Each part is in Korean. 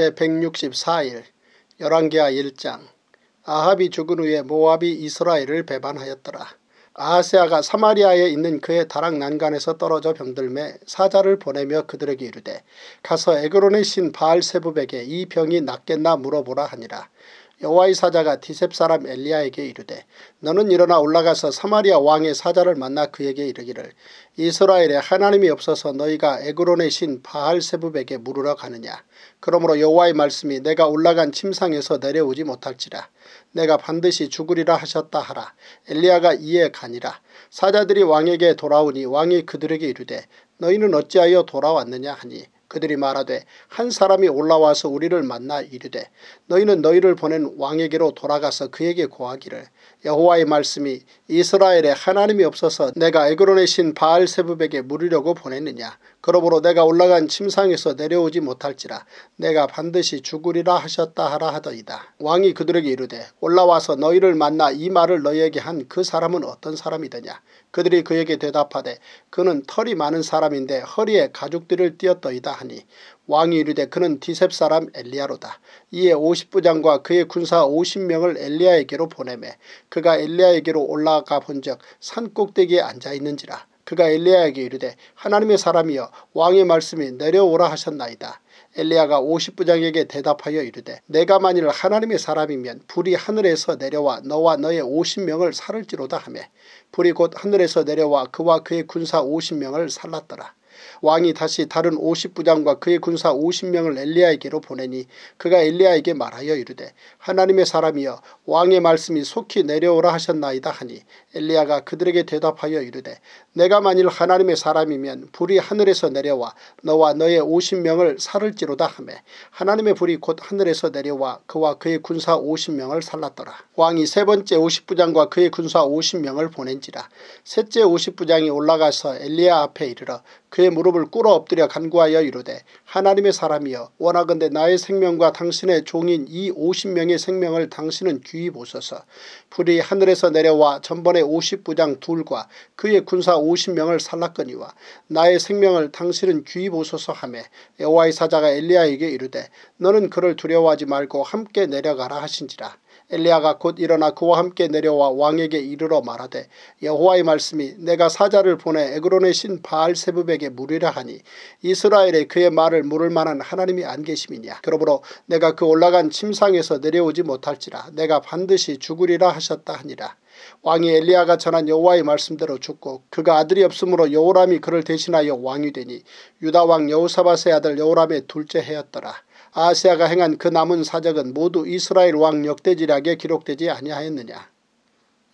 제164일 열왕기하 1장 아합이 죽은 후에 모압이 이스라엘을 배반하였더라. 아하세아가 사마리아에 있는 그의 다락 난간에서 떨어져 병들매 사자를 보내며 그들에게 이르되 가서 에그론의 신 바알세부백에 이 병이 낫겠나 물어보라 하니라. 여호와의 사자가 디셉 사람 엘리야에게 이르되 너는 일어나 올라가서 사마리아 왕의 사자를 만나 그에게 이르기를 이스라엘에 하나님이 없어서 너희가 에그론의 신 바알세부백에 물으러 가느냐. 그러므로 여호와의 말씀이 내가 올라간 침상에서 내려오지 못할지라. 내가 반드시 죽으리라 하셨다 하라. 엘리야가 이에 가니라. 사자들이 왕에게 돌아오니 왕이 그들에게 이르되 너희는 어찌하여 돌아왔느냐 하니 그들이 말하되 한 사람이 올라와서 우리를 만나 이르되 너희는 너희를 보낸 왕에게로 돌아가서 그에게 고하기를 여호와의 말씀이 이스라엘에 하나님이 없어서 내가 에그론의 신 바알세부백에 물으려고 보냈느냐. 그러므로 내가 올라간 침상에서 내려오지 못할지라 내가 반드시 죽으리라 하셨다 하라 하더이다. 왕이 그들에게 이르되 올라와서 너희를 만나 이 말을 너희에게 한 그 사람은 어떤 사람이더냐. 그들이 그에게 대답하되 그는 털이 많은 사람인데 허리에 가죽들을 띄었더이다 하니 왕이 이르되 그는 디셉 사람 엘리야로다. 이에 50부장과 그의 군사 50명을 엘리야에게로 보내매 그가 엘리야에게로 올라가 본적 산꼭대기에 앉아 있는지라. 그가 엘리야에게 이르되 하나님의 사람이여 왕의 말씀이 내려오라 하셨나이다. 엘리야가 50부장에게 대답하여 이르되 내가 만일 하나님의 사람이면 불이 하늘에서 내려와 너와 너의 50명을 살을지로다 하매 불이 곧 하늘에서 내려와 그와 그의 군사 50명을 살랐더라. 왕이 다시 다른 50부장과 그의 군사 50명을 엘리야에게로 보내니 그가 엘리야에게 말하여 이르되 하나님의 사람이여 왕의 말씀이 속히 내려오라 하셨나이다 하니 엘리야가 그들에게 대답하여 이르되 내가 만일 하나님의 사람이면 불이 하늘에서 내려와 너와 너의 50명을 살을지로다 하매 하나님의 불이 곧 하늘에서 내려와 그와 그의 군사 50명을 살랐더라. 왕이 세 번째 50부장과 그의 군사 50명을 보낸지라 셋째 50부장이 올라가서 엘리야 앞에 이르러 그의 무릎을 꿇어 엎드려 간구하여 이르되 하나님의 사람이여 원하건대 나의 생명과 당신의 종인 이 50명의 생명을 당신은 귀히 보소서. 불이 하늘에서 내려와 전번에 50부장 둘과 그의 군사 50명을 살랐거니와 나의 생명을 당신은 귀히 보소서 하매 여호와의 사자가 엘리야에게 이르되 너는 그를 두려워하지 말고 함께 내려가라 하신지라. 엘리야가 곧 일어나 그와 함께 내려와 왕에게 이르러 말하되 여호와의 말씀이 내가 사자를 보내 에그론의 신 바알세부백에 물으라 하니 이스라엘에 그의 말을 물을 만한 하나님이 안 계심이냐. 그러므로 내가 그 올라간 침상에서 내려오지 못할지라 내가 반드시 죽으리라 하셨다 하니라. 왕이 엘리야가 전한 여호와의 말씀대로 죽고 그가 아들이 없으므로 여호람이 그를 대신하여 왕이 되니 유다 왕 여호사밧의 아들 여호람의 둘째 해였더라. 아시아가 행한 그 남은 사적은 모두 이스라엘 왕 역대지략에 기록되지 아니하였느냐.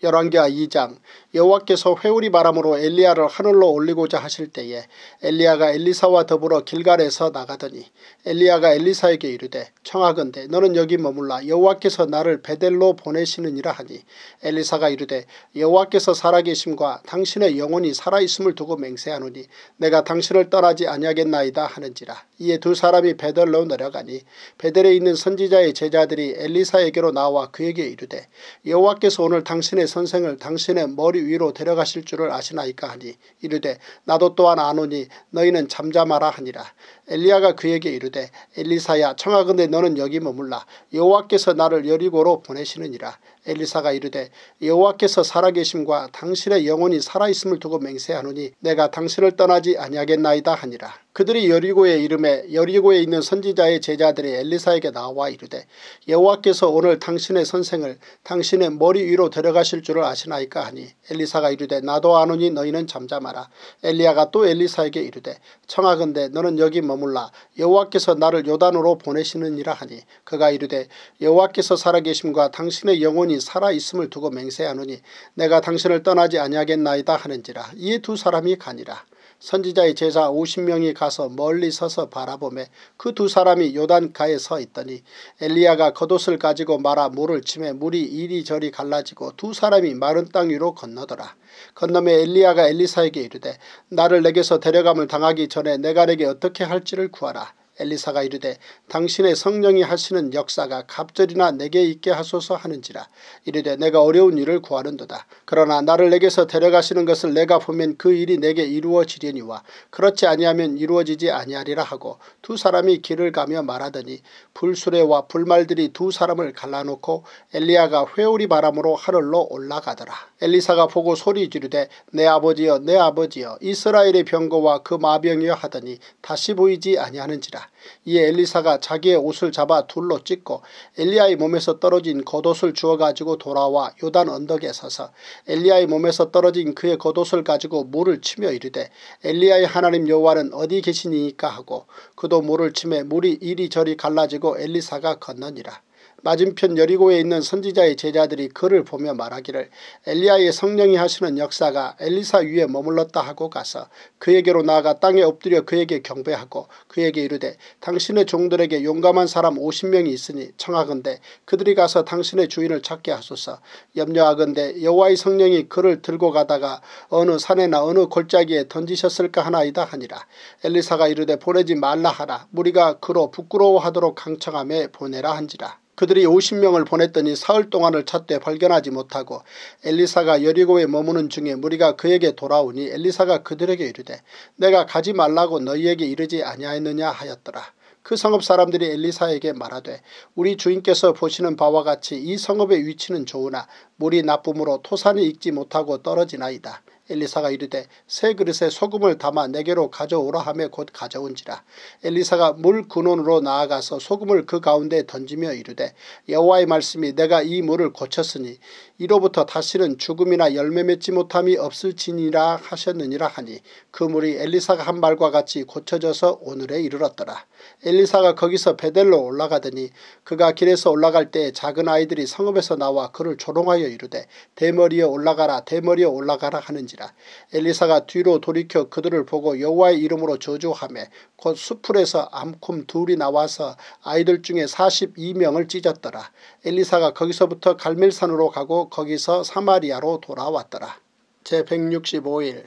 열왕기하 2장 여호와께서 회오리 바람으로 엘리야를 하늘로 올리고자 하실 때에 엘리야가 엘리사와 더불어 길갈에서 나가더니 엘리야가 엘리사에게 이르되 청하건대 너는 여기 머물라. 여호와께서 나를 베델로 보내시느니라 하니 엘리사가 이르되 여호와께서 살아계심과 당신의 영혼이 살아있음을 두고 맹세하노니 내가 당신을 떠나지 아니하겠나이다 하는지라. 이에 두 사람이 베델로 내려가니 베델에 있는 선지자의 제자들이 엘리사에게로 나와 그에게 이르되 여호와께서 오늘 당신의 선생을 당신의 머리 위로 데려가실 줄을 아시나이까 하니 이르되 나도 또한 아노니 너희는 잠잠하라 하니라. 엘리야가 그에게 이르되 엘리사야 청하건대 너는 여기 머물라 여호와께서 나를 여리고로 보내시느니라. 엘리사가 이르되 여호와께서 살아계심과 당신의 영혼이 살아있음을 두고 맹세하노니 내가 당신을 떠나지 아니하겠나이다 하니라. 그들이 여리고의 이름에 여리고에 있는 선지자의 제자들이 엘리사에게 나와 이르되 여호와께서 오늘 당신의 선생을 당신의 머리 위로 데려가실 줄을 아시나이까 하니 엘리사가 이르되 나도 아노니 너희는 잠잠하라. 엘리야가 또 엘리사에게 이르되 청하건대 너는 여기 머물라 여호와께서 나를 요단으로 보내시느니라 하니 그가 이르되 여호와께서 살아계심과 당신의 영혼이 살아있음을 두고 맹세하노니 내가 당신을 떠나지 아니하겠나이다 하는지라 이 두 사람이 가니라. 선지자의 제자 50명이 가서 멀리 서서 바라보매 그 두 사람이 요단가에 서 있더니 엘리야가 겉옷을 가지고 말아 물을 치매 물이 이리저리 갈라지고 두 사람이 마른 땅 위로 건너더라. 건너매 엘리야가 엘리사에게 이르되 나를 내게서 데려감을 당하기 전에 내가 내게 어떻게 할지를 구하라. 엘리사가 이르되 당신의 성령이 하시는 역사가 갑절이나 내게 있게 하소서 하는지라 이르되 내가 어려운 일을 구하는도다. 그러나 나를 내게서 데려가시는 것을 내가 보면 그 일이 내게 이루어지려니와 그렇지 아니하면 이루어지지 아니하리라 하고 두 사람이 길을 가며 말하더니 불수레와 불말들이 두 사람을 갈라놓고 엘리야가 회오리 바람으로 하늘로 올라가더라. 엘리사가 보고 소리 지르되 내 아버지여 내 아버지여 이스라엘의 병거와 그 마병이여 하더니 다시 보이지 아니하는지라. 이에 엘리사가 자기의 옷을 잡아 둘로 찢고 엘리야의 몸에서 떨어진 겉옷을 주어가지고 돌아와 요단 언덕에 서서 엘리야의 몸에서 떨어진 그의 겉옷을 가지고 물을 치며 이르되 엘리야의 하나님 여호와는 어디 계시니까 하고 그도 물을 치매 물이 이리저리 갈라지고 엘리사가 건너니라. 맞은편 여리고에 있는 선지자의 제자들이 그를 보며 말하기를 엘리야의 성령이 하시는 역사가 엘리사 위에 머물렀다 하고 가서 그에게로 나아가 땅에 엎드려 그에게 경배하고 그에게 이르되 당신의 종들에게 용감한 사람 50명이 있으니 청하건대 그들이 가서 당신의 주인을 찾게 하소서. 염려하건대 여호와의 성령이 그를 들고 가다가 어느 산에나 어느 골짜기에 던지셨을까 하나이다 하니라. 엘리사가 이르되 보내지 말라 하라. 무리가 그로 부끄러워하도록 강청함에 보내라 한지라 그들이 50명을 보냈더니 사흘 동안을 찾되 발견하지 못하고 엘리사가 여리고에 머무는 중에 무리가 그에게 돌아오니 엘리사가 그들에게 이르되 내가 가지 말라고 너희에게 이르지 아니하였느냐 하였더라. 그 성읍 사람들이 엘리사에게 말하되 우리 주인께서 보시는 바와 같이 이 성읍의 위치는 좋으나 물이 나쁨으로 토산이 익지 못하고 떨어지나이다. 엘리사가 이르되 새 그릇에 소금을 담아 내게로 가져오라 하며 곧 가져온지라. 엘리사가 물 근원으로 나아가서 소금을 그 가운데 던지며 이르되 여호와의 말씀이 내가 이 물을 고쳤으니 이로부터 다시는 죽음이나 열매 맺지 못함이 없을지니라 하셨느니라 하니 그 물이 엘리사가 한 말과 같이 고쳐져서 오늘에 이르렀더라. 엘리사가 거기서 베델로 올라가더니 그가 길에서 올라갈 때 작은 아이들이 성읍에서 나와 그를 조롱하여 이르되 대머리에 올라가라 대머리에 올라가라 하는지 라 엘리사가 뒤로 돌이켜 그들을 보고 여호와의 이름으로 저주하며 곧 수풀에서 암쿰 둘이 나와서 아이들 중에 42명을 찢었더라. 엘리사가 거기서부터 갈멜산으로 가고 거기서 사마리아로 돌아왔더라. 제165일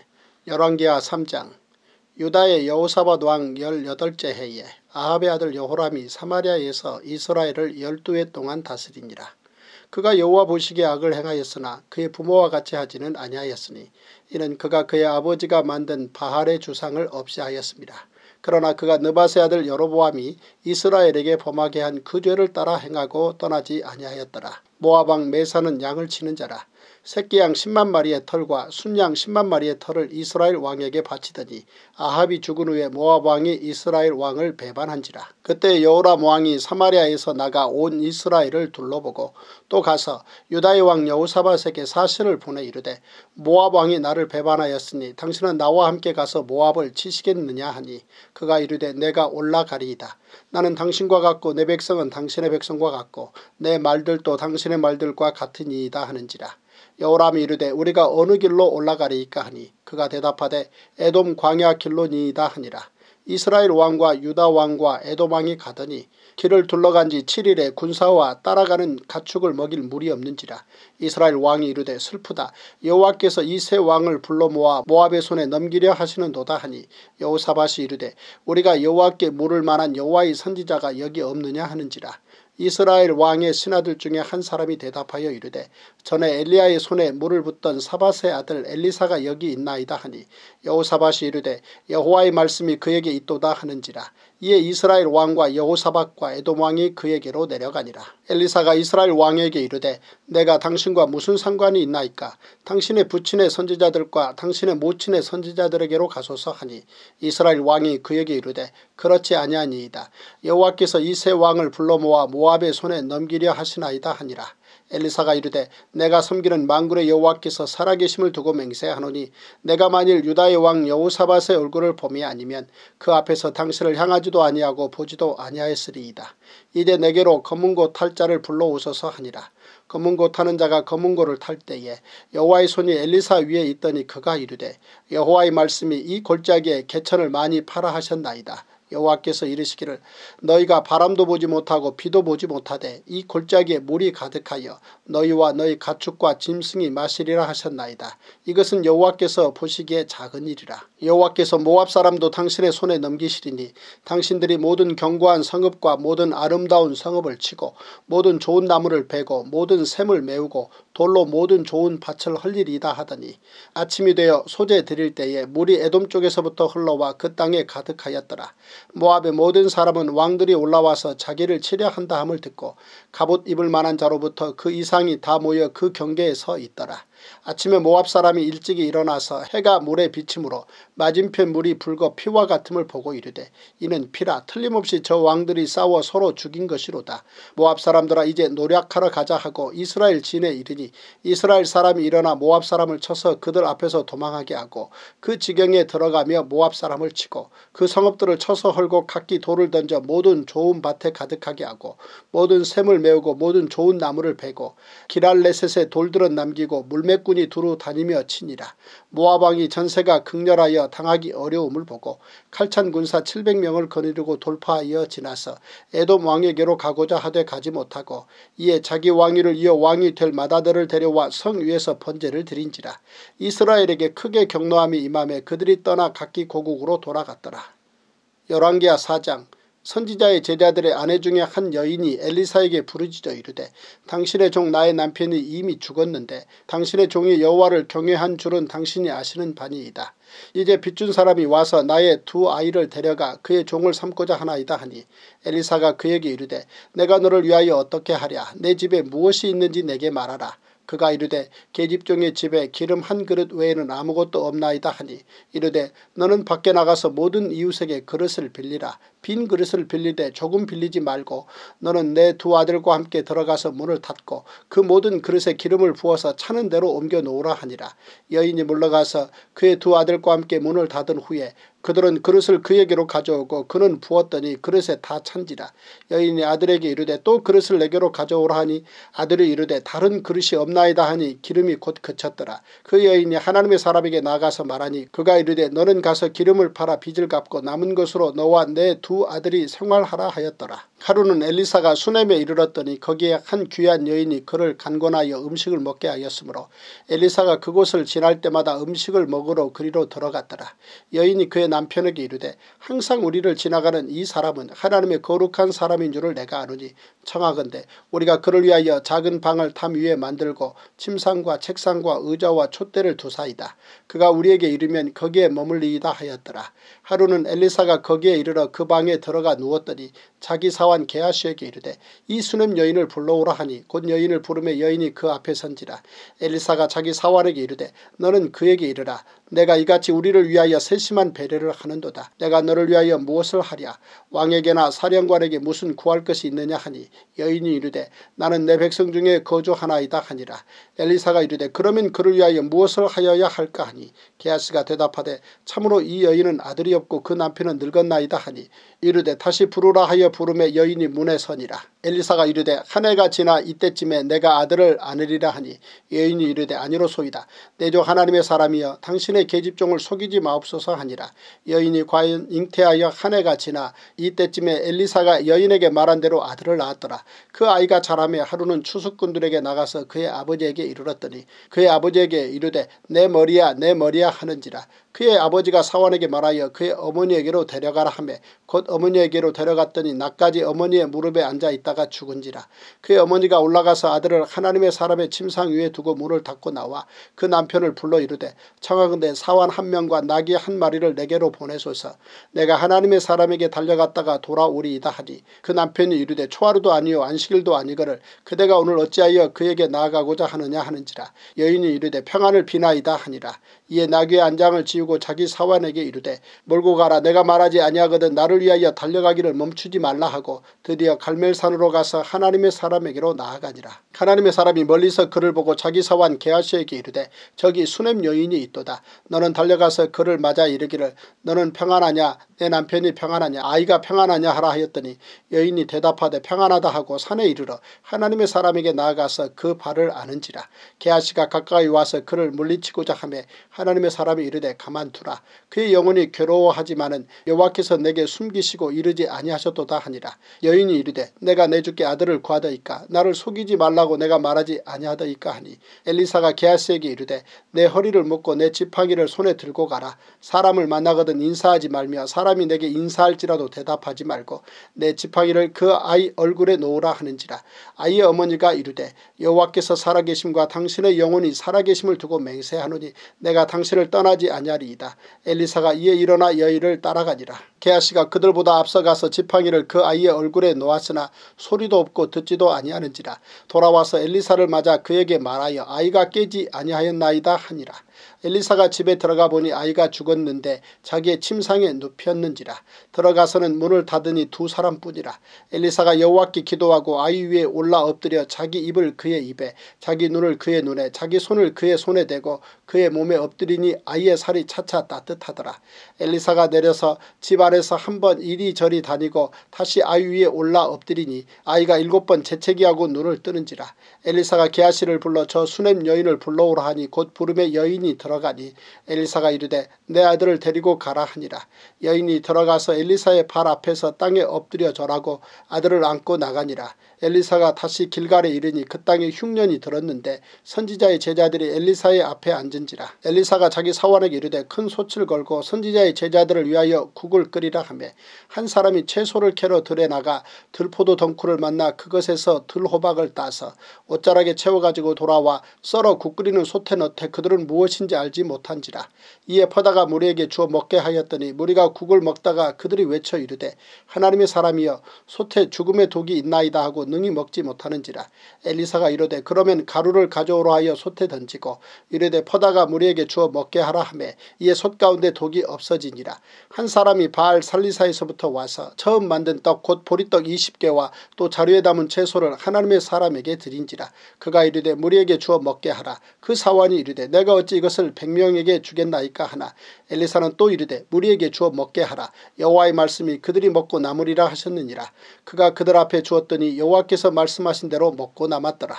열왕기하 3장 유다의 여호사밧 왕 18째 해에 아합의 아들 여호람이 사마리아에서 이스라엘을 12해 동안 다스리니라. 그가 여호와 보시기에 악을 행하였으나 그의 부모와 같이 하지는 아니하였으니 이는 그가 그의 아버지가 만든 바할의 주상을 없이 하였습니다. 그러나 그가 느바세 아들 여로보암이 이스라엘에게 범하게 한 그 죄를 따라 행하고 떠나지 아니하였더라. 모아방 메사는 양을 치는 자라. 새끼양 10만 마리의 털과 순양 10만 마리의 털을 이스라엘 왕에게 바치더니 아합이 죽은 후에 모압 왕이 이스라엘 왕을 배반한지라. 그때 여호람 왕이 사마리아에서 나가 온 이스라엘을 둘러보고 또 가서 유다의 왕 여호사밧에게 사신을 보내 이르되 모압 왕이 나를 배반하였으니 당신은 나와 함께 가서 모압을 치시겠느냐 하니 그가 이르되 내가 올라가리이다. 나는 당신과 같고 내 백성은 당신의 백성과 같고 내 말들도 당신의 말들과 같으니이다 하는지라. 여호람이 이르되 우리가 어느 길로 올라가리이까 하니? 그가 대답하되 에돔 광야 길로니이다 하니라. 이스라엘 왕과 유다 왕과 에돔 왕이 가더니 길을 둘러간 지 7일에 군사와 따라가는 가축을 먹일 물이 없는지라. 이스라엘 왕이 이르되 슬프다. 여호와께서 이 세 왕을 불러 모아 모압의 손에 넘기려 하시는도다 하니. 여호사밭이 이르되 우리가 여호와께 물을 만한 여호와의 선지자가 여기 없느냐 하는지라 이스라엘 왕의 신하들 중에 한 사람이 대답하여 이르되 전에 엘리야의 손에 물을 붓던 사밧의 아들 엘리사가 여기 있나이다 하니 여호사밧이 이르되 여호와의 말씀이 그에게 있도다 하는지라 이에 이스라엘 왕과 여호사밧과 에돔 왕이 그에게로 내려가니라. 엘리사가 이스라엘 왕에게 이르되 내가 당신과 무슨 상관이 있나이까 당신의 부친의 선지자들과 당신의 모친의 선지자들에게로 가소서 하니 이스라엘 왕이 그에게 이르되 그렇지 아니하니이다. 여호와께서 이세 왕을 불러 모아 모압의 손에 넘기려 하시나이다 하니라. 엘리사가 이르되 내가 섬기는 망군의 여호와께서 살아계심을 두고 맹세하노니 내가 만일 유다의 왕 여호사밧의 얼굴을 봄이 아니면 그 앞에서 당신을 향하지도 아니하고 보지도 아니하였으리이다. 이제 내게로 검은고 탈 자를 불러오소서 하니라. 검은고 타는 자가 검은고를 탈 때에 여호와의 손이 엘리사 위에 있더니 그가 이르되 여호와의 말씀이 이 골짜기에 개천을 많이 팔아 하셨나이다. 여호와께서 이르시기를 너희가 바람도 보지 못하고 비도 보지 못하되 이 골짜기에 물이 가득하여 너희와 너희 가축과 짐승이 마시리라 하셨나이다. 이것은 여호와께서 보시기에 작은 일이라. 여호와께서 모압 사람도 당신의 손에 넘기시리니 당신들이 모든 견고한 성읍과 모든 아름다운 성읍을 치고 모든 좋은 나무를 베고 모든 샘을 메우고 돌로 모든 좋은 밭을 헐리리다 하더니 아침이 되어 소재 드릴 때에 물이 에돔 쪽에서부터 흘러와 그 땅에 가득하였더라. 모압의 모든 사람은 왕들이 올라와서 자기를 치려 한다 함을 듣고 갑옷 입을 만한 자로부터 그 이상이 다 모여 그 경계에 서 있더라. 아침에 모압 사람이 일찍이 일어나서 해가 물에 비침으로 맞은편 물이 붉어 피와 같음을 보고 이르되 이는 피라 틀림없이 저 왕들이 싸워 서로 죽인 것이로다. 모압 사람들아 이제 노력하러 가자 하고 이스라엘 진에 이르니 이스라엘 사람이 일어나 모압 사람을 쳐서 그들 앞에서 도망하게 하고 그 지경에 들어가며 모압 사람을 치고 그 성읍들을 쳐서 헐고 각기 돌을 던져 모든 좋은 밭에 가득하게 하고 모든 샘을 메우고 모든 좋은 나무를 베고 기랄레셋에 돌들은 남기고 물매 꾼이 두루 다니며 치니라. 모아방이 전세가 극렬하여 당하기 어려움을 보고 칼찬 군사 700명을 거느리고 돌파하여 지나서 에돔 왕에게로 가고자 하되 가지 못하고 이에 자기 왕위를 이어 왕이 될 마다들을 데려와 성 위에서 번제를 드린지라. 이스라엘에게 크게 경노함이 임함에 그들이 떠나 각기 고국으로 돌아갔더라. 열왕기하 4장 선지자의 제자들의 아내 중에 한 여인이 엘리사에게 부르짖어 이르되 당신의 종 나의 남편이 이미 죽었는데 당신의 종이 여호와를 경외한 줄은 당신이 아시는 바니이다. 이제 빚준 사람이 와서 나의 두 아이를 데려가 그의 종을 삼고자 하나이다 하니 엘리사가 그에게 이르되 내가 너를 위하여 어떻게 하랴 내 집에 무엇이 있는지 내게 말하라. 그가 이르되 계집종의 집에 기름 한 그릇 외에는 아무것도 없나이다 하니 이르되 너는 밖에 나가서 모든 이웃에게 그릇을 빌리라. 빈 그릇을 빌리되 조금 빌리지 말고 너는 내 두 아들과 함께 들어가서 문을 닫고 그 모든 그릇에 기름을 부어서 차는 대로 옮겨 놓으라 하니라. 여인이 물러가서 그의 두 아들과 함께 문을 닫은 후에 그들은 그릇을 그에게로 가져오고 그는 부었더니 그릇에 다 찬지라. 여인이 아들에게 이르되 또 그릇을 내게로 가져오라 하니 아들이 이르되 다른 그릇이 없나이다 하니 기름이 곧 그쳤더라. 그 여인이 하나님의 사람에게 나가서 말하니 그가 이르되 너는 가서 기름을 팔아 빚을 갚고 남은 것으로 너와 내 두 아들이 생활하라 하였더라. 하루는 엘리사가 수넴에 이르렀더니 거기에 한 귀한 여인이 그를 간권하여 음식을 먹게 하였으므로 엘리사가 그곳을 지날 때마다 음식을 먹으러 그리로 들어갔더라. 여인이 그의 남편에게 이르되 항상 우리를 지나가는 이 사람은 하나님의 거룩한 사람인 줄을 내가 아느니 청하건대 우리가 그를 위하여 작은 방을 탐 위에 만들고 침상과 책상과 의자와 촛대를 두사이다. 그가 우리에게 이르면 거기에 머물리이다 하였더라. 하루는 엘리사가 거기에 이르러 그 방에 들어가 누웠더니 자기 사환 게하시에게 이르되 이 수냄 여인을 불러오라 하니 곧 여인을 부르며 여인이 그 앞에 선지라. 엘리사가 자기 사환에게 이르되 너는 그에게 이르라. 내가 이같이 우리를 위하여 세심한 배려를 하는도다. 내가 너를 위하여 무엇을 하랴. 왕에게나 사령관에게 무슨 구할 것이 있느냐 하니 여인이 이르되 나는 내 백성 중에 거주 하나이다 하니라. 엘리사가 이르되 그러면 그를 위하여 무엇을 하여야 할까 하니 게하스가 대답하되 참으로 이 여인은 아들이 없고 그 남편은 늙었나이다 하니 이르되 다시 부르라 하여 부름에 여인이 문에 서니라. 엘리사가 이르되 한 해가 지나 이때쯤에 내가 아들을 안으리라 하니 여인이 이르되 아니로소이다. 내조 하나님의 사람이여 당신의 계집종을 속이지 마옵소서 하니라. 여인이 과연 잉태하여 한 해가 지나 이때쯤에 엘리사가 여인에게 말한 대로 아들을 낳았더라. 그 아이가 자라며 하루는 추수꾼들에게 나가서 그의 아버지에게 이르렀더니 그의 아버지에게 이르되 내 머리야 내 머리야 하는지라. 그의 아버지가 사원에게 말하여 그의 어머니에게로 데려가라 하며 곧 어머니에게로 데려갔더니 낮까지 어머니의 무릎에 앉아 있다가 죽은지라. 그의 어머니가 올라가서 아들을 하나님의 사람의 침상 위에 두고 문을 닫고 나와 그 남편을 불러 이르되 청하건대 사원 한 명과 나귀 한 마리를 내게로 보내소서. 내가 하나님의 사람에게 달려갔다가 돌아오리이다 하니 그 남편이 이르되 초하루도 아니요 안식일도 아니거를 그대가 오늘 어찌하여 그에게 나아가고자 하느냐 하는지라. 여인이 이르되 평안을 비나이다 하니라 이에 나귀의 안장을 지우고 자기 사환에게 이르되 몰고 가라 내가 말하지 아니하거든 나를 위하여 달려가기를 멈추지 말라 하고 드디어 갈멜산으로 가서 하나님의 사람에게로 나아가니라. 하나님의 사람이 멀리서 그를 보고 자기 사환 게하시에게 이르되 저기 수냄 여인이 있도다. 너는 달려가서 그를 맞아 이르기를 너는 평안하냐 내 남편이 평안하냐 아이가 평안하냐 하라 하였더니 여인이 대답하되 평안하다 하고 산에 이르러 하나님의 사람에게 나아가서 그 발을 아는지라. 게하시가 가까이 와서 그를 물리치고자 하며 하나님의 사람이 이르되 가만두라. 그의 영혼이 괴로워하지만은 여호와께서 내게 숨기시고 이르지 아니하셨도다 하니라. 여인이 이르되 내가 내 주께 아들을 구하더이까? 나를 속이지 말라고 내가 말하지 아니하더이까 하니? 엘리사가 게하스에게 이르되 내 허리를 묶고 내 지팡이를 손에 들고 가라. 사람을 만나거든 인사하지 말며 사람이 내게 인사할지라도 대답하지 말고 내 지팡이를 그 아이 얼굴에 놓으라 하는지라. 아이의 어머니가 이르되 여호와께서 살아계심과 당신의 영혼이 살아계심을 두고 맹세하노니 내가 당신을 떠나지 아니하리이다. 엘리사가 이에 일어나 여인을 따라가니라. 게하시가 그들보다 앞서가서 지팡이를 그 아이의 얼굴에 놓았으나 소리도 없고 듣지도 아니하는지라 돌아와서 엘리사를 맞아 그에게 말하여 아이가 깨지 아니하였나이다 하니라. 엘리사가 집에 들어가 보니 아이가 죽었는데 자기의 침상에 눕혔는지라. 들어가서는 문을 닫으니 두 사람뿐이라. 엘리사가 여호와께 기도하고 아이 위에 올라 엎드려 자기 입을 그의 입에 자기 눈을 그의 눈에 자기 손을 그의 손에 대고 그의 몸에 엎드리니 아이의 살이 차차 따뜻하더라. 엘리사가 내려서 집 안에서 한 번 이리저리 다니고 다시 아이 위에 올라 엎드리니 아이가 일곱 번 재채기하고 눈을 뜨는지라. 엘리사가 게하시를 불러 저 수냄 여인을 불러오라 하니 곧 부름에 여인이 들어 가니 엘리사가 이르되 내 아들을 데리고 가라 하니라. 여인이 들어가서 엘리사의 발 앞에서 땅에 엎드려 절하고 아들을 안고 나가니라. 엘리사가 다시 길갈에 이르니 그 땅에 흉년이 들었는데 선지자의 제자들이 엘리사의 앞에 앉은지라. 엘리사가 자기 사원에게 이르되 큰 솥을 걸고 선지자의 제자들을 위하여 국을 끓이라 하며 한 사람이 채소를 캐러 들에 나가 들포도 덩쿨을 만나 그것에서 들호박을 따서 옷자락에 채워가지고 돌아와 썰어 국 끓이는 솥에 넣되 그들은 무엇인지 알지 못한지라. 이에 퍼다가 무리에게 주어 먹게 하였더니 무리가 국을 먹다가 그들이 외쳐 이르되 하나님의 사람이여 솥에 죽음의 독이 있나이다 하고 능히 먹지 못하는지라. 엘리사가 이르되 그러면 가루를 가져오라 하여 솥에 던지고 이르되 퍼다가 무리에게 주어 먹게 하라 하매 이에 솥 가운데 독이 없어지니라. 한 사람이 바알 살리사에서부터 와서 처음 만든 떡 곧 보리떡 20개와 또 자루에 담은 채소를 하나님의 사람에게 드린지라. 그가 이르되 무리에게 주어 먹게 하라. 그 사원이 이르되 내가 어찌 이것을 백명에게 주겠나이까 하나. 엘리사는 또 이르되 무리에게 주어 먹게 하라. 여호와의 말씀이 그들이 먹고 남으리라 하셨느니라. 그가 그들 앞에 주었더니 여호와 여호와께서 말씀하신 대로 먹고 남았더라.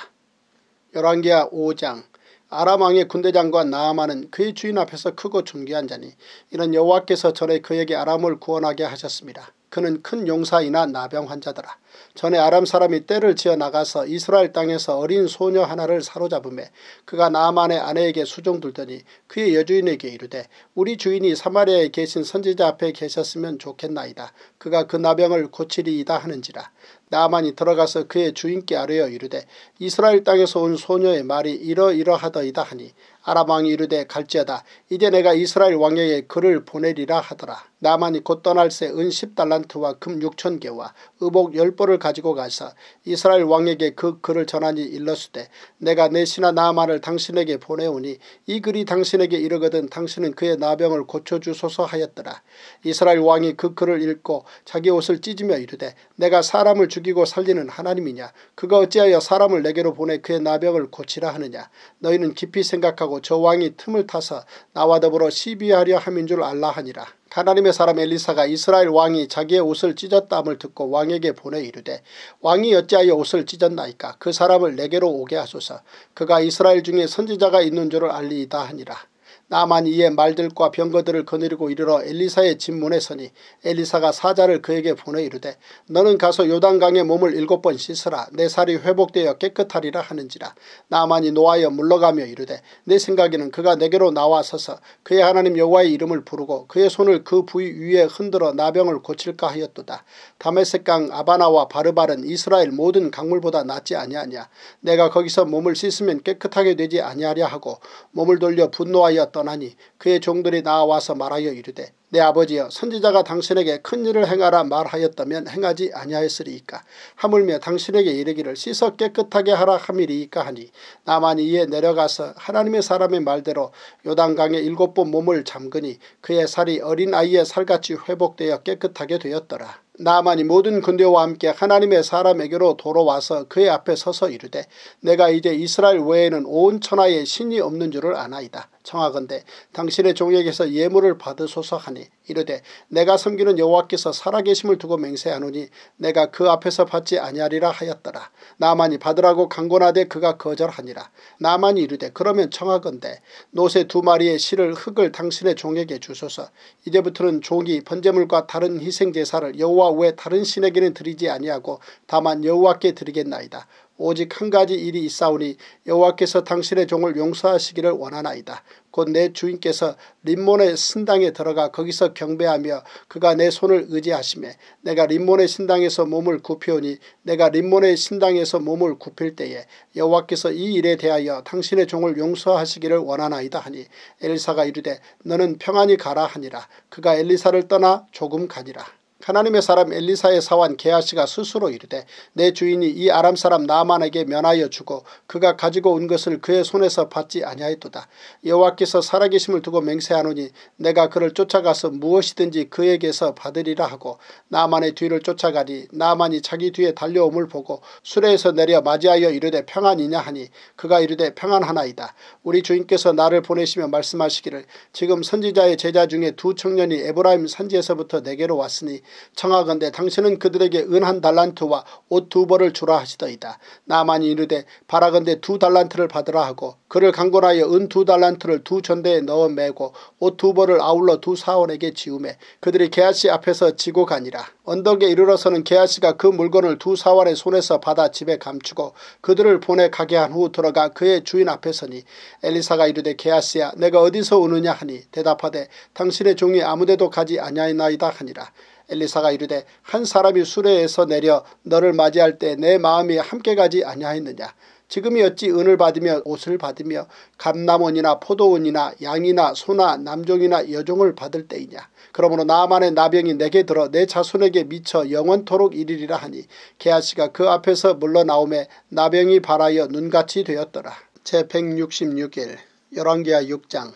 열왕기하 5장 아람왕의 군대장관 나아만은 그의 주인 앞에서 크고 존귀한 자니 이는 여호와께서 전에 그에게 아람을 구원하게 하셨습니다. 그는 큰 용사이나 나병 환자더라. 전에 아람 사람이 떼를 지어 나가서 이스라엘 땅에서 어린 소녀 하나를 사로잡음에 그가 나만의 아내에게 수종들더니 그의 여주인에게 이르되 우리 주인이 사마리아에 계신 선지자 앞에 계셨으면 좋겠나이다. 그가 그 나병을 고치리이다 하는지라. 나만이 들어가서 그의 주인께 아뢰어 이르되 이스라엘 땅에서 온 소녀의 말이 이러이러하더이다 하니 아람 왕이 이르되 갈지어다 이제 내가 이스라엘 왕에게 그를 보내리라 하더라. 나만이 곧 떠날 새 은 10달란트와 금 6천 개와 의복 10벌을 가지고 가서 이스라엘 왕에게 그 글을 전하니 일렀으되 내가 내 신하 나만을 당신에게 보내오니 이 글이 당신에게 이르거든 당신은 그의 나병을 고쳐주소서 하였더라. 이스라엘 왕이 그 글을 읽고 자기 옷을 찢으며 이르되 내가 사람을 죽이고 살리는 하나님이냐 그가 어찌하여 사람을 내게로 보내 그의 나병을 고치라 하느냐 너희는 깊이 생각하고 저 왕이 틈을 타서 나와 더불어 시비하려 함인 줄 알라 하니라. 하나님의 사람 엘리사가 이스라엘 왕이 자기의 옷을 찢었다함을 듣고 왕에게 보내 이르되 왕이 어찌하여 옷을 찢었나이까 그 사람을 내게로 오게 하소서 그가 이스라엘 중에 선지자가 있는 줄을 알리이다 하니라. 나만 이에 말들과 병거들을 거느리고 이르러 엘리사의 집문에 서니 엘리사가 사자를 그에게 보내 이르되 너는 가서 요단강에 몸을 일곱 번 씻으라. 내 살이 회복되어 깨끗하리라 하는지라. 나만이 노하여 물러가며 이르되 내 생각에는 그가 내게로 나와서서 그의 하나님 여호와의 이름을 부르고 그의 손을 그 부위 위에 흔들어 나병을 고칠까 하였도다. 다메섹강 아바나와 바르발은 이스라엘 모든 강물보다 낫지 아니하냐. 내가 거기서 몸을 씻으면 깨끗하게 되지 아니하랴 하고 몸을 돌려 분노하여 떠나니 그의 종들이 나와서 말하여 이르되 내 아버지여 선지자가 당신에게 큰 일을 행하라 말하였다면 행하지 아니하였으리이까 하물며 당신에게 이르기를 씻어 깨끗하게 하라 함이리이까 하니 나만이 이에 내려가서 하나님의 사람의 말대로 요단강에 일곱 번 몸을 잠그니 그의 살이 어린아이의 살같이 회복되어 깨끗하게 되었더라. 나만이 모든 군대와 함께 하나님의 사람에게로 돌아와서 그의 앞에 서서 이르되 내가 이제 이스라엘 외에는 온 천하에 신이 없는 줄을 아나이다. 청하건대 당신의 종에게서 예물을 받으소서 하니 이르되 내가 섬기는 여호와께서 살아계심을 두고 맹세하노니 내가 그 앞에서 받지 아니하리라 하였더라. 나만이 받으라고 강권하되 그가 거절하니라. 나만이 이르되 그러면 청하건대 노새 두 마리의 실을 흙을 당신의 종에게 주소서. 이제부터는 종이 번제물과 다른 희생제사를 여호와 외 다른 신에게는 드리지 아니하고 다만 여호와께 드리겠나이다. 오직 한 가지 일이 있사오니 여호와께서 당신의 종을 용서하시기를 원하나이다. 곧 내 주인께서 림몬의 신당에 들어가 거기서 경배하며 그가 내 손을 의지하시매 내가 림몬의 신당에서 몸을 굽히오니 내가 림몬의 신당에서 몸을 굽힐 때에 여호와께서 이 일에 대하여 당신의 종을 용서하시기를 원하나이다 하니 엘리사가 이르되 너는 평안히 가라 하니라. 그가 엘리사를 떠나 조금 가니라. 하나님의 사람 엘리사의 사환 게하시가 스스로 이르되 내 주인이 이 아람 사람 나만에게 면하여 주고 그가 가지고 온 것을 그의 손에서 받지 아니하였도다. 여호와께서 살아계심을 두고 맹세하노니 내가 그를 쫓아가서 무엇이든지 그에게서 받으리라 하고 나만의 뒤를 쫓아가니 나만이 자기 뒤에 달려옴을 보고 수레에서 내려 맞이하여 이르되 평안이냐 하니 그가 이르되 평안하나이다. 우리 주인께서 나를 보내시며 말씀하시기를 지금 선지자의 제자 중에 두 청년이 에브라임 산지에서부터 내게로 왔으니 청하건대 당신은 그들에게 은한 달란트와 옷 두 벌을 주라 하시더이다. 나만이 이르되 바라건대 두 달란트를 받으라 하고 그를 강권하여 은 두 달란트를 두 전대에 넣어 매고 옷 두 벌을 아울러 두 사원에게 지우매 그들이 게하시 앞에서 지고 가니라. 언덕에 이르러서는 게하시가 그 물건을 두 사원의 손에서 받아 집에 감추고 그들을 보내 가게 한 후 들어가 그의 주인 앞에 서니 엘리사가 이르되 게하시야 내가 어디서 오느냐 하니 대답하되 당신의 종이 아무데도 가지 아니하나이다 하니라. 엘리사가 이르되 한 사람이 수레에서 내려 너를 맞이할 때 내 마음이 함께 가지 아니하였느냐. 지금이 어찌 은을 받으며 옷을 받으며 감남원이나 포도원이나 양이나 소나 남종이나 여종을 받을 때이냐. 그러므로 나만의 나병이 내게 들어 내 자손에게 미쳐 영원토록 이르리라 하니 게하시가 그 앞에서 물러나오매 나병이 발하여 눈같이 되었더라. 제166일 열왕기하 6장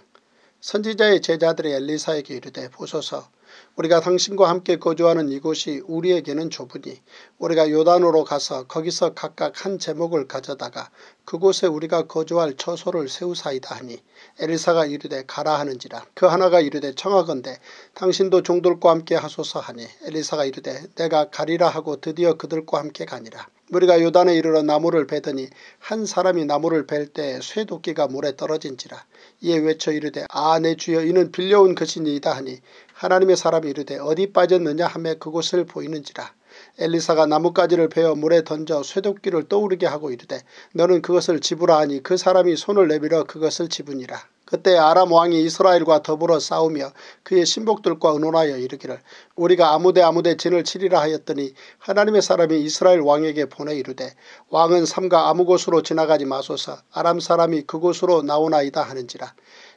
선지자의 제자들이 엘리사에게 이르되 보소서 우리가 당신과 함께 거주하는 이곳이 우리에게는 좁으니 우리가 요단으로 가서 거기서 각각 한 제목을 가져다가 그곳에 우리가 거주할 처소를 세우사이다 하니 엘리사가 이르되 가라 하는지라 그 하나가 이르되 청하건대 당신도 종들과 함께 하소서 하니 엘리사가 이르되 내가 가리라 하고 드디어 그들과 함께 가니라. 우리가 요단에 이르러 나무를 베더니 한 사람이 나무를 벨때 쇠도끼가 물에 떨어진지라 이에 외쳐 이르되 아 내 주여 이는 빌려온 것이니이다 하니 하나님의 사람이 이르되 어디 빠졌느냐 하며 그곳을 보이는지라. 엘리사가 나뭇가지를 베어 물에 던져 쇠도끼를 떠오르게 하고 이르되 너는 그것을 집으라 하니 그 사람이 손을 내밀어 그것을 집으니라. 그때 아람 왕이 이스라엘과 더불어 싸우며 그의 신복들과 의논하여 이르기를 우리가 아무데 아무데 진을 치리라 하였더니 하나님의 사람이 이스라엘 왕에게 보내 이르되 왕은 삼가 아무 곳으로 지나가지 마소서 아람 사람이 그곳으로 나오나이다 하는지라.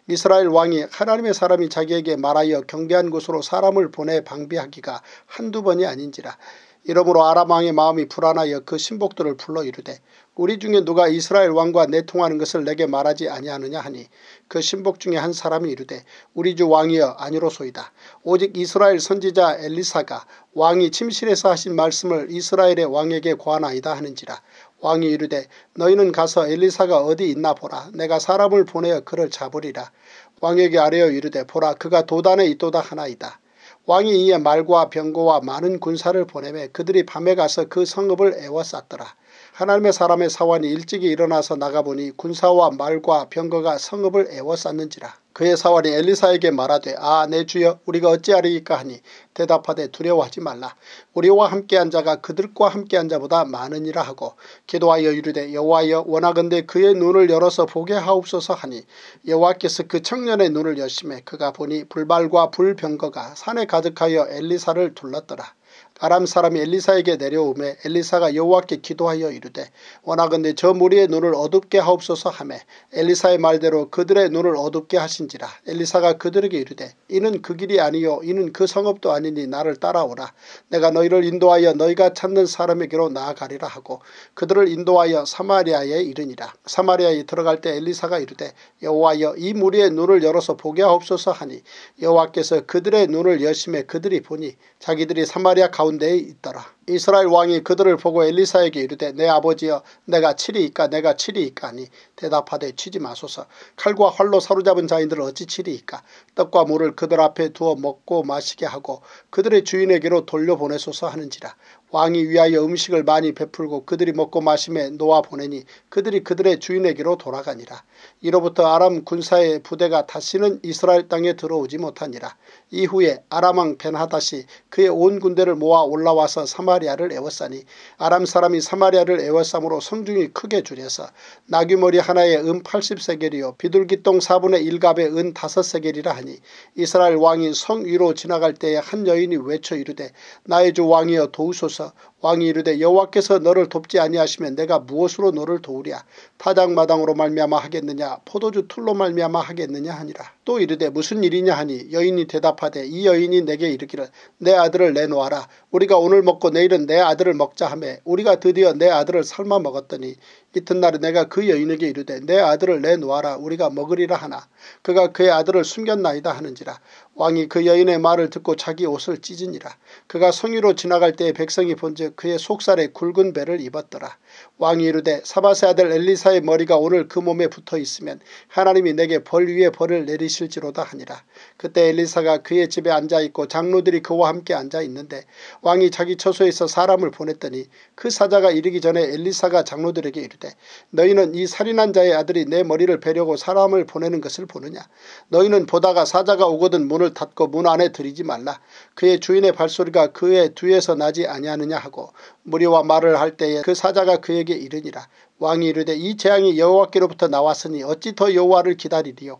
이스라엘 왕이 하나님의 사람이 자기에게 말하여 경계한 곳으로 사람을 보내 방비하기가 한두 번이 아닌지라. 이러므로 아람 왕의 마음이 불안하여 그 신복들을 불러 이르되 우리 중에 누가 이스라엘 왕과 내통하는 것을 내게 말하지 아니하느냐 하니 그 신복 중에 한 사람이 이르되 우리 주 왕이여 아니로소이다. 오직 이스라엘 선지자 엘리사가 왕이 침실에서 하신 말씀을 이스라엘의 왕에게 고하나이다 하는지라. 왕이 이르되 너희는 가서 엘리사가 어디 있나 보라. 내가 사람을 보내어 그를 잡으리라. 왕에게 아뢰어 이르되 보라 그가 도단에 있도다 하나이다. 왕이 이에 말과 병거와 많은 군사를 보내매 그들이 밤에 가서 그 성읍을 애워쌌더라. 하나님의 사람의 사원이 일찍이 일어나서 나가보니 군사와 말과 병거가 성읍을 애워쌌는지라. 그의 사원이 엘리사에게 말하되 아 내 주여 우리가 어찌하리이까 하니 대답하되 두려워하지 말라. 우리와 함께한 자가 그들과 함께한 자보다 많으니라 하고 기도하여 이르되 여호와여 원하건대 그의 눈을 열어서 보게 하옵소서 하니 여호와께서 그 청년의 눈을 여심해 그가 보니 불발과 불병거가 산에 가득하여 엘리사를 둘렀더라. 아람 사람이 엘리사에게 내려오매 엘리사가 여호와께 기도하여 이르되 원하건대 저 무리의 눈을 어둡게 하옵소서 하매 엘리사의 말대로 그들의 눈을 어둡게 하신지라. 엘리사가 그들에게 이르되 이는 그 길이 아니요 이는 그 성읍도 아니니 나를 따라오라. 내가 너희를 인도하여 너희가 찾는 사람에게로 나아가리라 하고 그들을 인도하여 사마리아에 이르니라. 사마리아에 들어갈 때 엘리사가 이르되 여호와여 이 무리의 눈을 열어서 보게 하옵소서 하니 여호와께서 그들의 눈을 여심해 그들이 보니 자기들이 사마리아 가운데 가운데에 있더라. 이스라엘 왕이 그들을 보고 엘리사에게 이르되 내 아버지여 내가 치리이까 내가 치리이까 하니 대답하되 치지 마소서 칼과 활로 사로잡은 자인들을 어찌 치리이까 떡과 물을 그들 앞에 두어 먹고 마시게 하고 그들의 주인에게로 돌려보내소서 하는지라 왕이 위하여 음식을 많이 베풀고 그들이 먹고 마심에 놓아 보내니 그들이 그들의 주인에게로 돌아가니라. 이로부터 아람 군사의 부대가 다시는 이스라엘 땅에 들어오지 못하니라. 이후에 아람왕 벤하다시 그의 온 군대를 모아 올라와서 사마리아를 애워싸니 아람 사람이 사마리아를 애워싸므로 성중이 크게 줄여서 나귀머리 하나에 은 80세겔이요 비둘기똥 4분의 1갑에 은 5세겔이라 하니 이스라엘 왕이 성 위로 지나갈 때에 한 여인이 외쳐 이르되 나의 주 왕이여 도우소서 왕이 이르되 여호와께서 너를 돕지 아니하시면 내가 무엇으로 너를 도우랴? 타작마당으로 말미암아 하겠느냐? 포도주 틀로 말미암아 하겠느냐 하니라. 또 이르되 무슨 일이냐 하니 여인이 대답하되 이 여인이 내게 이르기를 내 아들을 내놓아라. 우리가 오늘 먹고 내일은 내 아들을 먹자 하매 우리가 드디어 내 아들을 삶아 먹었더니 이튿날에 내가 그 여인에게 이르되 내 아들을 내놓아라. 우리가 먹으리라 하나? 그가 그의 아들을 숨겼나이다 하는지라 왕이 그 여인의 말을 듣고 자기 옷을 찢으니라. 그가 성위로 지나갈 때에 백성이 본즉 그의 속살에 굵은 배를 입었더라 왕이 이르되 사바세 아들 엘리사의 머리가 오늘 그 몸에 붙어 있으면 하나님이 내게 벌 위에 벌을 내리실지로다 하니라. 그때 엘리사가 그의 집에 앉아있고 장로들이 그와 함께 앉아있는데 왕이 자기 처소에서 사람을 보냈더니 그 사자가 이르기 전에 엘리사가 장로들에게 이르되 너희는 이 살인한 자의 아들이 내 머리를 베려고 사람을 보내는 것을 보느냐. 너희는 보다가 사자가 오거든 문을 닫고 문 안에 들이지 말라. 그의 주인의 발소리가 그의 뒤에서 나지 아니하느냐 하고 무리와 말을 할 때에 그 사자가 그에게 이르니라. 왕이 이르되 이 재앙이 여호와께로부터 나왔으니 어찌 더 여호와를 기다리리요.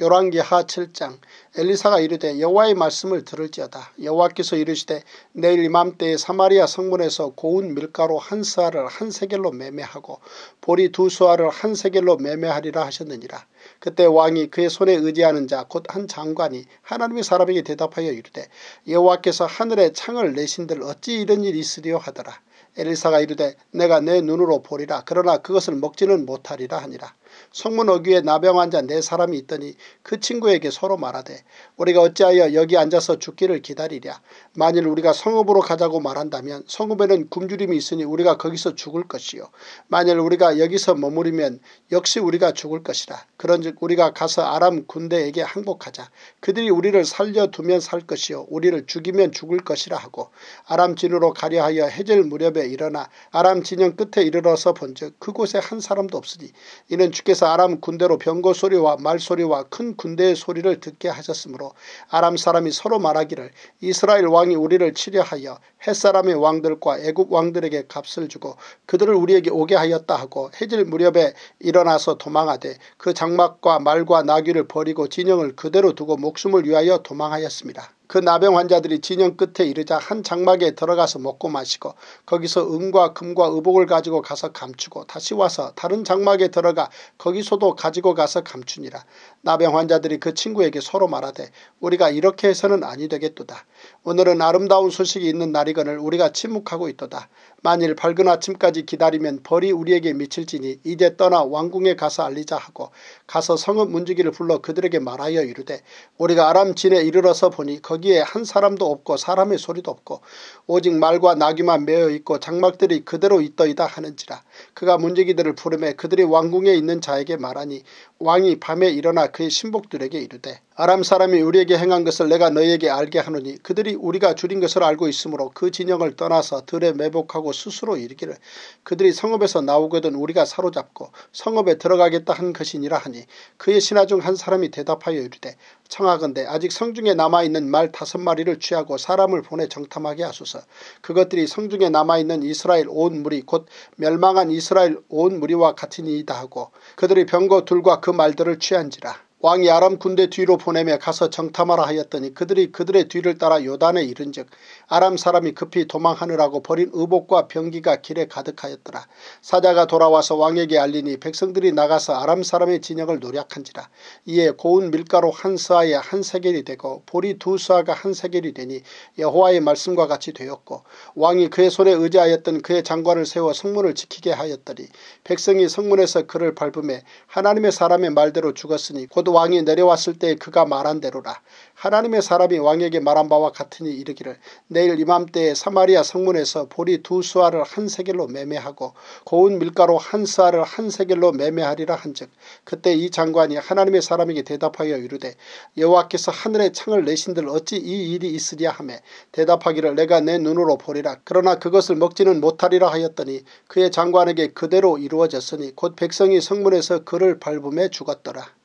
열왕기 하 7장 엘리사가 이르되 여호와의 말씀을 들을지어다. 여호와께서 이르시되 내일 이맘때에 사마리아 성문에서 고운 밀가루 한 스아를 한 세겔로 매매하고 보리 두 수아를 한 세겔로 매매하리라 하셨느니라. 그때 왕이 그의 손에 의지하는 자 곧 한 장관이 하나님의 사람에게 대답하여 이르되 여호와께서 하늘에 창을 내신들 어찌 이런 일이 있으리요 하더라. 엘리사가 이르되 내가 내 눈으로 보리라 그러나 그것을 먹지는 못하리라 하니라. 성문 어귀에 나병 환자 네 사람이 있더니 그 친구에게 서로 말하되 우리가 어찌하여 여기 앉아서 죽기를 기다리랴. 만일 우리가 성읍으로 가자고 말한다면 성읍에는 굶주림이 있으니 우리가 거기서 죽을 것이요. 만일 우리가 여기서 머무르면 역시 우리가 죽을 것이라. 그런즉 우리가 가서 아람 군대에게 항복하자. 그들이 우리를 살려두면 살 것이요. 우리를 죽이면 죽을 것이라 하고 아람 진으로 가려 하여 해질 무렵에 일어나 아람 진영 끝에 이르러서 본즉 그곳에 한 사람도 없으니 이는 주께서 아람 군대로 병거 소리와 말소리와 큰 군대의 소리를 듣게 하셨으므로 아람 사람이 서로 말하기를 이스라엘 왕이 우리를 치려하여 햇사람의 왕들과 애국 왕들에게 값을 주고 그들을 우리에게 오게 하였다 하고 해질 무렵에 일어나서 도망하되 그 장막과 말과 나귀를 버리고 진영을 그대로 두고 목숨을 위하여 도망하였습니다. 그 나병 환자들이 진영 끝에 이르자 한 장막에 들어가서 먹고 마시고 거기서 은과 금과 의복을 가지고 가서 감추고 다시 와서 다른 장막에 들어가 거기서도 가지고 가서 감추니라. 나병 환자들이 그 친구에게 서로 말하되 우리가 이렇게 해서는 아니 되겠도다. 오늘은 아름다운 소식이 있는 날이거늘 우리가 침묵하고 있도다. 만일 밝은 아침까지 기다리면 벌이 우리에게 미칠지니 이제 떠나 왕궁에 가서 알리자 하고 가서 성읍 문지기를 불러 그들에게 말하여 이르되 우리가 아람 진에 이르러서 보니 거기에 한 사람도 없고 사람의 소리도 없고 오직 말과 나귀만 매어 있고 장막들이 그대로 있더이다 하는지라. 그가 문지기들을 부르매 그들이 왕궁에 있는 자에게 말하니 왕이 밤에 일어나 그의 신복들에게 이르되 아람 사람이 우리에게 행한 것을 내가 너희에게 알게 하노니 그들이 우리가 줄인 것을 알고 있으므로 그 진영을 떠나서 들에 매복하고 스스로 이르기를 그들이 성읍에서 나오거든 우리가 사로잡고 성읍에 들어가겠다 한 것이니라 하니 그의 신하 중 한 사람이 대답하여 이르되 청하건대 아직 성중에 남아있는 말 다섯 마리를 취하고 사람을 보내 정탐하게 하소서. 그것들이 성중에 남아있는 이스라엘 온 무리 곧 멸망한 이스라엘 온 무리와 같으니이다 하고 그들이 병거 둘과 그 말들을 취한지라 왕이 아람 군대 뒤로 보내며 가서 정탐하라 하였더니 그들이 그들의 뒤를 따라 요단에 이른즉 아람 사람이 급히 도망하느라고 버린 의복과 병기가 길에 가득하였더라. 사자가 돌아와서 왕에게 알리니 백성들이 나가서 아람 사람의 진영을 노략한지라. 이에 고운 밀가루 한 스아에 한 세겔이 되고 보리 두 스아가 한 세겔이 되니 여호와의 말씀과 같이 되었고 왕이 그의 손에 의지하였던 그의 장관을 세워 성문을 지키게 하였더니 백성이 성문에서 그를 밟음에 하나님의 사람의 말대로 죽었으니 곧곧 왕이 내려왔을 때 그가 말한 대로라. 하나님의 사람이 왕에게 말한 바와 같으니 이르기를 내일 이맘때에 사마리아 성문에서 보리 두 수알을 한 세겔로 매매하고 고운 밀가루 한 수알을 한 세겔로 매매하리라 한즉 그때 이 장관이 하나님의 사람에게 대답하여 이르되 여호와께서 하늘의 창을 내신들 어찌 이 일이 있으랴 하매 대답하기를 내가 내 눈으로 보리라 그러나 그것을 먹지는 못하리라 하였더니 그의 장관에게 그대로 이루어졌으니 곧 백성이 성문에서 그를 밟음에 죽었더라.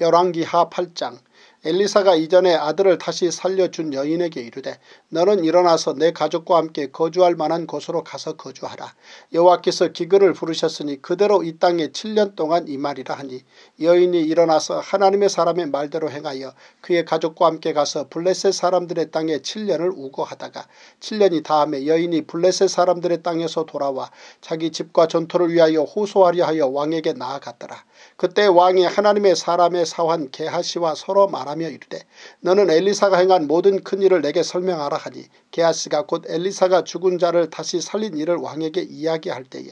열왕기하 8장 엘리사가 이전에 아들을 다시 살려준 여인에게 이르되 너는 일어나서 내 가족과 함께 거주할 만한 곳으로 가서 거주하라. 여호와께서 기근을 부르셨으니 그대로 이 땅에 7년 동안 이 말이라 하니 여인이 일어나서 하나님의 사람의 말대로 행하여 그의 가족과 함께 가서 블레셋 사람들의 땅에 7년을 우거하다가 7년이 다음에 여인이 블레셋 사람들의 땅에서 돌아와 자기 집과 전토를 위하여 호소하려 하여 왕에게 나아갔더라. 그때 왕이 하나님의 사람의 사환 게하시와 서로 말하며 이르되 너는 엘리사가 행한 모든 큰 일을 내게 설명하라 하니 게하스가 곧 엘리사가 죽은 자를 다시 살린 일을 왕에게 이야기할 때에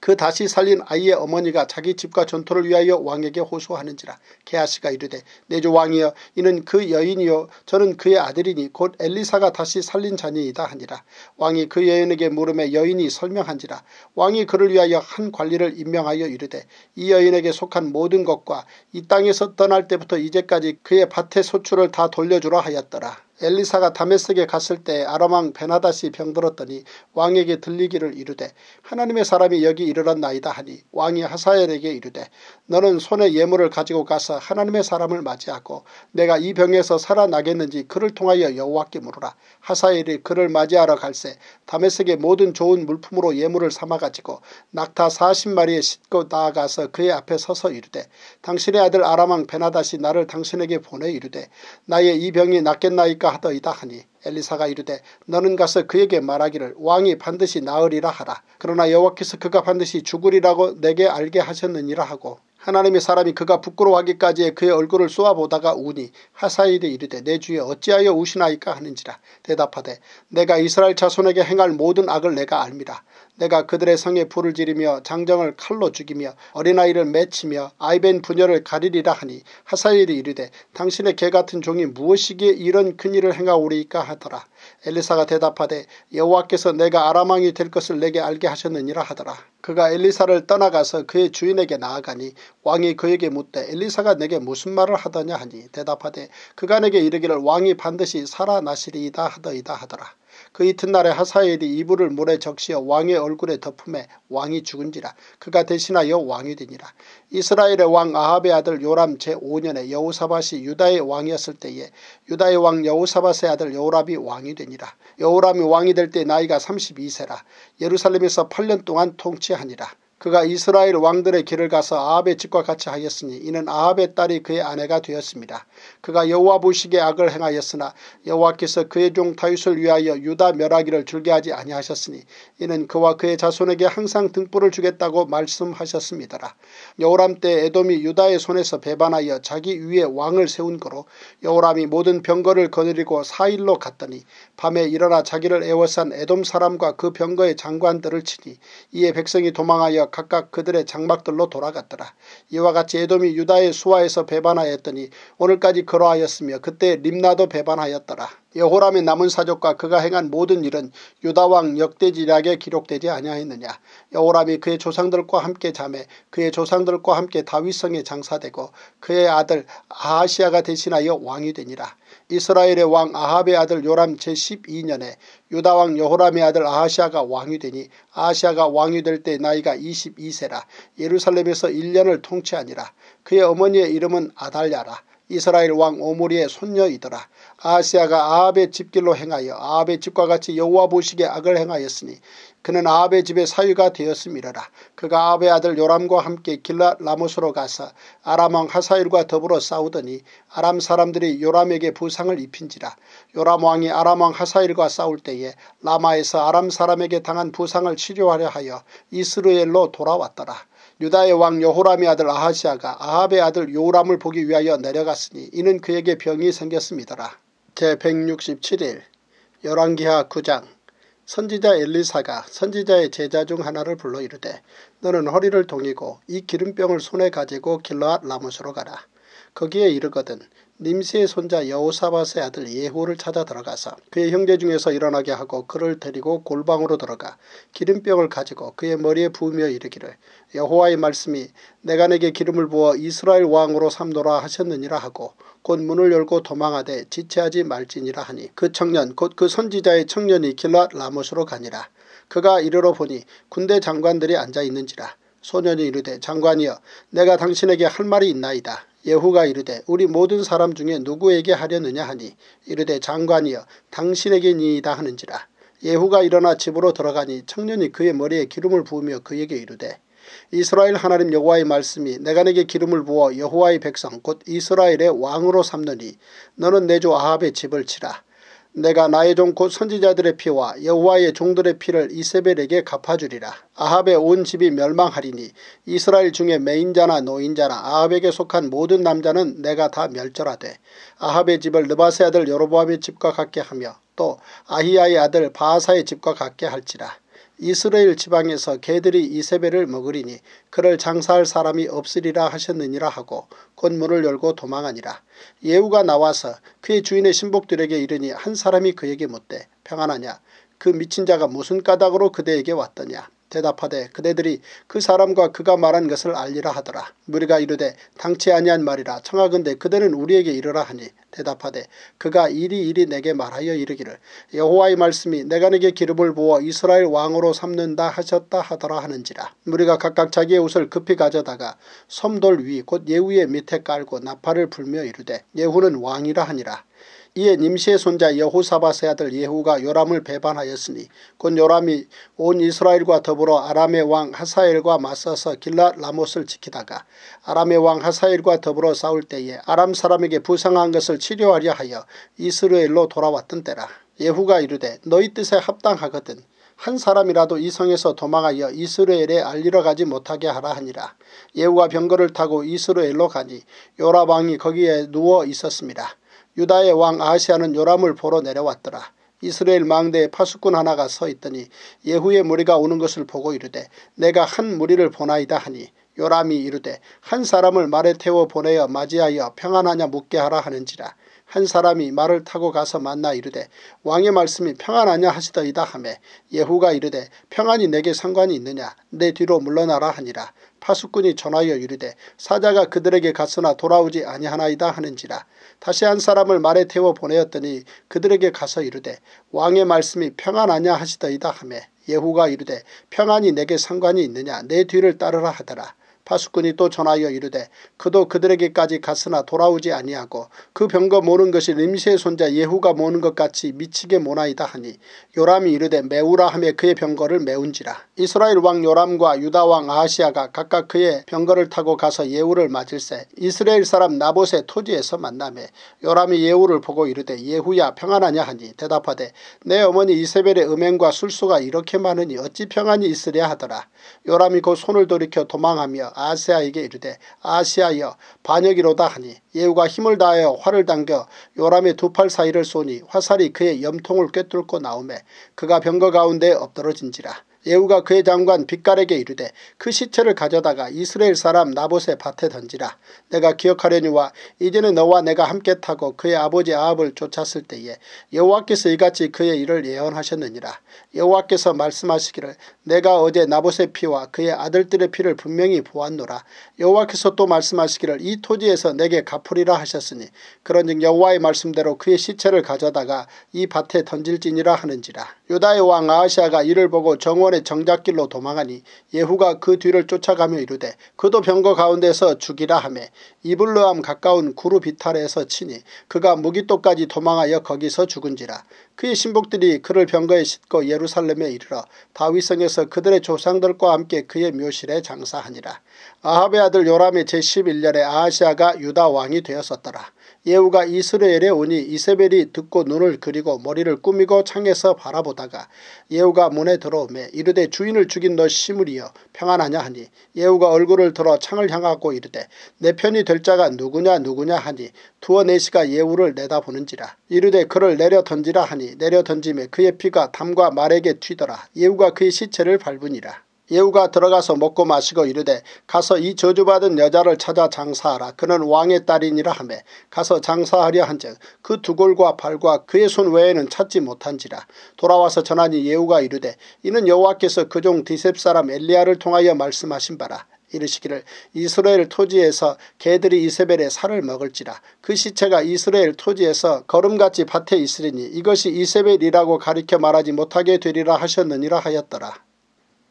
그 다시 살린 아이의 어머니가 자기 집과 전토를 위하여 왕에게 호소하는지라 게하스가 이르되 내 주 왕이여 이는 그 여인이요 저는 그의 아들이니 곧 엘리사가 다시 살린 자니이다 하니라. 왕이 그 여인에게 물음에 여인이 설명한지라 왕이 그를 위하여 한 관리를 임명하여 이르되 이 여인에게 속한 모든 것과 이 땅에서 떠날 때부터 이제까지 그의 밭의 소출을 다 돌려주라 하였더라. 엘리사가 다메섹에 갔을 때 아람왕 베나다시 병들었더니 왕에게 들리기를 이르되 하나님의 사람이 여기 이르렀나이다 하니 왕이 하사엘에게 이르되 너는 손에 예물을 가지고 가서 하나님의 사람을 맞이하고 내가 이 병에서 살아나겠는지 그를 통하여 여호와께 물으라. 하사엘이 그를 맞이하러 갈새 다메섹의 모든 좋은 물품으로 예물을 삼아가지고 낙타 40마리에 싣고 나아가서 그의 앞에 서서 이르되 당신의 아들 아람왕 베나다시 나를 당신에게 보내 이르되 나의 이 병이 낫겠나이까 하더이다 하니 엘리사가 이르되 너는 가서 그에게 말하기를 왕이 반드시 나으리라 하라. 그러나 여호와께서 그가 반드시 죽으리라고 내게 알게 하셨느니라 하고 하나님의 사람이 그가 부끄러워하기까지의 그의 얼굴을 쏘아보다가 우니 하사일이 이르되 내 주에 어찌하여 우시나이까 하는지라 대답하되 내가 이스라엘 자손에게 행할 모든 악을 내가 알미라 내가 그들의 성에 불을 지르며 장정을 칼로 죽이며 어린아이를 맺히며 아이벤 부녀를 가리리라 하니 하사일이 이르되 당신의 개같은 종이 무엇이기에 이런 큰일을 행하오리이까 하더라. 엘리사가 대답하되 여호와께서 내가 아람왕이 될 것을 내게 알게 하셨느니라 하더라. 그가 엘리사를 떠나가서 그의 주인에게 나아가니 왕이 그에게 묻되 엘리사가 내게 무슨 말을 하더냐 하니 대답하되 그가 내게 이르기를 왕이 반드시 살아나시리이다 하더이다 하더라. 그 이튿날에 하사엘이 이불을 물에 적시어 왕의 얼굴에 덮음에 왕이 죽은지라 그가 대신하여 왕이 되니라. 이스라엘의 왕 아합의 아들 요람 제5년에 여우사밧이 유다의 왕이었을 때에 유다의 왕 여우사밧의 아들 여우람이 왕이 되니라. 여우람이 왕이 될 때 나이가 32세라. 예루살렘에서 8년 동안 통치하니라. 그가 이스라엘 왕들의 길을 가서 아합의 집과 같이 하였으니 이는 아합의 딸이 그의 아내가 되었습니다. 그가 여호와 보시기에 악을 행하였으나 여호와께서 그의 종 다윗을 위하여 유다 멸하기를 줄게 하지 아니하셨으니 이는 그와 그의 자손에게 항상 등불을 주겠다고 말씀하셨습니다. 여호람 때 에돔이 유다의 손에서 배반하여 자기 위에 왕을 세운 거로 여호람이 모든 병거를 거느리고 사일로 갔더니 밤에 일어나 자기를 애워싼 에돔 사람과 그 병거의 장관들을 치니 이에 백성이 도망하여 각각 그들의 장막들로 돌아갔더라. 이와 같이 에돔이 유다의 수하에서 배반하였더니 오늘까지 그러하였으며 그때 림나도 배반하였더라. 여호람의 남은 사족과 그가 행한 모든 일은 유다왕 역대지략에 기록되지 아니하였느냐. 여호람이 그의 조상들과 함께 잠에 그의 조상들과 함께 다윗성에 장사되고 그의 아들 아하시아가 대신하여 왕이 되니라. 이스라엘의 왕 아합의 아들 요람 제12년에 유다왕 여호람의 아들 아하시아가 왕이 되니 아하시아가 왕이 될 때 나이가 22세라 예루살렘에서 1년을 통치하니라. 그의 어머니의 이름은 아달랴라. 이스라엘 왕 오므리의 손녀이더라. 아하시아가 아합의 집길로 행하여 아합의 집과 같이 여호와 보시기에 악을 행하였으니 그는 아합의 집의 사위가 되었음이라라. 그가 아합의 아들 요람과 함께 길라 라못으로 가서 아람왕 하사일과 더불어 싸우더니 아람 사람들이 요람에게 부상을 입힌지라. 요람 왕이 아람 왕 하사일과 싸울 때에 라마에서 아람 사람에게 당한 부상을 치료하려 하여 이스르엘로 돌아왔더라. 유다의 왕 여호람의 아들 아하시아가 아합의 아들 요람을 보기 위하여 내려갔으니 이는 그에게 병이 생겼습니다. 제167일 열왕기하 9장 선지자 엘리사가 선지자의 제자 중 하나를 불러 이르되 너는 허리를 동이고 이 기름병을 손에 가지고 길러앗 라못으로 가라. 거기에 이르거든 님시의 손자 여호사밧의 아들 예후를 찾아 들어가서 그의 형제 중에서 일어나게 하고 그를 데리고 골방으로 들어가 기름병을 가지고 그의 머리에 부으며 이르기를 여호와의 말씀이 내가 내게 기름을 부어 이스라엘 왕으로 삼노라 하셨느니라 하고 곧 문을 열고 도망하되 지체하지 말지니라 하니 그 청년 곧 그 선지자의 청년이 길랏 라못으로 가니라 그가 이르러 보니 군대 장관들이 앉아 있는지라 소년이 이르되 장관이여 내가 당신에게 할 말이 있나이다. 예후가 이르되 우리 모든 사람 중에 누구에게 하려느냐 하니 이르되 장관이여 당신에게니이다 하는지라. 예후가 일어나 집으로 들어가니 청년이 그의 머리에 기름을 부으며 그에게 이르되 이스라엘 하나님 여호와의 말씀이 내가 내게 기름을 부어 여호와의 백성 곧 이스라엘의 왕으로 삼느니 너는 내조 아합의 집을 치라. 내가 나의 종곧 선지자들의 피와 여호와의 종들의 피를 이세벨에게 갚아주리라. 아합의 온 집이 멸망하리니 이스라엘 중에 매인자나 노인자나 아합에게 속한 모든 남자는 내가 다 멸절하되 아합의 집을 느바세 아들 여로보암의 집과 같게 하며 또 아히야의 아들 바하사의 집과 같게 할지라. 이스라엘 지방에서 개들이 이세벨을 먹으리니 그를 장사할 사람이 없으리라 하셨느니라 하고 곧 문을 열고 도망하니라. 예후가 나와서 그의 주인의 신복들에게 이르니 한 사람이 그에게 묻되 평안하냐 그 미친 자가 무슨 까닭으로 그대에게 왔더냐 대답하되 그대들이 그 사람과 그가 말한 것을 알리라 하더라. 무리가 이르되 당치 아니한 말이라 청하건대 그대는 우리에게 이르라 하니 대답하되 그가 이리 이리 내게 말하여 이르기를 여호와의 말씀이 내가 내게 기름을 부어 이스라엘 왕으로 삼는다 하셨다 하더라 하는지라. 무리가 각각 자기의 옷을 급히 가져다가 섬돌 위 곧 예후의 밑에 깔고 나팔을 불며 이르되 예후는 왕이라 하니라. 이에 님시의 손자 여호사밧의 아들 예후가 요람을 배반하였으니 곧 요람이 온 이스라엘과 더불어 아람의 왕 하사엘과 맞서서 길라 라못을 지키다가 아람의 왕 하사엘과 더불어 싸울 때에 아람 사람에게 부상한 것을 치료하려 하여 이스라엘로 돌아왔던 때라. 예후가 이르되 너희 뜻에 합당하거든 한 사람이라도 이 성에서 도망하여 이스라엘에 알리러 가지 못하게 하라 하니라. 예후가 병거를 타고 이스라엘로 가니 요라 왕이 거기에 누워 있었습니다. 유다의 왕 아시아는 요람을 보러 내려왔더라. 이스라엘 망대에 파수꾼 하나가 서 있더니 예후의 무리가 오는 것을 보고 이르되 내가 한 무리를 보나이다 하니 요람이 이르되 한 사람을 말에 태워 보내어 맞이하여 평안하냐 묻게 하라 하는지라 한 사람이 말을 타고 가서 만나 이르되 왕의 말씀이 평안하냐 하시더이다 하매 예후가 이르되 평안이 내게 상관이 있느냐? 내 뒤로 물러나라 하니라. 파수꾼이 전하여 이르되 사자가 그들에게 갔으나 돌아오지 아니하나이다 하는지라. 다시 한 사람을 말에 태워 보내었더니 그들에게 가서 이르되 왕의 말씀이 평안하냐 하시더이다 하매 예후가 이르되 평안이 내게 상관이 있느냐? 내 뒤를 따르라 하더라. 파수꾼이 또 전하여 이르되 그도 그들에게까지 갔으나 돌아오지 아니하고 그 병거 모는 것이 림시의 손자 예후가 모는 것 같이 미치게 모나이다 하니 요람이 이르되 메우라 하며 그의 병거를 메운지라. 이스라엘 왕 요람과 유다 왕 아하시아가 각각 그의 병거를 타고 가서 예후를 맞을세 이스라엘 사람 나봇의 토지에서 만나매 요람이 예후를 보고 이르되 예후야 평안하냐 하니 대답하되 내 어머니 이세벨의 음행과 술수가 이렇게 많으니 어찌 평안이 있으랴 하더라. 요람이 곧 손을 돌이켜 도망하며 아세아에게 이르되 아시아여 반역이로다 하니 예후가 힘을 다하여 활을 당겨 요람의 두 팔 사이를 쏘니 화살이 그의 염통을 꿰뚫고 나오매 그가 병거 가운데 엎드러진지라. 예후가 그의 장관 빛깔에게 이르되 그 시체를 가져다가 이스라엘 사람 나봇의 밭에 던지라. 내가 기억하려니와 이제는 너와 내가 함께 타고 그의 아버지 아합을 쫓았을 때에 여호와께서 이같이 그의 일을 예언하셨느니라. 여호와께서 말씀하시기를 내가 어제 나봇의 피와 그의 아들들의 피를 분명히 보았노라. 여호와께서 또 말씀하시기를 이 토지에서 내게 갚으리라 하셨으니 그런즉 여호와의 말씀대로 그의 시체를 가져다가 이 밭에 던질지니라 하는지라. 유다의 왕 아하시아가 이를 보고 정원의 정작길로 도망하니 예후가 그 뒤를 쫓아가며 이르되 그도 병거 가운데서 죽이라 하며 이블르암 가까운 구루 비탈에서 치니 그가 무기토까지 도망하여 거기서 죽은지라. 그의 신복들이 그를 병거에 싣고 예루살렘에 이르러 다윗성에서 그들의 조상들과 함께 그의 묘실에 장사하니라. 아합의 아들 요람의 제11년에 아하시아가 유다 왕이 되었었더라. 예후가 이스라엘에 오니 이세벨이 듣고 눈을 그리고 머리를 꾸미고 창에서 바라보다가 예후가 문에 들어오매 이르되 주인을 죽인 너 시물이여 평안하냐 하니? 예후가 얼굴을 들어 창을 향하고 이르되 내 편이 될 자가 누구냐 누구냐 하니? 두어 네시가 예후를 내다보는지라. 이르되 그를 내려 던지라 하니 내려 던짐에 그의 피가 담과 말에게 튀더라. 예후가 그의 시체를 밟으니라. 예후가 들어가서 먹고 마시고 이르되 가서 이 저주받은 여자를 찾아 장사하라. 그는 왕의 딸이니라 하며 가서 장사하려 한즉 그 두골과 발과 그의 손 외에는 찾지 못한지라. 돌아와서 전하니 예후가 이르되 이는 여호와께서 그 종 디셉 사람 엘리야를 통하여 말씀하신 바라. 이르시기를 이스라엘 토지에서 개들이 이세벨의 살을 먹을지라 그 시체가 이스라엘 토지에서 걸음같이 밭에 있으리니 이것이 이세벨이라고 가리켜 말하지 못하게 되리라 하셨느니라 하였더라.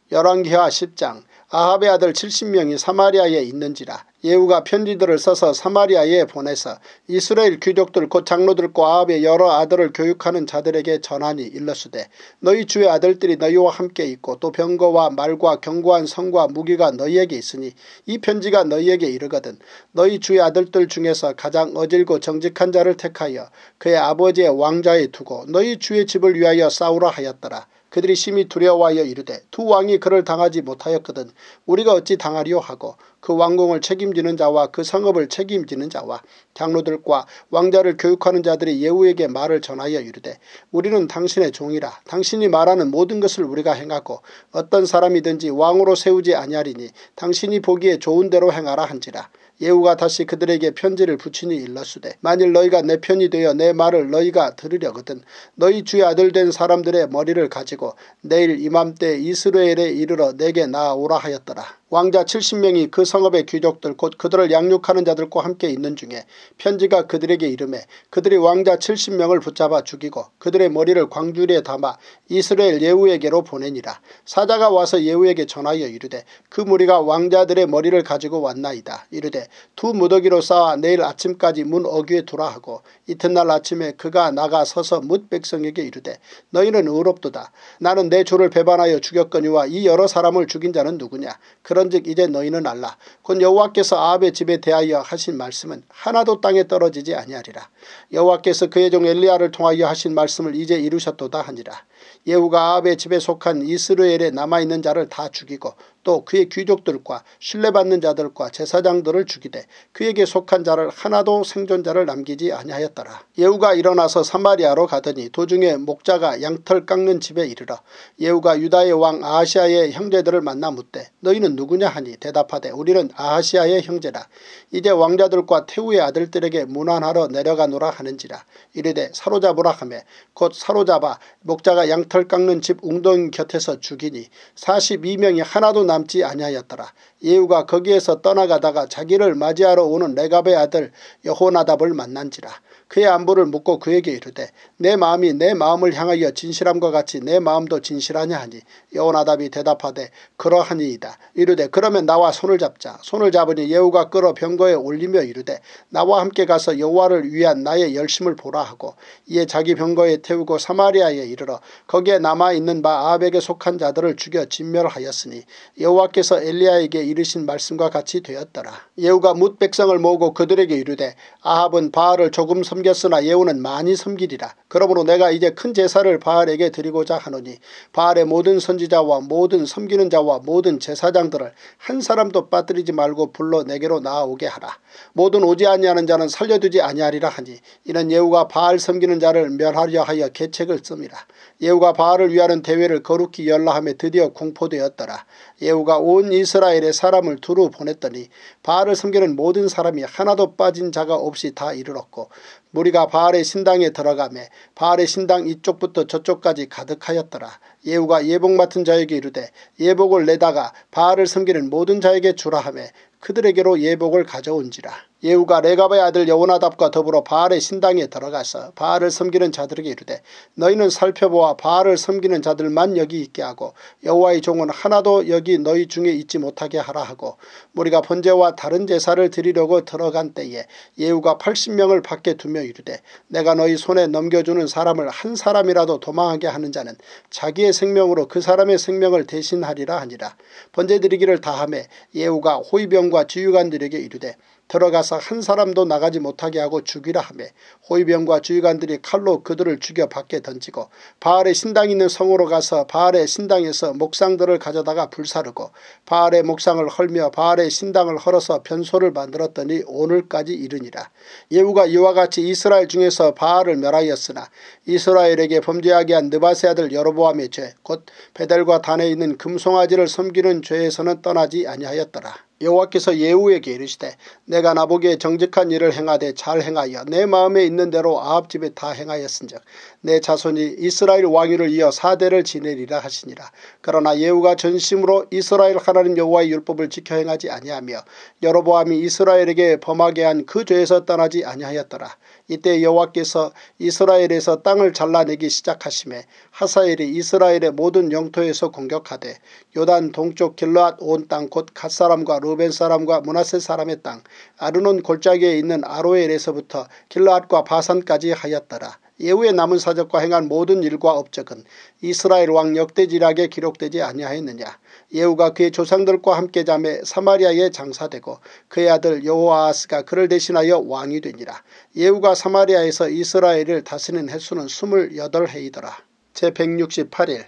열왕기하 10장 아합의 아들 70명이 사마리아에 있는지라 예후가 편지들을 써서 사마리아에 보내서 이스라엘 귀족들 곧 장로들과 아합의 여러 아들을 교육하는 자들에게 전하니 일러수되 너희 주의 아들들이 너희와 함께 있고 또 병거와 말과 견고한 성과 무기가 너희에게 있으니 이 편지가 너희에게 이르거든 너희 주의 아들들 중에서 가장 어질고 정직한 자를 택하여 그의 아버지의 왕자에 두고 너희 주의 집을 위하여 싸우라 하였더라. 그들이 심히 두려워하여 이르되 두 왕이 그를 당하지 못하였거든 우리가 어찌 당하리요 하고 그 왕궁을 책임지는 자와 그 성읍을 책임지는 자와 장로들과 왕자를 교육하는 자들이 예후에게 말을 전하여 이르되 우리는 당신의 종이라. 당신이 말하는 모든 것을 우리가 행하고 어떤 사람이든지 왕으로 세우지 아니하리니 당신이 보기에 좋은 대로 행하라 한지라 예후가 다시 그들에게 편지를 붙이니 일러수되 만일 너희가 내 편이 되어 내 말을 너희가 들으려거든 너희 주의 아들 된 사람들의 머리를 가지고 내일 이맘때 이스라엘에 이르러 내게 나아오라 하였더라. 왕자 70명이 그 성읍의 귀족들 곧 그들을 양육하는 자들과 함께 있는 중에 편지가 그들에게 이름해 그들이 왕자 70명을 붙잡아 죽이고 그들의 머리를 광주리에 담아 이스라엘 예후에게로 보내니라. 사자가 와서 예후에게 전하여 이르되 그 무리가 왕자들의 머리를 가지고 왔나이다. 이르되 두 무더기로 쌓아 내일 아침까지 문 어귀에 두라 하고 이튿날 아침에 그가 나가 서서 뭇 백성에게 이르되 너희는 의롭도다. 나는 내 주를 배반하여 죽였거니와 이 여러 사람을 죽인 자는 누구냐. 그 런즉 이제 너희는 알라. 곧 여호와께서 아합의 집에 대하여 하신 말씀은 하나도 땅에 떨어지지 아니하리라. 여호와께서 그의 종 엘리야를 통하여 하신 말씀을 이제 이루셨도다 하니라. 예후가 아합의 집에 속한 이스라엘에 남아있는 자를 다 죽이고 또 그의 귀족들과 신뢰받는 자들과 제사장들을 죽이되 그에게 속한 자를 하나도 생존자를 남기지 아니하였더라. 예후가 일어나서 사마리아로 가더니 도중에 목자가 양털 깎는 집에 이르러 예후가 유다의 왕 아하시아의 형제들을 만나 묻되 너희는 누구냐 하니 대답하되 우리는 아하시아의 형제라. 이제 왕자들과 태우의 아들들에게 문안하러 내려가노라 하는지라. 이르되 사로잡으라 하며 곧 사로잡아 목자가 양털 깎는 집 웅덩이 곁에서 죽이니 42명이 하나도 남 남지 아니하였더라. 예후가 거기에서 떠나가다가 자기를 맞이하러 오는 레갑의 아들 여호나답을 만난지라. 그의 안부를 묻고 그에게 이르되 내 마음이 내 마음을 향하여 진실함과 같이 내 마음도 진실하냐 하니 여호나답이 대답하되 그러하니이다. 이르되 그러면 나와 손을 잡자. 손을 잡으니 예후가 끌어 병거에 올리며 이르되 나와 함께 가서 여호와를 위한 나의 열심을 보라 하고 이에 자기 병거에 태우고 사마리아에 이르러 거기에 남아있는 바 아합에게 속한 자들을 죽여 진멸하였으니 여호와께서 엘리야에게 이르신 말씀과 같이 되었더라. 예후가 뭇 백성을 모으고 그들에게 이르되 아합은 바알을 조금 섬 겼으나 예후는 많이 섬기리라. 그러므로 내가 이제 큰 제사를 바알에게 드리고자 하노니 바알의 모든 선지자와 모든 섬기는 자와 모든 제사장들을 한 사람도 빠뜨리지 말고 불러 내게로 나아오게 하라. 모든 오지 아니하는 자는 살려두지 아니하리라 하니 이는 예후가 바알 섬기는 자를 멸하려 하여 계책을 씁니다. 예후가 바알을 위하는 대회를 거룩히 열라함에 드디어 공포되었더라. 예후가 온 이스라엘의 사람을 두루 보냈더니 바알을 섬기는 모든 사람이 하나도 빠진 자가 없이 다 이르렀고 무리가 바알의 신당에 들어가매 바알의 신당 이쪽부터 저쪽까지 가득하였더라. 예후가 예복 맡은 자에게 이르되 예복을 내다가 바알을 섬기는 모든 자에게 주라 하매 그들에게로 예복을 가져온지라. 예후가 레갑의 아들 여호나답과 더불어 바알의 신당에 들어가서 바알을 섬기는 자들에게 이르되 너희는 살펴보아 바알을 섬기는 자들만 여기 있게 하고 여호와의 종은 하나도 여기 너희 중에 있지 못하게 하라 하고 우리가 번제와 다른 제사를 드리려고 들어간 때에 예후가 80명을 밖에 두며 이르되 내가 너희 손에 넘겨주는 사람을 한 사람이라도 도망하게 하는 자는 자기의 생명으로 그 사람의 생명을 대신하리라 하니라. 번제 드리기를 다함에 예후가 호위병과 지휘관들에게 이르되 들어가서 한 사람도 나가지 못하게 하고 죽이라 하며 호위병과 주의관들이 칼로 그들을 죽여 밖에 던지고 바알의 신당 있는 성으로 가서 바알의 신당에서 목상들을 가져다가 불사르고 바알의 목상을 헐며 바알의 신당을 헐어서 변소를 만들었더니 오늘까지 이르니라. 예후가 이와 같이 이스라엘 중에서 바알을 멸하였으나 이스라엘에게 범죄하게 한 느바세 아들 여로보암의 죄 곧 베델과 단에 있는 금송아지를 섬기는 죄에서는 떠나지 아니하였더라. 여호와께서 예후에게 이르시되 내가 나보기에 정직한 일을 행하되 잘 행하여 내 마음에 있는 대로 아합 집에 다 행하였은즉 내 자손이 이스라엘 왕위를 이어 사대를 지내리라 하시니라. 그러나 예후가 전심으로 이스라엘 하나님 여호와의 율법을 지켜 행하지 아니하며 여로보암이 이스라엘에게 범하게 한 그 죄에서 떠나지 아니하였더라. 이때 여호와께서 이스라엘에서 땅을 잘라내기 시작하심에 하사엘이 이스라엘의 모든 영토에서 공격하되 요단 동쪽 길르앗 온 땅 곧 갓사람과 루벤 사람과 문하세 사람의 땅 아르논 골짜기에 있는 아로엘에서부터 길르앗과 바산까지 하였더라. 예후의 남은 사적과 행한 모든 일과 업적은 이스라엘 왕 역대지락에 기록되지 아니하였느냐. 예후가 그의 조상들과 함께 잠에 사마리아에 장사되고 그의 아들 여호아스가 그를 대신하여 왕이 되니라. 예후가 사마리아에서 이스라엘을 다스리는 횟수는 28해이더라. 제168일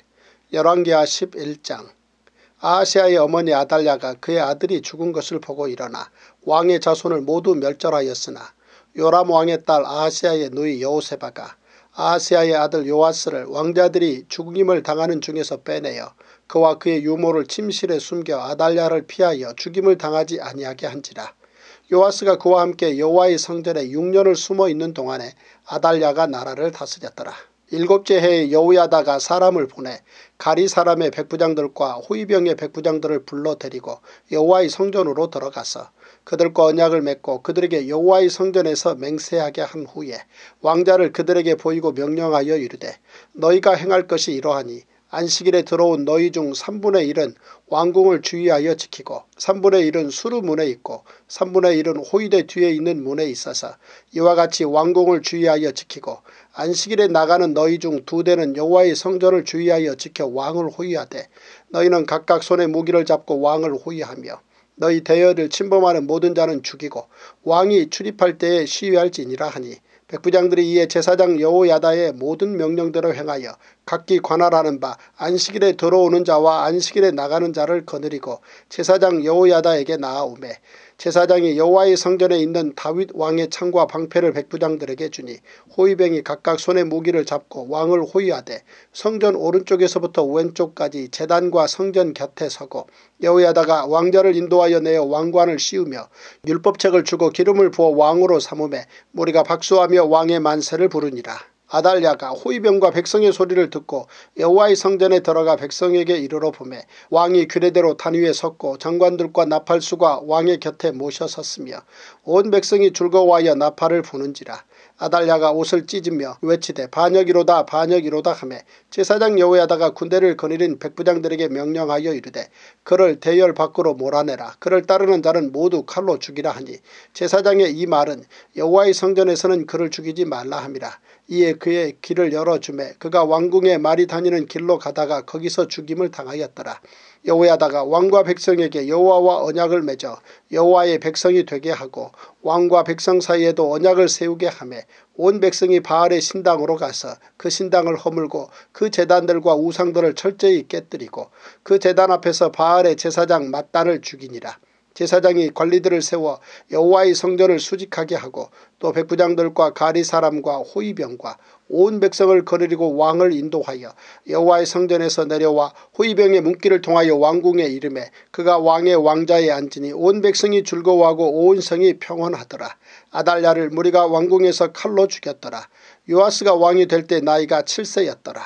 열왕기하 11장 아시아의 어머니 아달랴가 그의 아들이 죽은 것을 보고 일어나 왕의 자손을 모두 멸절하였으나 요람 왕의 딸 아시아의 누이 여호세바가 아시아의 아들 요아스를 왕자들이 죽임을 당하는 중에서 빼내어 그와 그의 유모를 침실에 숨겨 아달랴를 피하여 죽임을 당하지 아니하게 한지라. 요아스가 그와 함께 여호와의 성전에 6년을 숨어 있는 동안에 아달랴가 나라를 다스렸더라. 일곱째 해에 여우야다가 사람을 보내 가리 사람의 백부장들과 호위병의 백부장들을 불러 데리고 여호와의 성전으로 들어가서 그들과 언약을 맺고 그들에게 여호와의 성전에서 맹세하게 한 후에 왕자를 그들에게 보이고 명령하여 이르되 너희가 행할 것이 이러하니 안식일에 들어온 너희 중 3분의 1은 왕궁을 주의하여 지키고 3분의 1은 수루문에 있고 3분의 1은 호위대 뒤에 있는 문에 있어서 이와 같이 왕궁을 주의하여 지키고 안식일에 나가는 너희 중 두 대는 여호와의 성전을 주의하여 지켜 왕을 호위하되 너희는 각각 손에 무기를 잡고 왕을 호위하며 너희 대여를 침범하는 모든 자는 죽이고 왕이 출입할 때에 시위할지니라 하니 백부장들이 이에 제사장 여호야다의 모든 명령대로 행하여 각기 관할하는 바 안식일에 들어오는 자와 안식일에 나가는 자를 거느리고 제사장 여호야다에게 나아오매 제사장이 여호와의 성전에 있는 다윗 왕의 창과 방패를 백부장들에게 주니 호위병이 각각 손에 무기를 잡고 왕을 호위하되 성전 오른쪽에서부터 왼쪽까지 재단과 성전 곁에 서고 여호야다가 왕자를 인도하여 내어 왕관을 씌우며 율법책을 주고 기름을 부어 왕으로 삼음에 무리가 박수하며 왕의 만세를 부르니라. 아달랴가 호위병과 백성의 소리를 듣고 여호와의 성전에 들어가 백성에게 이르러 보매 왕이 규례대로 단 위에 섰고 장관들과 나팔수가 왕의 곁에 모셔 섰으며 온 백성이 즐거워하여 나팔을 부는지라 아달랴가 옷을 찢으며 외치되 반역이로다 반역이로다 하매 제사장 여호야다가 군대를 거느린 백부장들에게 명령하여 이르되 그를 대열 밖으로 몰아내라 그를 따르는 자는 모두 칼로 죽이라 하니 제사장의 이 말은 여호와의 성전에서는 그를 죽이지 말라 함이라 이에 그의 길을 열어주매 그가 왕궁에 말이 다니는 길로 가다가 거기서 죽임을 당하였더라. 여호야다가 왕과 백성에게 여호와와 언약을 맺어 여호와의 백성이 되게 하고 왕과 백성 사이에도 언약을 세우게 하매 온 백성이 바알의 신당으로 가서 그 신당을 허물고 그 재단들과 우상들을 철저히 깨뜨리고 그 재단 앞에서 바알의 제사장 mat단을 죽이니라. 제사장이 관리들을 세워 여호와의 성전을 수직하게 하고 또 백부장들과 가리 사람과 호위병과 온 백성을 거느리고 왕을 인도하여 여호와의 성전에서 내려와 호위병의 문기를 통하여 왕궁에 이름에 그가 왕의 왕자에 앉으니 온 백성이 즐거워하고 온 성이 평온하더라. 아달랴를 무리가 왕궁에서 칼로 죽였더라. 요아스가 왕이 될 때 나이가 7세였더라.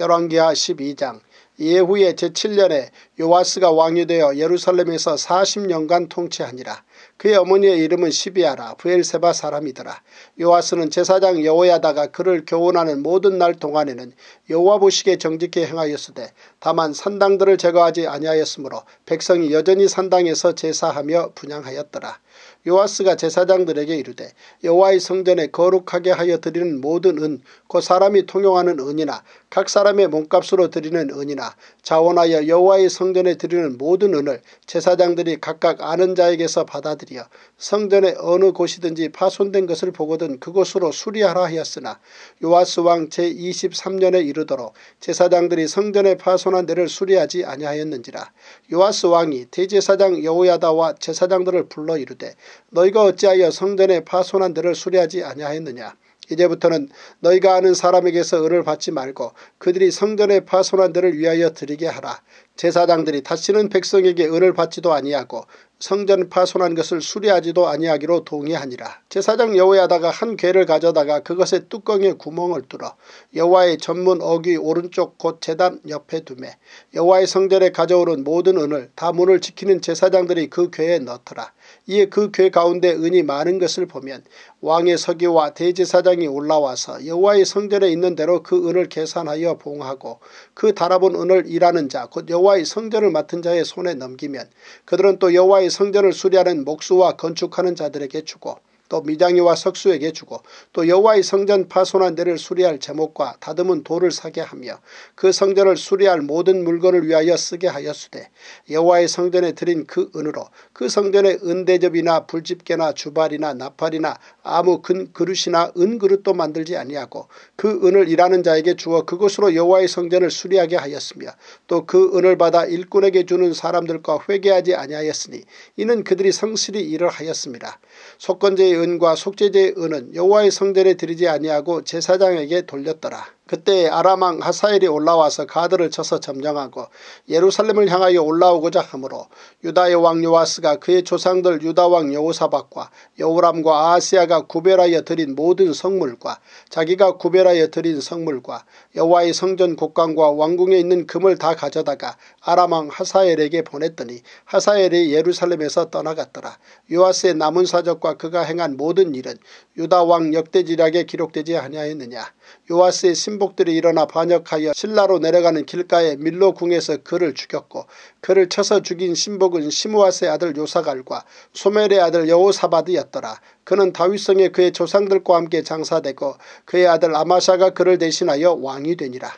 열왕기하 12장 예후의 제7년에 요아스가 왕이 되어 예루살렘에서 40년간 통치하니라. 그의 어머니의 이름은 시비아라 부엘세바 사람이더라. 요아스는 제사장 여호야다가 그를 교훈하는 모든 날 동안에는 여호와 보시기에 정직히 행하였으되 다만 산당들을 제거하지 아니하였으므로 백성이 여전히 산당에서 제사하며 분양하였더라. 요아스가 제사장들에게 이르되 여호와의 성전에 거룩하게 하여 드리는 모든 은그 사람이 통용하는 은이나 각 사람의 몸값으로 드리는 은이나 자원하여 여호와의 성전에 드리는 모든 은을 제사장들이 각각 아는 자에게서 받아들여 성전의 어느 곳이든지 파손된 것을 보거든 그곳으로 수리하라 하였으나 요아스 왕 제23년에 이르도록 제사장들이 성전에 파손한 데를 수리하지 아니하였는지라 요아스 왕이 대제사장 여호야다와 제사장들을 불러 이르되 너희가 어찌하여 성전에 파손한 데를 수리하지 아니하였느냐 이제부터는 너희가 아는 사람에게서 을을 받지 말고 그들이 성전에 파손한 데를 위하여 드리게 하라. 제사장들이 다시는 백성에게 은을 받지도 아니하고 성전 파손한 것을 수리하지도 아니하기로 동의하니라. 제사장 여호야다가 한 괴를 가져다가 그것의 뚜껑에 구멍을 뚫어 여호와의 전문 어귀 오른쪽 곧 재단 옆에 두매 여호와의 성전에 가져오는 모든 은을 다 문을 지키는 제사장들이 그 괴에 넣더라. 이에 그괴 가운데 은이 많은 것을 보면 왕의 서기와 대제사장이 올라와서 여호와의 성전에 있는 대로 그 은을 계산하여 봉하고 그 달아본 은을 일하는 자 곧 여호와의 성전을 맡은 자의 손에 넘기면 그들은 또 여호와의 성전을 수리하는 목수와 건축하는 자들에게 주고 또 미장이와 석수에게 주고 또 여호와의 성전 파손한 데를 수리할 제목과 다듬은 돌을 사게 하며 그 성전을 수리할 모든 물건을 위하여 쓰게 하였으되 여호와의 성전에 드린 그 은으로 그 성전의 은대접이나 불집게나 주발이나 나팔이나 아무 근 그릇이나 은그릇도 만들지 아니하고 그 은을 일하는 자에게 주어 그것으로 여호와의 성전을 수리하게 하였으며 또 그 은을 받아 일꾼에게 주는 사람들과 회개하지 아니하였으니 이는 그들이 성실히 일을 하였습니다. 속건제의 은과 속죄제의 은은 여호와의 성전에 드리지 아니하고 제사장에게 돌렸더라. 그때 아람왕 하사엘이 올라와서 가드를 쳐서 점령하고 예루살렘을 향하여 올라오고자 하므로 유다의 왕 요아스가 그의 조상들 유다왕 여호사박과 여호람과 아하시아가 구별하여 드린 모든 성물과 자기가 구별하여 드린 성물과 여호와의 성전 곡간과 왕궁에 있는 금을 다 가져다가 아람왕 하사엘에게 보냈더니 하사엘이 예루살렘에서 떠나갔더라. 요아스의 남은 사적과 그가 행한 모든 일은 유다왕 역대지략에 기록되지 아니하였느냐. 요아스의 신복들이 일어나 반역하여 신라로 내려가는 길가에 밀로 궁에서 그를 죽였고 그를 쳐서 죽인 신복은 시무아스의 아들 요사갈과 소멜의 아들 여호사바드였더라. 그는 다윗성에 그의 조상들과 함께 장사되고 그의 아들 아마샤가 그를 대신하여 왕이 되니라.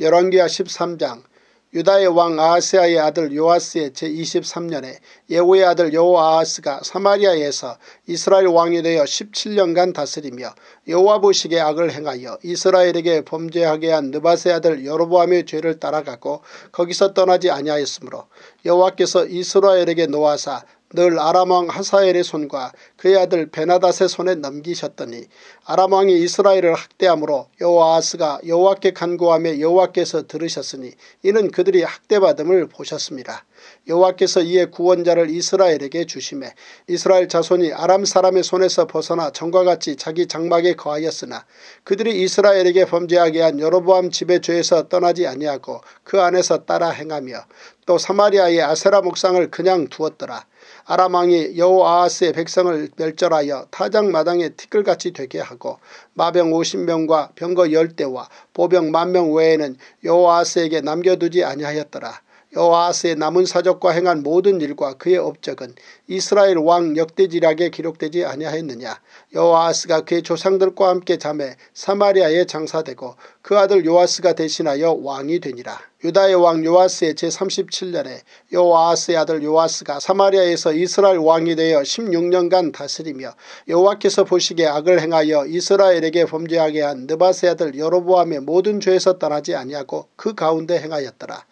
열왕기하 13장 유다의 왕 아하스야의 아들 요아스의 제23년에 예후의 아들 여호아하스가 사마리아에서 이스라엘 왕이 되어 17년간 다스리며 여호와 보시기에 악을 행하여 이스라엘에게 범죄하게 한 느바세 아들 여로보암의 죄를 따라가고 거기서 떠나지 아니하였으므로 여호와께서 이스라엘에게 노하사 늘 아람왕 하사엘의 손과 그의 아들 베나닷의 손에 넘기셨더니 아람왕이 이스라엘을 학대함으로 여호아스가 여호와께 간구하며 여호와께서 들으셨으니 이는 그들이 학대받음을 보셨습니다. 여호와께서 이에 구원자를 이스라엘에게 주심에 이스라엘 자손이 아람 사람의 손에서 벗어나 전과 같이 자기 장막에 거하였으나 그들이 이스라엘에게 범죄하게 한 여로보암 집의 죄에서 떠나지 아니하고 그 안에서 따라 행하며 또 사마리아의 아세라 목상을 그냥 두었더라. 아람왕이 여호아하스의 백성을 멸절하여 타작마당에 티끌같이 되게 하고 마병 50명과 병거 10대와 보병 만명 외에는 여호아하스에게 남겨두지 아니하였더라. 여호아스의 남은 사적과 행한 모든 일과 그의 업적은 이스라엘 왕 역대지략에 기록되지 아니하였느냐. 여호아스가 그의 조상들과 함께 잠에 사마리아에 장사되고 그 아들 요아스가 대신하여 왕이 되니라. 유다의 왕 요아스의 제37년에 여호아스의 아들 요아스가 사마리아에서 이스라엘 왕이 되어 16년간 다스리며 여호와께서 보시기에 악을 행하여 이스라엘에게 범죄하게 한 느바세 아들 여로보암의 모든 죄에서 떠나지 아니하고 그 가운데 행하였더라.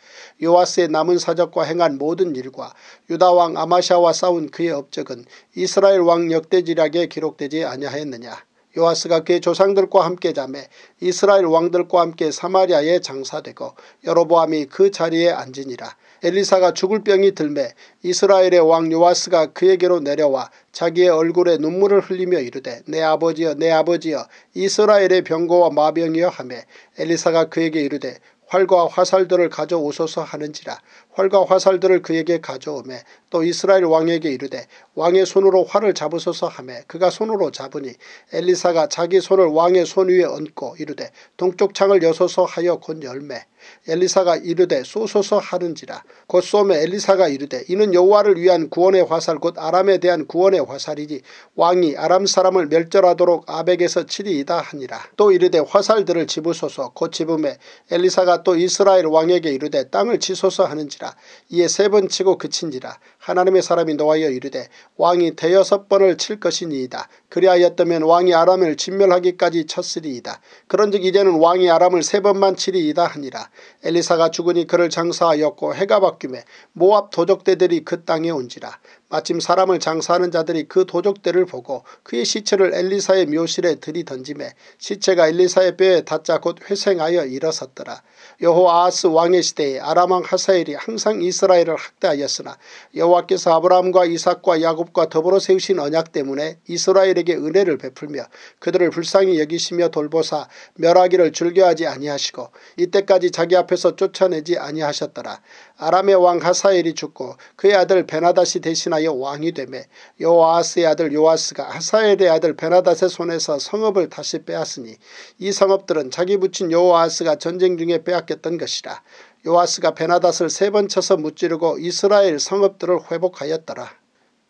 요아스의 남은 사적과 행한 모든 일과 유다 왕 아마샤와 싸운 그의 업적은 이스라엘 왕 역대지략에 기록되지 아니하였느냐. 요아스가 그의 조상들과 함께 잠에 이스라엘 왕들과 함께 사마리아에 장사되고 여로보암이 그 자리에 앉으니라. 엘리사가 죽을 병이 들매 이스라엘의 왕 요아스가 그에게로 내려와 자기의 얼굴에 눈물을 흘리며 이르되 내 아버지여 내 아버지여 이스라엘의 병거와 마병이여 하매 엘리사가 그에게 이르되 활과 화살들을 가져오소서 하는지라 활과 화살들을 그에게 가져오매 또 이스라엘 왕에게 이르되 왕의 손으로 활을 잡으소서 하매 그가 손으로 잡으니 엘리사가 자기 손을 왕의 손 위에 얹고 이르되 동쪽 창을 여소서 하여 곧 열매. 엘리사가 이르되 쏘소서 하는지라 곧 쏘매 엘리사가 이르되 이는 여호와를 위한 구원의 화살 곧 아람에 대한 구원의 화살이지 왕이 아람 사람을 멸절하도록 아벡에서 치리이다 하니라. 또 이르되 화살들을 집으소서. 곧 집음에 엘리사가 또 이스라엘 왕에게 이르되 땅을 치소서 하는지라. 이에 세 번 치고 그친지라. 하나님의 사람이 노하여 이르되 왕이 대여섯 번을 칠 것이니이다. 그리하였다면 왕이 아람을 진멸하기까지 쳤으리이다. 그런즉 이제는 왕이 아람을 세 번만 치리이다 하니라. 엘리사가 죽으니 그를 장사하였고 해가 바뀌매 모압 도적대들이 그 땅에 온지라 마침 사람을 장사하는 자들이 그 도적대를 보고 그의 시체를 엘리사의 묘실에 들이던짐에 시체가 엘리사의 뼈에 닿자 곧 회생하여 일어섰더라. 여호아하스 왕의 시대에 아람왕 하사엘이 항상 이스라엘을 학대하였으나 여호와께서 아브라함과 이삭과 야곱과 더불어 세우신 언약 때문에 이스라엘에게 은혜를 베풀며 그들을 불쌍히 여기시며 돌보사 멸하기를 즐겨하지 아니하시고 이때까지 자기 앞에서 쫓아내지 아니하셨더라. 아람의 왕 하사엘이 죽고 그의 아들 베나다시 대신하여 왕이 되매 여호아스의 아들 요아스가 하사엘의 아들 베나닷의 손에서 성읍을 다시 빼앗으니 이 성읍들은 자기 붙인 여호아스가 전쟁 중에 빼앗겼던 것이라. 요아스가 베나닷을 세 번 쳐서 무찌르고 이스라엘 성읍들을 회복하였더라.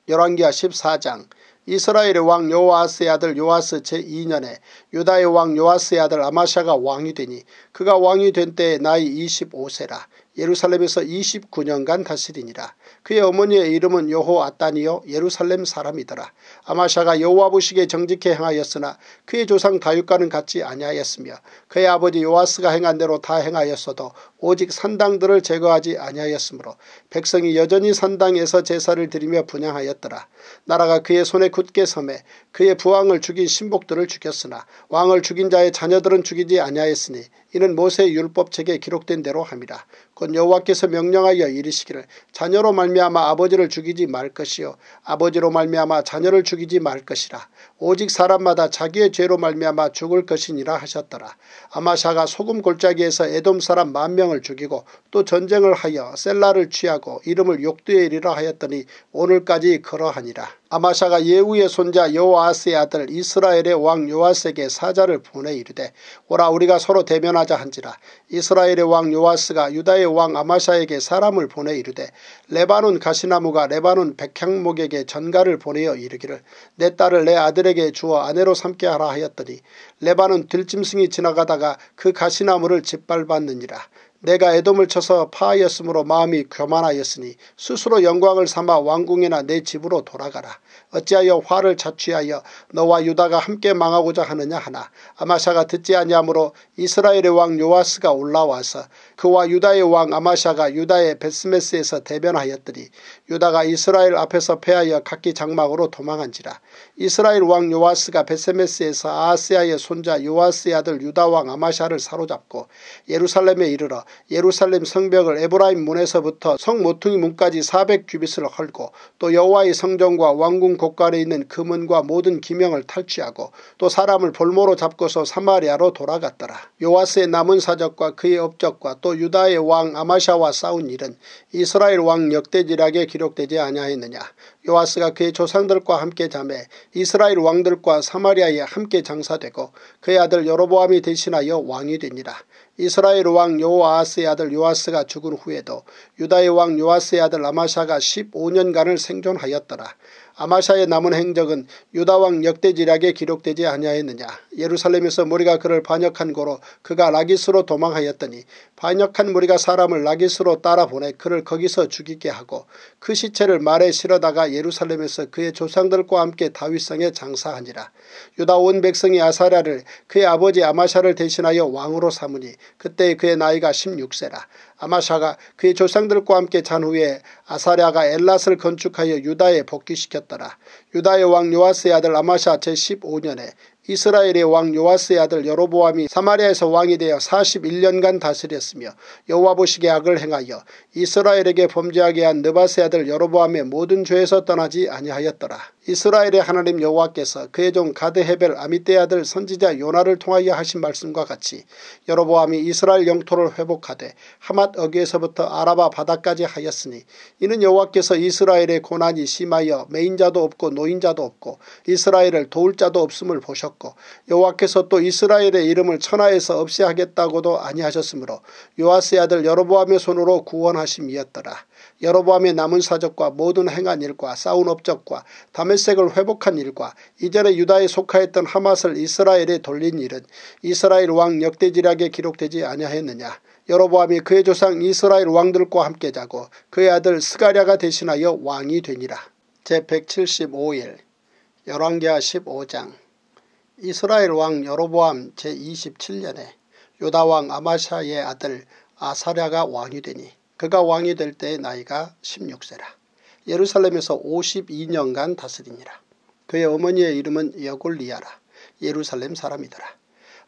열왕기하 14장 이스라엘의 왕 요아스의 아들 요아스 제2년에 유다의 왕 요아스의 아들 아마샤가 왕이 되니 그가 왕이 된 때에 나이 25세라. 예루살렘에서 29년간 다스리니라. 그의 어머니의 이름은 여호아따니요 예루살렘 사람이더라. 아마샤가 여호와 보시기에 정직해 행하였으나 그의 조상 다윗과는 같지 아니하였으며 그의 아버지 요아스가 행한 대로 다 행하였어도 오직 산당들을 제거하지 아니하였으므로 백성이 여전히 산당에서 제사를 드리며 분양하였더라. 나라가 그의 손에 굳게 섬에 그의 부왕을 죽인 신복들을 죽였으나 왕을 죽인 자의 자녀들은 죽이지 아니하였으니 이는 모세 율법책에 기록된 대로 함이라. 곧 여호와께서 명령하여 이르시기를 자녀로 말미암아 아버지를 죽이지 말 것이요 아버지로 말미암아 자녀를 죽이지 말 것이라. 오직 사람마다 자기의 죄로 말미암아 죽을 것이니라 하셨더라. 아마샤가 소금 골짜기에서 에돔 사람 만 명을 죽이고 또 전쟁을 하여 셀라를 취하고 이름을 욕두엘이라 하였더니 오늘까지 그러하니라. 아마샤가 예후의 손자 여호아스의 아들 이스라엘의 왕 요아스에게 사자를 보내 이르되 오라 우리가 서로 대면하자 한지라. 이스라엘의 왕 요아스가 유다의 왕 아마샤에게 사람을 보내 이르되 레바논 가시나무가 레바논 백향목에게 전가를 보내어 이르기를 내 딸을 내 아들에게 주어 아내로 삼게 하라 하였더니 레바논 들짐승이 지나가다가 그 가시나무를 짓밟았느니라 내가 애돔을 쳐서 파하였으므로 마음이 교만하였으니 스스로 영광을 삼아 왕궁이나 내 집으로 돌아가라. 어찌하여 화를 자취하여 너와 유다가 함께 망하고자 하느냐 하나 아마샤가 듣지 아니하므로 이스라엘의 왕 요아스가 올라와서 그와 유다의 왕 아마샤가 유다의 베스메스에서 대변하였더니 유다가 이스라엘 앞에서 패하여 각기 장막으로 도망한지라 이스라엘 왕 요아스가 베스메스에서 아하스야의 손자 요아스의 아들 유다 왕 아마샤를 사로잡고 예루살렘에 이르러 예루살렘 성벽을 에브라임 문에서부터 성 모퉁이 문까지 400규빗을 헐고 또 여호와의 성전과 왕궁 곳간에 있는 금은과 모든 기명을 탈취하고 또 사람을 볼모로 잡고서 사마리아로 돌아갔더라. 요아스의 남은 사적과 그의 업적과 또 유다의 왕 아마샤와 싸운 일은 이스라엘 왕 역대지락에 기록되지 아니하였느냐. 요아스가 그의 조상들과 함께 잠에 이스라엘 왕들과 사마리아에 함께 장사되고 그의 아들 여로보암이 대신하여 왕이 되니라. 이스라엘 왕 요아스의 아들 요아스가 죽은 후에도 유다의 왕 요아스의 아들 아마샤가 15년간을 생존하였더라. 아마샤의 남은 행적은 유다왕 역대지략에 기록되지 아니하였느냐. 예루살렘에서 무리가 그를 반역한 고로 그가 라기스로 도망하였더니 반역한 무리가 사람을 라기스로 따라 보내 그를 거기서 죽이게 하고 그 시체를 말에 실어다가 예루살렘에서 그의 조상들과 함께 다윗성에 장사하니라. 유다 온 백성이 아사랴를 그의 아버지 아마샤를 대신하여 왕으로 삼으니 그때 그의 나이가 16세라. 아마샤가 그의 조상들과 함께 잔 후에 아사랴가 엘랏을 건축하여 유다에 복귀시켰더라. 유다의 왕 요아스의 아들 아마샤 제15년에 이스라엘의 왕 요아스의 아들 여로보암이 사마리아에서 왕이 되어 41년간 다스렸으며 여호와 보시기에 악을 행하여 이스라엘에게 범죄하게 한 느바스의 아들 여로보암의 모든 죄에서 떠나지 아니하였더라. 이스라엘의 하나님 여호와께서 그의 종 가드 헤벨 아미떼 아들 선지자 요나를 통하여 하신 말씀과 같이 여로보암이 이스라엘 영토를 회복하되 하맛 어귀에서부터 아라바 바다까지 하였으니 이는 여호와께서 이스라엘의 고난이 심하여 메인자도 없고 노인자도 없고 이스라엘을 도울 자도 없음을 보셨고 여호와께서 또 이스라엘의 이름을 천하에서 없애 하겠다고도 아니하셨으므로 요아스의 아들 여로보암의 손으로 구원하심이었더라. 여로보암의 남은 사적과 모든 행한 일과 싸운 업적과 다메섹을 회복한 일과 이전에 유다에 속하였던 하맛을 이스라엘에 돌린 일은 이스라엘 왕 역대지략에 기록되지 아니하였느냐. 여로보암이 그의 조상 이스라엘 왕들과 함께 자고 그의 아들 스가랴가 대신하여 왕이 되니라. 제175일 열왕기하 15장 이스라엘 왕 여로보암 제27년에 요다왕 아마샤의 아들 아사랴가 왕이 되니 그가 왕이 될 때의 나이가 16세라. 예루살렘에서 52년간 다스리니라. 그의 어머니의 이름은 여골리아라. 예루살렘 사람이더라.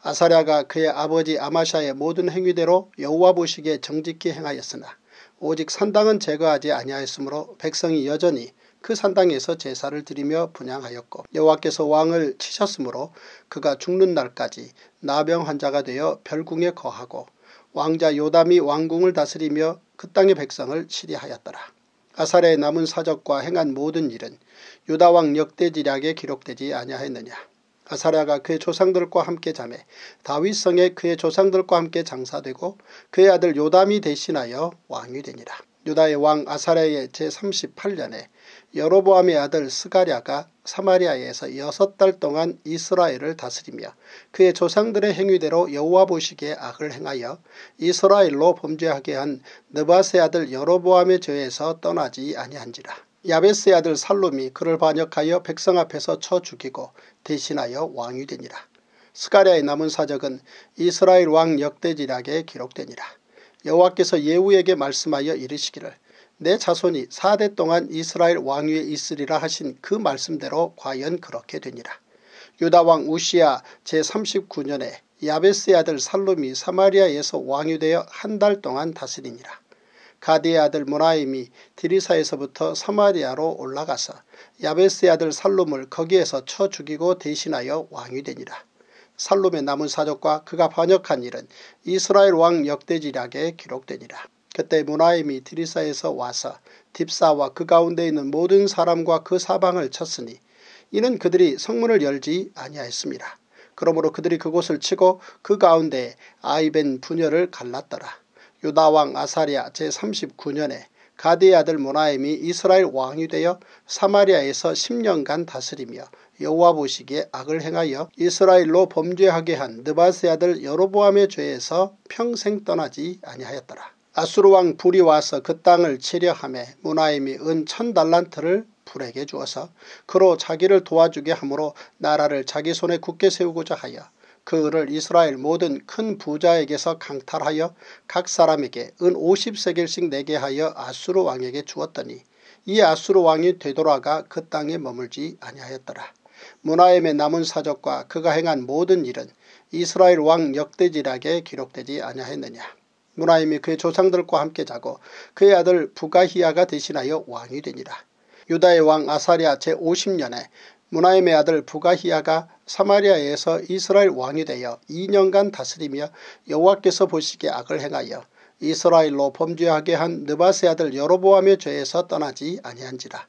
아사랴가 그의 아버지 아마샤의 모든 행위대로 여호와 보시기에 정직히 행하였으나 오직 산당은 제거하지 아니하였으므로 백성이 여전히 그 산당에서 제사를 드리며 분양하였고 여호와께서 왕을 치셨으므로 그가 죽는 날까지 나병 환자가 되어 별궁에 거하고 왕자 요담이 왕궁을 다스리며 그 땅의 백성을 치리하였더라. 아사레의 남은 사적과 행한 모든 일은 유다왕 역대지략에 기록되지 아니하였느냐. 아사랴가 그의 조상들과 함께 자매 다윗성에 그의 조상들과 함께 장사되고 그의 아들 요담이 대신하여 왕이 되니라. 유다의 왕 아사랴의 제38년에 여로보암의 아들 스가랴가 사마리아에서 여섯 달 동안 이스라엘을 다스리며 그의 조상들의 행위대로 여호와 보시기에 악을 행하여 이스라엘로 범죄하게 한 느바스의 아들 여로보암의 죄에서 떠나지 아니한지라. 야베스의 아들 살롬이 그를 반역하여 백성 앞에서 쳐 죽이고 대신하여 왕이 되니라. 스가랴의 남은 사적은 이스라엘 왕 역대지략에 기록되니라. 여호와께서 예후에게 말씀하여 이르시기를 내 자손이 4대 동안 이스라엘 왕위에 있으리라 하신 그 말씀대로 과연 그렇게 되니라. 유다왕 우시아 제39년에 야베스의 아들 살롬이 사마리아에서 왕이 되어 한 달 동안 다스리니라. 가디의 아들 모나임이 디리사에서부터 사마리아로 올라가서 야베스의 아들 살롬을 거기에서 쳐 죽이고 대신하여 왕이 되니라. 살롬의 남은 사적과 그가 반역한 일은 이스라엘 왕 역대지략에 기록되니라. 그때 무나임이 드리사에서 와서 딥사와 그 가운데 있는 모든 사람과 그 사방을 쳤으니 이는 그들이 성문을 열지 아니하였습니다. 그러므로 그들이 그곳을 치고 그 가운데 아이벤 분열을 갈랐더라. 유다왕 아사리아 제39년에 가디의 아들 모나임이 이스라엘 왕이 되어 사마리아에서 10년간 다스리며 여호와 보시기에 악을 행하여 이스라엘로 범죄하게 한 느바스의 아들 여로보암의 죄에서 평생 떠나지 아니하였더라. 아수르 왕 불이 와서 그 땅을 치려함에 무나임이 은 천 달란트를 불에게 주어서 그로 자기를 도와주게 하므로 나라를 자기 손에 굳게 세우고자 하여 그 을을 이스라엘 모든 큰 부자에게서 강탈하여 각 사람에게 은 50세겔씩 내게 하여 아수르 왕에게 주었더니 이 아수르 왕이 되돌아가 그 땅에 머물지 아니하였더라. 무나임의 남은 사적과 그가 행한 모든 일은 이스라엘 왕 역대지락에 기록되지 아니하였느냐. 무나임이 그의 조상들과 함께 자고 그의 아들 부가히야가 대신하여 왕이 되니라. 유다의 왕 아사리아 제50년에 무나임의 아들 부가히야가 사마리아에서 이스라엘 왕이 되어 2년간 다스리며 여호와께서 보시기에 악을 행하여 이스라엘로 범죄하게 한 느바세 아들 여로보암의 죄에서 떠나지 아니한지라.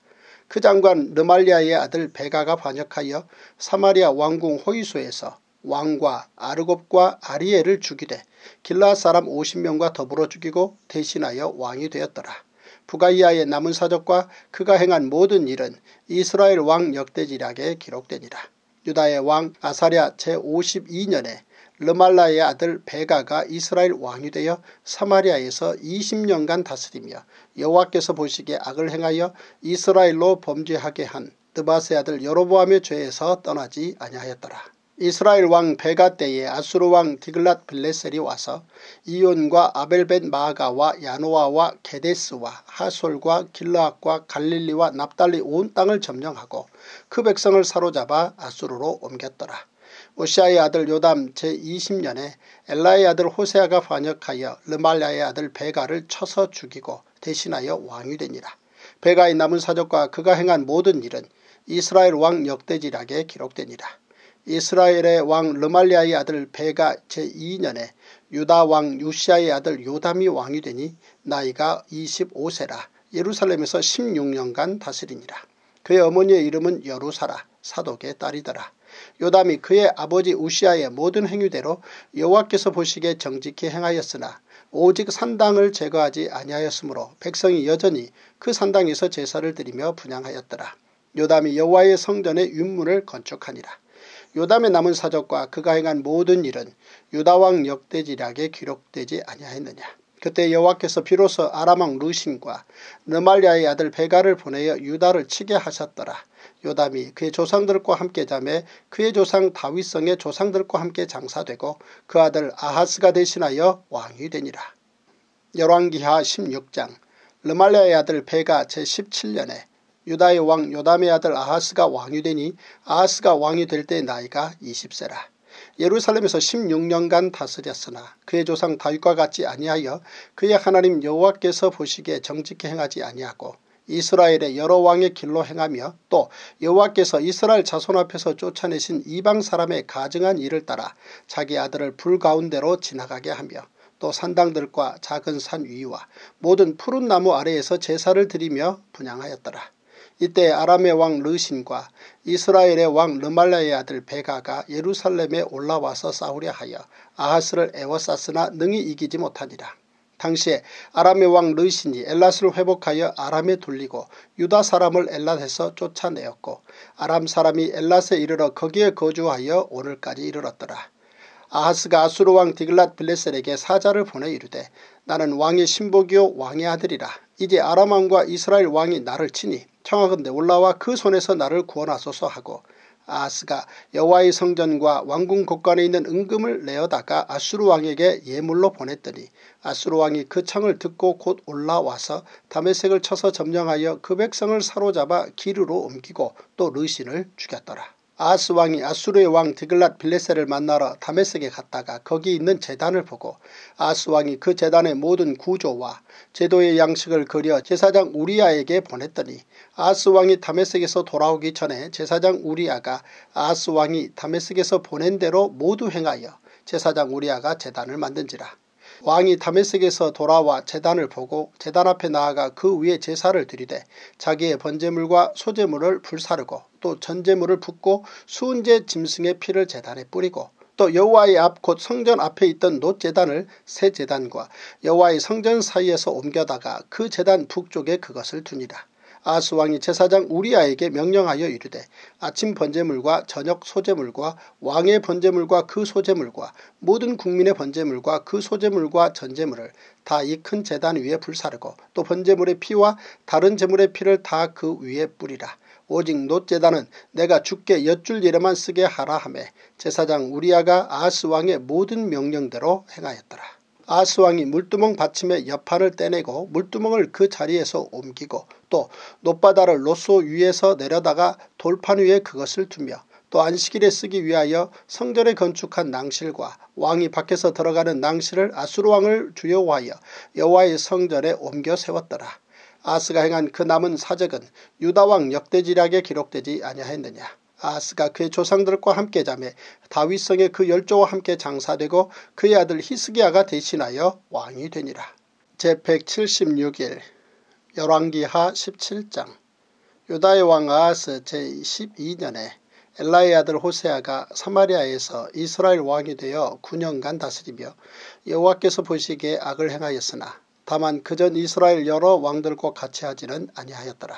그 장관 르말리아의 아들 베가가 반역하여 사마리아 왕궁 호이소에서 왕과 아르곱과 아리엘을 죽이되 길라 사람 50명과 더불어 죽이고 대신하여 왕이 되었더라. 부가이아의 남은 사적과 그가 행한 모든 일은 이스라엘 왕 역대지략에 기록되니라. 유다의 왕 아사랴 제52년에 르말라의 아들 베가가 이스라엘 왕이 되어 사마리아에서 20년간 다스리며 여호와께서 보시기에 악을 행하여 이스라엘로 범죄하게 한 드바세 아들 여로보암의 죄에서 떠나지 아니하였더라. 이스라엘 왕 베가 때에 아수르 왕 디글랏 빌레셀이 와서 이온과 아벨벤 마가와 야노아와 게데스와 하솔과 길라앗과 갈릴리와 납달리 온 땅을 점령하고 그 백성을 사로잡아 아수르로 옮겼더라. 오시아의 아들 요담 제20년에 엘라의 아들 호세아가 반역하여 르말라의 아들 베가를 쳐서 죽이고 대신하여 왕이 되니라. 베가의 남은 사적과 그가 행한 모든 일은 이스라엘 왕 역대지략에 기록되니라. 이스라엘의 왕 르말리아의 아들 베가 제2년에 유다 왕 유시아의 아들 요담이 왕이 되니 나이가 25세라 예루살렘에서 16년간 다스리니라. 그의 어머니의 이름은 여루사라 사독의 딸이더라. 요담이 그의 아버지 우시아의 모든 행위대로 여호와께서 보시기에 정직히 행하였으나 오직 산당을 제거하지 아니하였으므로 백성이 여전히 그 산당에서 제사를 드리며 분양하였더라. 요담이 여호와의 성전의 윤문을 건축하니라. 요담의 남은 사적과 그가 행한 모든 일은 유다왕 역대지략에 기록되지 아니하였느냐. 그때 여호와께서 비로소 아람왕 루신과 느말리아의 아들 베가를 보내어 유다를 치게 하셨더라. 요담이 그의 조상들과 함께 잠에 그의 조상 다윗성의 조상들과 함께 장사되고 그 아들 아하스가 대신하여 왕이 되니라. 열왕기하 16장 르말레의 아들 베가 제17년에 유다의 왕 요담의 아들 아하스가 왕이 되니 아하스가 왕이 될 때 나이가 20세라. 예루살렘에서 16년간 다스렸으나 그의 조상 다윗과 같지 아니하여 그의 하나님 여호와께서 보시기에 정직히 행하지 아니하고 이스라엘의 여러 왕의 길로 행하며 또 여호와께서 이스라엘 자손 앞에서 쫓아내신 이방 사람의 가증한 일을 따라 자기 아들을 불 가운데로 지나가게 하며 또 산당들과 작은 산 위와 모든 푸른 나무 아래에서 제사를 드리며 분양하였더라. 이때 아람의 왕 르신과 이스라엘의 왕 르말라의 아들 베가가 예루살렘에 올라와서 싸우려 하여 아하스를 애워쌌으나 능히 이기지 못하니라. 당시에 아람의 왕 르신이 엘랏을 회복하여 아람에 돌리고 유다 사람을 엘랏에서 쫓아내었고 아람 사람이 엘랏에 이르러 거기에 거주하여 오늘까지 이르렀더라. 아하스가 아수르 왕 디글랏 빌레셀에게 사자를 보내 이르되 나는 왕의 신복이요 왕의 아들이라 이제 아람 왕과 이스라엘 왕이 나를 치니 청하건대 올라와 그 손에서 나를 구원하소서 하고 아하스가 여호와의 성전과 왕궁 곳간에 있는 은금을 내어다가 아수르 왕에게 예물로 보냈더니 아수르 왕이 그 청을 듣고 곧 올라와서 다메섹을 쳐서 점령하여 그 백성을 사로잡아 기르로 옮기고 또 르신을 죽였더라. 아하스 왕이 아수르의 왕 디글랏 빌레셀을 만나러 다메섹에 갔다가 거기 있는 제단을 보고 아하스 왕이 그 재단의 모든 구조와 제도의 양식을 그려 제사장 우리아에게 보냈더니 아하스 왕이 다메섹에서 돌아오기 전에 제사장 우리아가 아하스 왕이 다메섹에서 보낸 대로 모두 행하여 제사장 우리아가 재단을 만든지라. 왕이 다메섹에서 돌아와 재단을 보고 재단 앞에 나아가 그 위에 제사를 드리되 자기의 번제물과 소제물을 불사르고 또 전제물을 붓고 수은제 짐승의 피를 재단에 뿌리고 또 여호와의 앞 곧 성전 앞에 있던 놋재단을 새 재단과 여호와의 성전 사이에서 옮겨다가 그 재단 북쪽에 그것을 두니라. 아스 왕이 제사장 우리아에게 명령하여 이르되 아침 번제물과 저녁 소제물과 왕의 번제물과 그 소제물과 모든 국민의 번제물과 그 소제물과 전제물을 다 이 큰 재단 위에 불사르고 또 번제물의 피와 다른 제물의 피를 다 그 위에 뿌리라. 오직 놋제단은 내가 주께 여쭐 일에만 쓰게 하라 하매 제사장 우리아가 아하스 왕의 모든 명령대로 행하였더라. 아하스 왕이 물두멍 받침의 옆판을 떼내고 물두멍을 그 자리에서 옮기고 또 놋바다를 놋소 위에서 내려다가 돌판 위에 그것을 두며 또 안식일에 쓰기 위하여 성전에 건축한 낭실과 왕이 밖에서 들어가는 낭실을 아수르 왕을 두려워하여 여호와의 성전에 옮겨 세웠더라. 아스가 행한 그 남은 사적은 유다왕 역대지략에 기록되지 아니하였느냐. 아스가 그의 조상들과 함께 잠에 다윗성의 그 열조와 함께 장사되고 그의 아들 히스기야가 대신하여 왕이 되니라. 제176일 열왕기하 17장 유다의 왕 아하스 제12년에 엘라의 아들 호세아가 사마리아에서 이스라엘 왕이 되어 9년간 다스리며 여호와께서 보시기에 악을 행하였으나 다만 그전 이스라엘 여러 왕들과 같이 하지는 아니하였더라.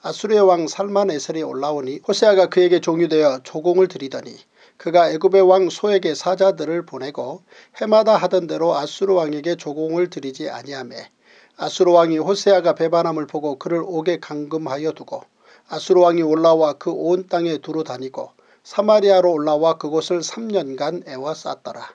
아수르의 왕 살만 에셀이 올라오니 호세아가 그에게 종유되어 조공을 드리더니 그가 애굽의 왕 소에게 사자들을 보내고 해마다 하던 대로 아수르 왕에게 조공을 드리지 아니하매 아수르 왕이 호세아가 배반함을 보고 그를 옥에 감금하여 두고 아수르 왕이 올라와 그 온 땅에 두루 다니고 사마리아로 올라와 그곳을 3년간 애워쌌더라.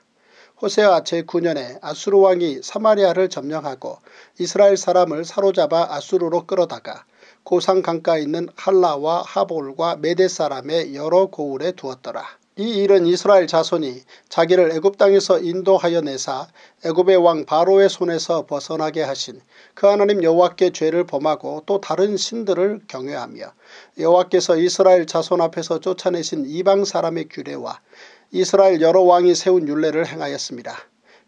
호세아 제9년에 아수르 왕이 사마리아를 점령하고 이스라엘 사람을 사로잡아 아수르로 끌어다가 고상 강가에 있는 할라와 하볼과 메데 사람의 여러 고을에 두었더라. 이 일은 이스라엘 자손이 자기를 애굽 땅에서 인도하여 내사 애굽의 왕 바로의 손에서 벗어나게 하신 그 하나님 여호와께 죄를 범하고 또 다른 신들을 경외하며 여호와께서 이스라엘 자손 앞에서 쫓아내신 이방 사람의 규례와 이스라엘 여러 왕이 세운 율례를 행하였습니다.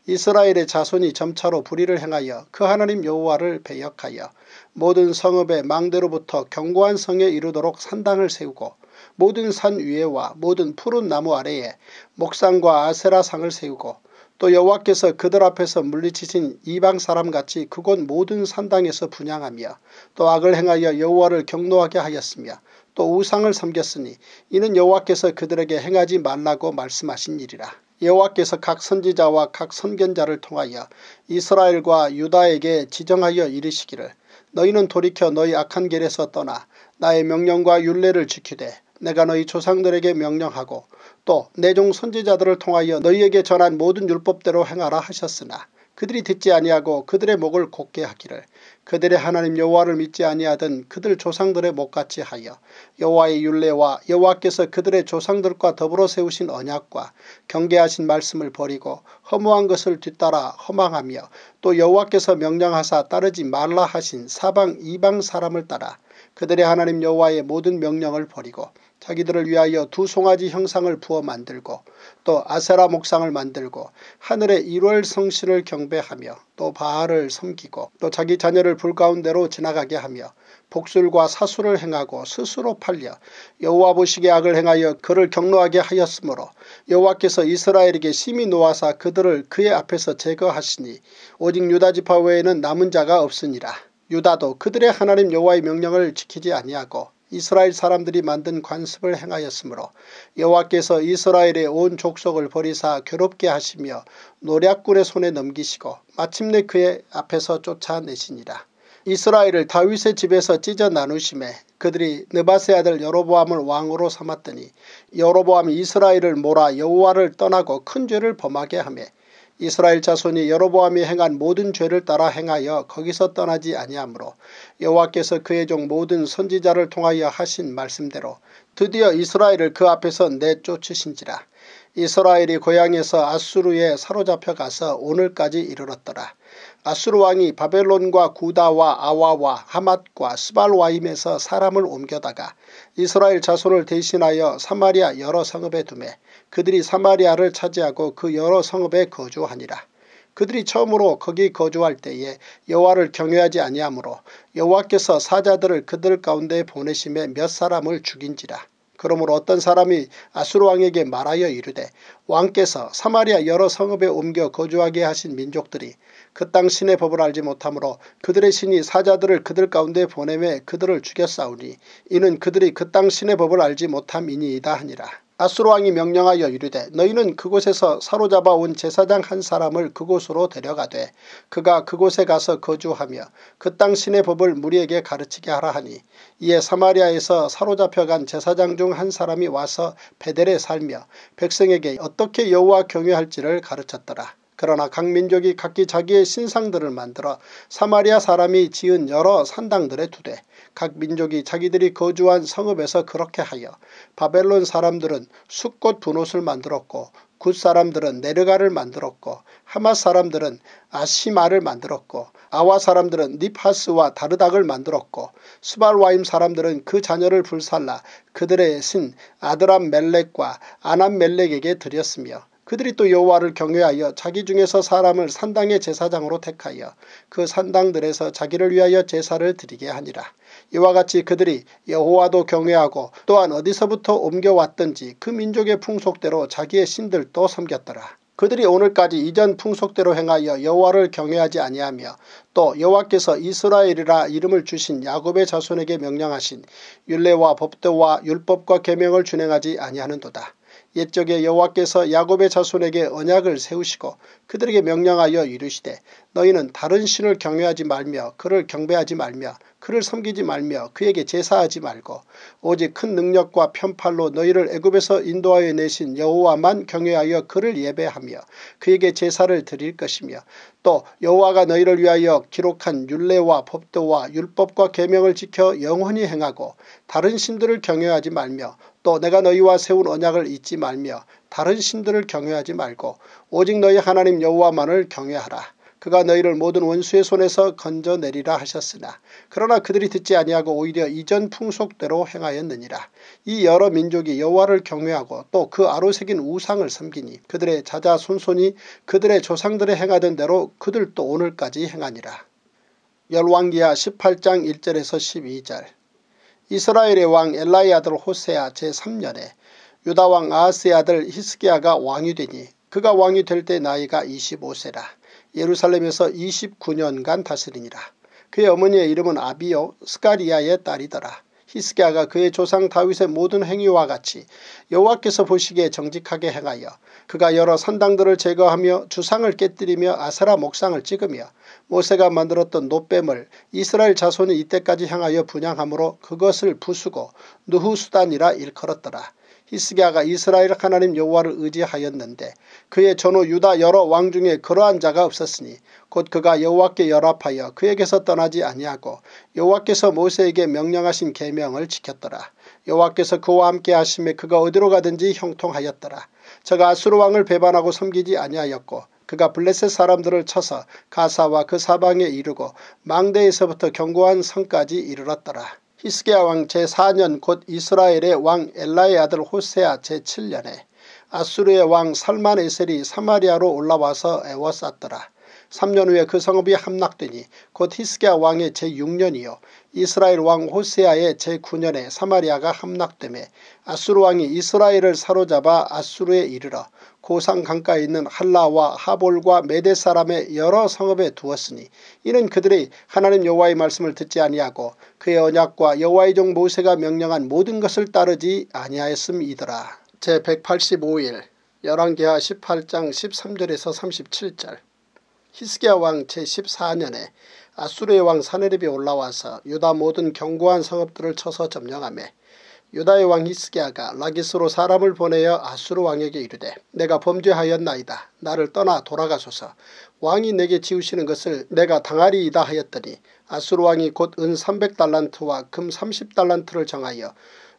이스라엘의 자손이 점차로 불의를 행하여 그 하나님 여호와를 배역하여 모든 성읍의 망대로부터 견고한 성에 이르도록 산당을 세우고 모든 산 위에와 모든 푸른 나무 아래에 목상과 아세라상을 세우고 또 여호와께서 그들 앞에서 물리치신 이방 사람같이 그곳 모든 산당에서 분양하며 또 악을 행하여 여호와를 경노하게 하였으며 또 우상을 섬겼으니 이는 여호와께서 그들에게 행하지 말라고 말씀하신 일이라. 여호와께서 각 선지자와 각 선견자를 통하여 이스라엘과 유다에게 지정하여 이르시기를 너희는 돌이켜 너희 악한 길에서 떠나 나의 명령과 율례를 지키되 내가 너희 조상들에게 명령하고 또 내 종 선지자들을 통하여 너희에게 전한 모든 율법대로 행하라 하셨으나 그들이 듣지 아니하고 그들의 목을 곧게 하기를 그들의 하나님 여호와를 믿지 아니하던 그들 조상들의 목같이 하여 여호와의 율례와 여호와께서 그들의 조상들과 더불어 세우신 언약과 경계하신 말씀을 버리고 허무한 것을 뒤따라 허망하며 또 여호와께서 명령하사 따르지 말라 하신 사방 이방 사람을 따라 그들의 하나님 여호와의 모든 명령을 버리고 자기들을 위하여 두 송아지 형상을 부어 만들고 또 아세라 목상을 만들고 하늘의 1월 성신을 경배하며 또 바알을 섬기고 또 자기 자녀를 불 가운데로 지나가게 하며 복술과 사수를 행하고 스스로 팔려 여호와 보시기에 악을 행하여 그를 경노하게 하였으므로 여호와께서 이스라엘에게 심히 놓아사 그들을 그의 앞에서 제거하시니 오직 유다지파 외에는 남은 자가 없으니라. 유다도 그들의 하나님 여호와의 명령을 지키지 아니하고 이스라엘 사람들이 만든 관습을 행하였으므로 여호와께서 이스라엘의 온 족속을 버리사 괴롭게 하시며 노략군의 손에 넘기시고 마침내 그의 앞에서 쫓아내시니라. 이스라엘을 다윗의 집에서 찢어 나누심에 그들이 느바세 아들 여로보암을 왕으로 삼았더니 여로보암이 이스라엘을 몰아 여호와를 떠나고 큰 죄를 범하게 하며 이스라엘 자손이 여로보암이 행한 모든 죄를 따라 행하여 거기서 떠나지 아니하므로 여호와께서 그의 종 모든 선지자를 통하여 하신 말씀대로 드디어 이스라엘을 그 앞에서 내쫓으신지라. 이스라엘이 고향에서 아수르에 사로잡혀 가서 오늘까지 이르렀더라. 아수르 왕이 바벨론과 구다와 아와와 하맛과 스발와임에서 사람을 옮겨다가 이스라엘 자손을 대신하여 사마리아 여러 성읍에 두매 그들이 사마리아를 차지하고 그 여러 성읍에 거주하니라. 그들이 처음으로 거기 거주할 때에 여호와를 경외하지 아니하므로 여호와께서 사자들을 그들 가운데 보내심에 몇 사람을 죽인지라. 그러므로 어떤 사람이 아수르 왕에게 말하여 이르되 왕께서 사마리아 여러 성읍에 옮겨 거주하게 하신 민족들이 그 땅 신의 법을 알지 못하므로 그들의 신이 사자들을 그들 가운데 보내매 그들을 죽였사오니 이는 그들이 그 땅 신의 법을 알지 못함이니이다 하니라. 아수르 왕이 명령하여 이르되 너희는 그곳에서 사로잡아 온 제사장 한 사람을 그곳으로 데려가되 그가 그곳에 가서 거주하며 그 땅 신의 법을 무리에게 가르치게 하라 하니 이에 사마리아에서 사로잡혀간 제사장 중 한 사람이 와서 베델에 살며 백성에게 어떻게 여호와 경외할지를 가르쳤더라. 그러나 각 민족이 각기 자기의 신상들을 만들어 사마리아 사람이 지은 여러 산당들에 두되 각 민족이 자기들이 거주한 성읍에서 그렇게 하여 바벨론 사람들은 숫꽃 분옷을 만들었고 굿 사람들은 네르갈을 만들었고 하맛 사람들은 아시마를 만들었고 아와 사람들은 닙하스와 다르닥을 만들었고 스발와임 사람들은 그 자녀를 불살라 그들의 신 아드람 멜렉과 아남 멜렉에게 드렸으며 그들이 또 여호와를 경외하여 자기 중에서 사람을 산당의 제사장으로 택하여 그 산당들에서 자기를 위하여 제사를 드리게 하니라. 이와 같이 그들이 여호와도 경외하고 또한 어디서부터 옮겨왔든지 그 민족의 풍속대로 자기의 신들도 섬겼더라. 그들이 오늘까지 이전 풍속대로 행하여 여호와를 경외하지 아니하며 또 여호와께서 이스라엘이라 이름을 주신 야곱의 자손에게 명령하신 율례와 법도와 율법과 계명을 준행하지 아니하는도다. 옛적에 여호와께서 야곱의 자손에게 언약을 세우시고 그들에게 명령하여 이르시되 너희는 다른 신을 경외하지 말며 그를 경배하지 말며 그를 섬기지 말며 그에게 제사하지 말고 오직 큰 능력과 편팔로 너희를 애굽에서 인도하여 내신 여호와만 경외하여 그를 예배하며 그에게 제사를 드릴 것이며 또 여호와가 너희를 위하여 기록한 율례와 법도와 율법과 계명을 지켜 영원히 행하고 다른 신들을 경외하지 말며 또 내가 너희와 세운 언약을 잊지 말며 다른 신들을 경외하지 말고 오직 너희 하나님 여호와만을 경외하라. 그가 너희를 모든 원수의 손에서 건져내리라 하셨으나 그러나 그들이 듣지 아니하고 오히려 이전 풍속대로 행하였느니라. 이 여러 민족이 여호와를 경외하고 또 그 아로새긴 우상을 섬기니 그들의 자자 손손이 그들의 조상들의 행하던 대로 그들도 오늘까지 행하니라. 열왕기하 18장 1절에서 12절 이스라엘의 왕 엘라의 아들 호세아 제3년에 유다왕 아하스의 아들 히스기야가 왕이 되니 그가 왕이 될 때 나이가 25세라. 예루살렘에서 29년간 다스리니라. 그의 어머니의 이름은 아비요 스가리아의 딸이더라. 히스기야가 그의 조상 다윗의 모든 행위와 같이 여호와께서 보시기에 정직하게 행하여 그가 여러 산당들을 제거하며 주상을 깨뜨리며 아사라 목상을 찍으며 모세가 만들었던 노뱀을 이스라엘 자손이 이때까지 향하여 분양함으로 그것을 부수고 누후수단이라 일컬었더라. 히스기야가 이스라엘 하나님 여호와를 의지하였는데 그의 전후 유다 여러 왕 중에 그러한 자가 없었으니 곧 그가 여호와께 열합하여 그에게서 떠나지 아니하고 여호와께서 모세에게 명령하신 계명을 지켰더라. 여호와께서 그와 함께 하심에 그가 어디로 가든지 형통하였더라. 저가 아수르 왕을 배반하고 섬기지 아니하였고 그가 블레셋 사람들을 쳐서 가사와 그 사방에 이르고 망대에서부터 견고한 성까지 이르렀더라. 히스기야 왕 제4년 곧 이스라엘의 왕 엘라의 아들 호세아 제7년에 아수르의 왕 살만에셀이 사마리아로 올라와서 애워쌌더라. 3년 후에 그 성읍이 함락되니 곧 히스기야 왕의 제6년이요 이스라엘 왕 호세아의 제9년에 사마리아가 함락되매 아수르 왕이 이스라엘을 사로잡아 아수르에 이르러 고상 강가에 있는 할라와 하볼과 메대 사람의 여러 성읍에 두었으니 이는 그들이 하나님 여호와의 말씀을 듣지 아니하고 그의 언약과 여호와의 종 모세가 명령한 모든 것을 따르지 아니하였음이더라. 제 185일 열왕기하 18장 13절에서 37절 히스기야 왕 제14년에 아수르의 왕 사네립이 올라와서 유다 모든 견고한 성읍들을 쳐서 점령하며 유다의 왕 히스기야가 라기스로 사람을 보내어 아수르 왕에게 이르되 내가 범죄하였나이다. 나를 떠나 돌아가소서. 왕이 내게 지우시는 것을 내가 당하리이다 하였더니 아수르 왕이 곧 은 300달란트와 금 30달란트를 정하여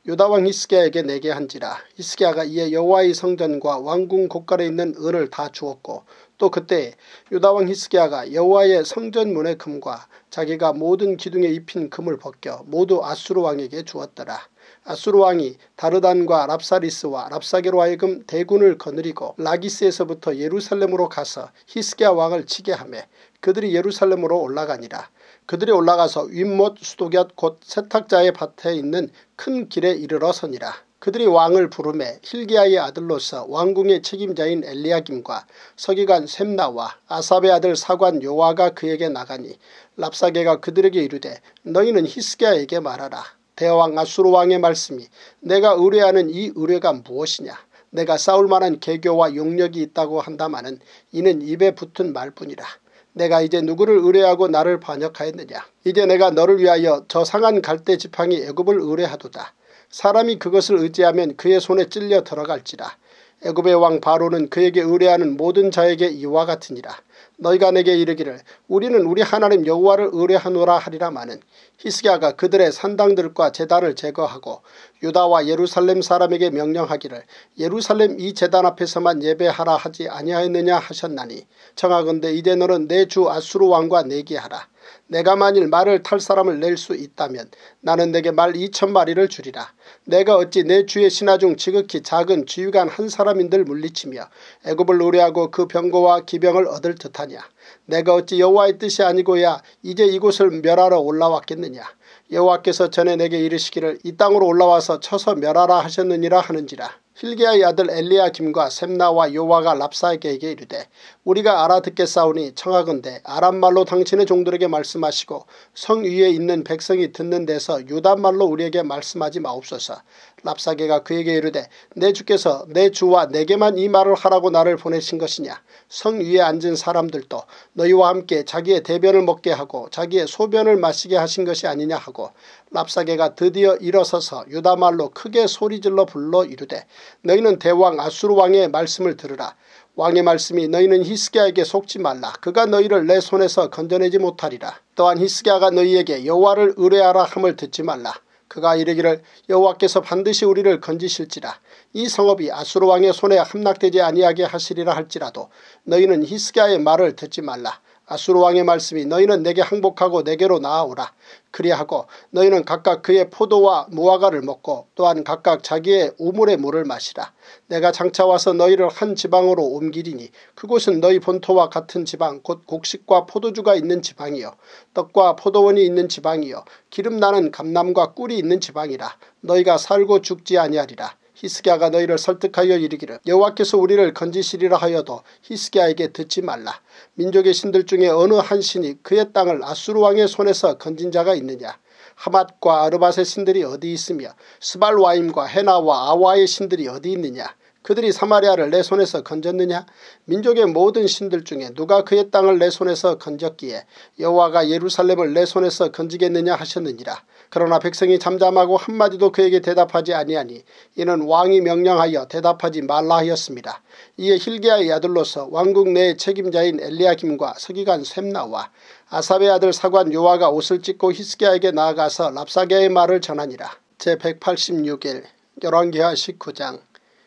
유다 왕 히스기야에게 내게 한지라 히스기야가 이에 여호와의 성전과 왕궁 곳간에 있는 은을 다 주었고 또 그때 유다 왕 히스기야가 여호와의 성전 문의 금과 자기가 모든 기둥에 입힌 금을 벗겨 모두 아수르 왕에게 주었더라. 아수르 왕이 다르단과 랍사리스와 랍사게로 하여금 대군을 거느리고 라기스에서부터 예루살렘으로 가서 히스기야 왕을 치게 하며 그들이 예루살렘으로 올라가니라. 그들이 올라가서 윗못 수도곁 곧 세탁자의 밭에 있는 큰 길에 이르러 서니라. 그들이 왕을 부르매 힐기야의 아들로서 왕궁의 책임자인 엘리야김과 서기관 셈나와 아삽의 아들 사관 요아가 그에게 나가니 랍사게가 그들에게 이르되 너희는 히스기야에게 말하라. 대왕 아수르 왕의 말씀이 내가 의뢰하는 이 의뢰가 무엇이냐. 내가 싸울 만한 개교와 용력이 있다고 한다마는 이는 입에 붙은 말뿐이라. 내가 이제 누구를 의뢰하고 나를 반역하였느냐. 이제 내가 너를 위하여 저 상한 갈대 지팡이 애굽을 의뢰하도다. 사람이 그것을 의지하면 그의 손에 찔려 들어갈지라. 애굽의 왕 바로는 그에게 의뢰하는 모든 자에게 이와 같으니라. 너희가 내게 이르기를 우리는 우리 하나님 여호와를 의뢰하노라 하리라 마는 히스기야가 그들의 산당들과 제단을 제거하고 유다와 예루살렘 사람에게 명령하기를 예루살렘 이 제단 앞에서만 예배하라 하지 아니하였느냐 하셨나니 청하건대 이제 너는 내 주 아수르 왕과 내기하라. 내가 만일 말을 탈 사람을 낼 수 있다면 나는 내게 말 이천 마리를 주리라. 내가 어찌 내 주의 신하 중 지극히 작은 지휘관 한 사람인들 물리치며 애굽을 노래하고 그 병거와 기병을 얻을 듯하냐. 내가 어찌 여호와의 뜻이 아니고야 이제 이곳을 멸하러 올라왔겠느냐. 여호와께서 전에 내게 이르시기를 이 땅으로 올라와서 쳐서 멸하라 하셨느니라 하는지라. 힐기야의 아들 엘리야김과 셈나와 요와가 랍사에게 이르되 우리가 알아듣겠사오니 청하건대 아람말로 당신의 종들에게 말씀하시고 성 위에 있는 백성이 듣는 데서 유다말로 우리에게 말씀하지 마옵소서. 랍사게가 그에게 이르되 내 주께서 내 주와 내게만 이 말을 하라고 나를 보내신 것이냐. 성 위에 앉은 사람들도 너희와 함께 자기의 대변을 먹게 하고 자기의 소변을 마시게 하신 것이 아니냐 하고 랍사게가 드디어 일어서서 유다말로 크게 소리질러 불러 이르되 너희는 대왕 아수르 왕의 말씀을 들으라. 왕의 말씀이 너희는 히스기야에게 속지 말라. 그가 너희를 내 손에서 건져내지 못하리라. 또한 히스기야가 너희에게 여호와를 의뢰하라 함을 듣지 말라. 그가 이르기를 여호와께서 반드시 우리를 건지실지라 이 성읍이 아수르 왕의 손에 함락되지 아니하게 하시리라 할지라도 너희는 히스기야의 말을 듣지 말라. 아수르 왕의 말씀이 너희는 내게 항복하고 내게로 나아오라. 그리하고 너희는 각각 그의 포도와 무화과를 먹고 또한 각각 자기의 우물의 물을 마시라. 내가 장차 와서 너희를 한 지방으로 옮기리니 그곳은 너희 본토와 같은 지방 곧 곡식과 포도주가 있는 지방이요 떡과 포도원이 있는 지방이요 기름 나는 감남과 꿀이 있는 지방이라 너희가 살고 죽지 아니하리라. 히스기야가 너희를 설득하여 이르기를 여호와께서 우리를 건지시리라 하여도 히스기야에게 듣지 말라. 민족의 신들 중에 어느 한 신이 그의 땅을 아수르 왕의 손에서 건진 자가 있느냐. 하맛과 아르밧의 신들이 어디 있으며 스발와임과 헤나와 아와의 신들이 어디 있느냐. 그들이 사마리아를 내 손에서 건졌느냐 민족의 모든 신들 중에 누가 그의 땅을 내 손에서 건졌기에 여호와가 예루살렘을 내 손에서 건지겠느냐 하셨느니라. 그러나 백성이 잠잠하고 한마디도 그에게 대답하지 아니하니 이는 왕이 명령하여 대답하지 말라 하였습니다. 이에 힐기야의 아들로서 왕국 내의 책임자인 엘리야김과 서기관 샘나와 아삽의 아들 사관 요아가 옷을 찢고 히스기야에게 나아가서 랍사게의 말을 전하니라. 제186일 열왕기하 19장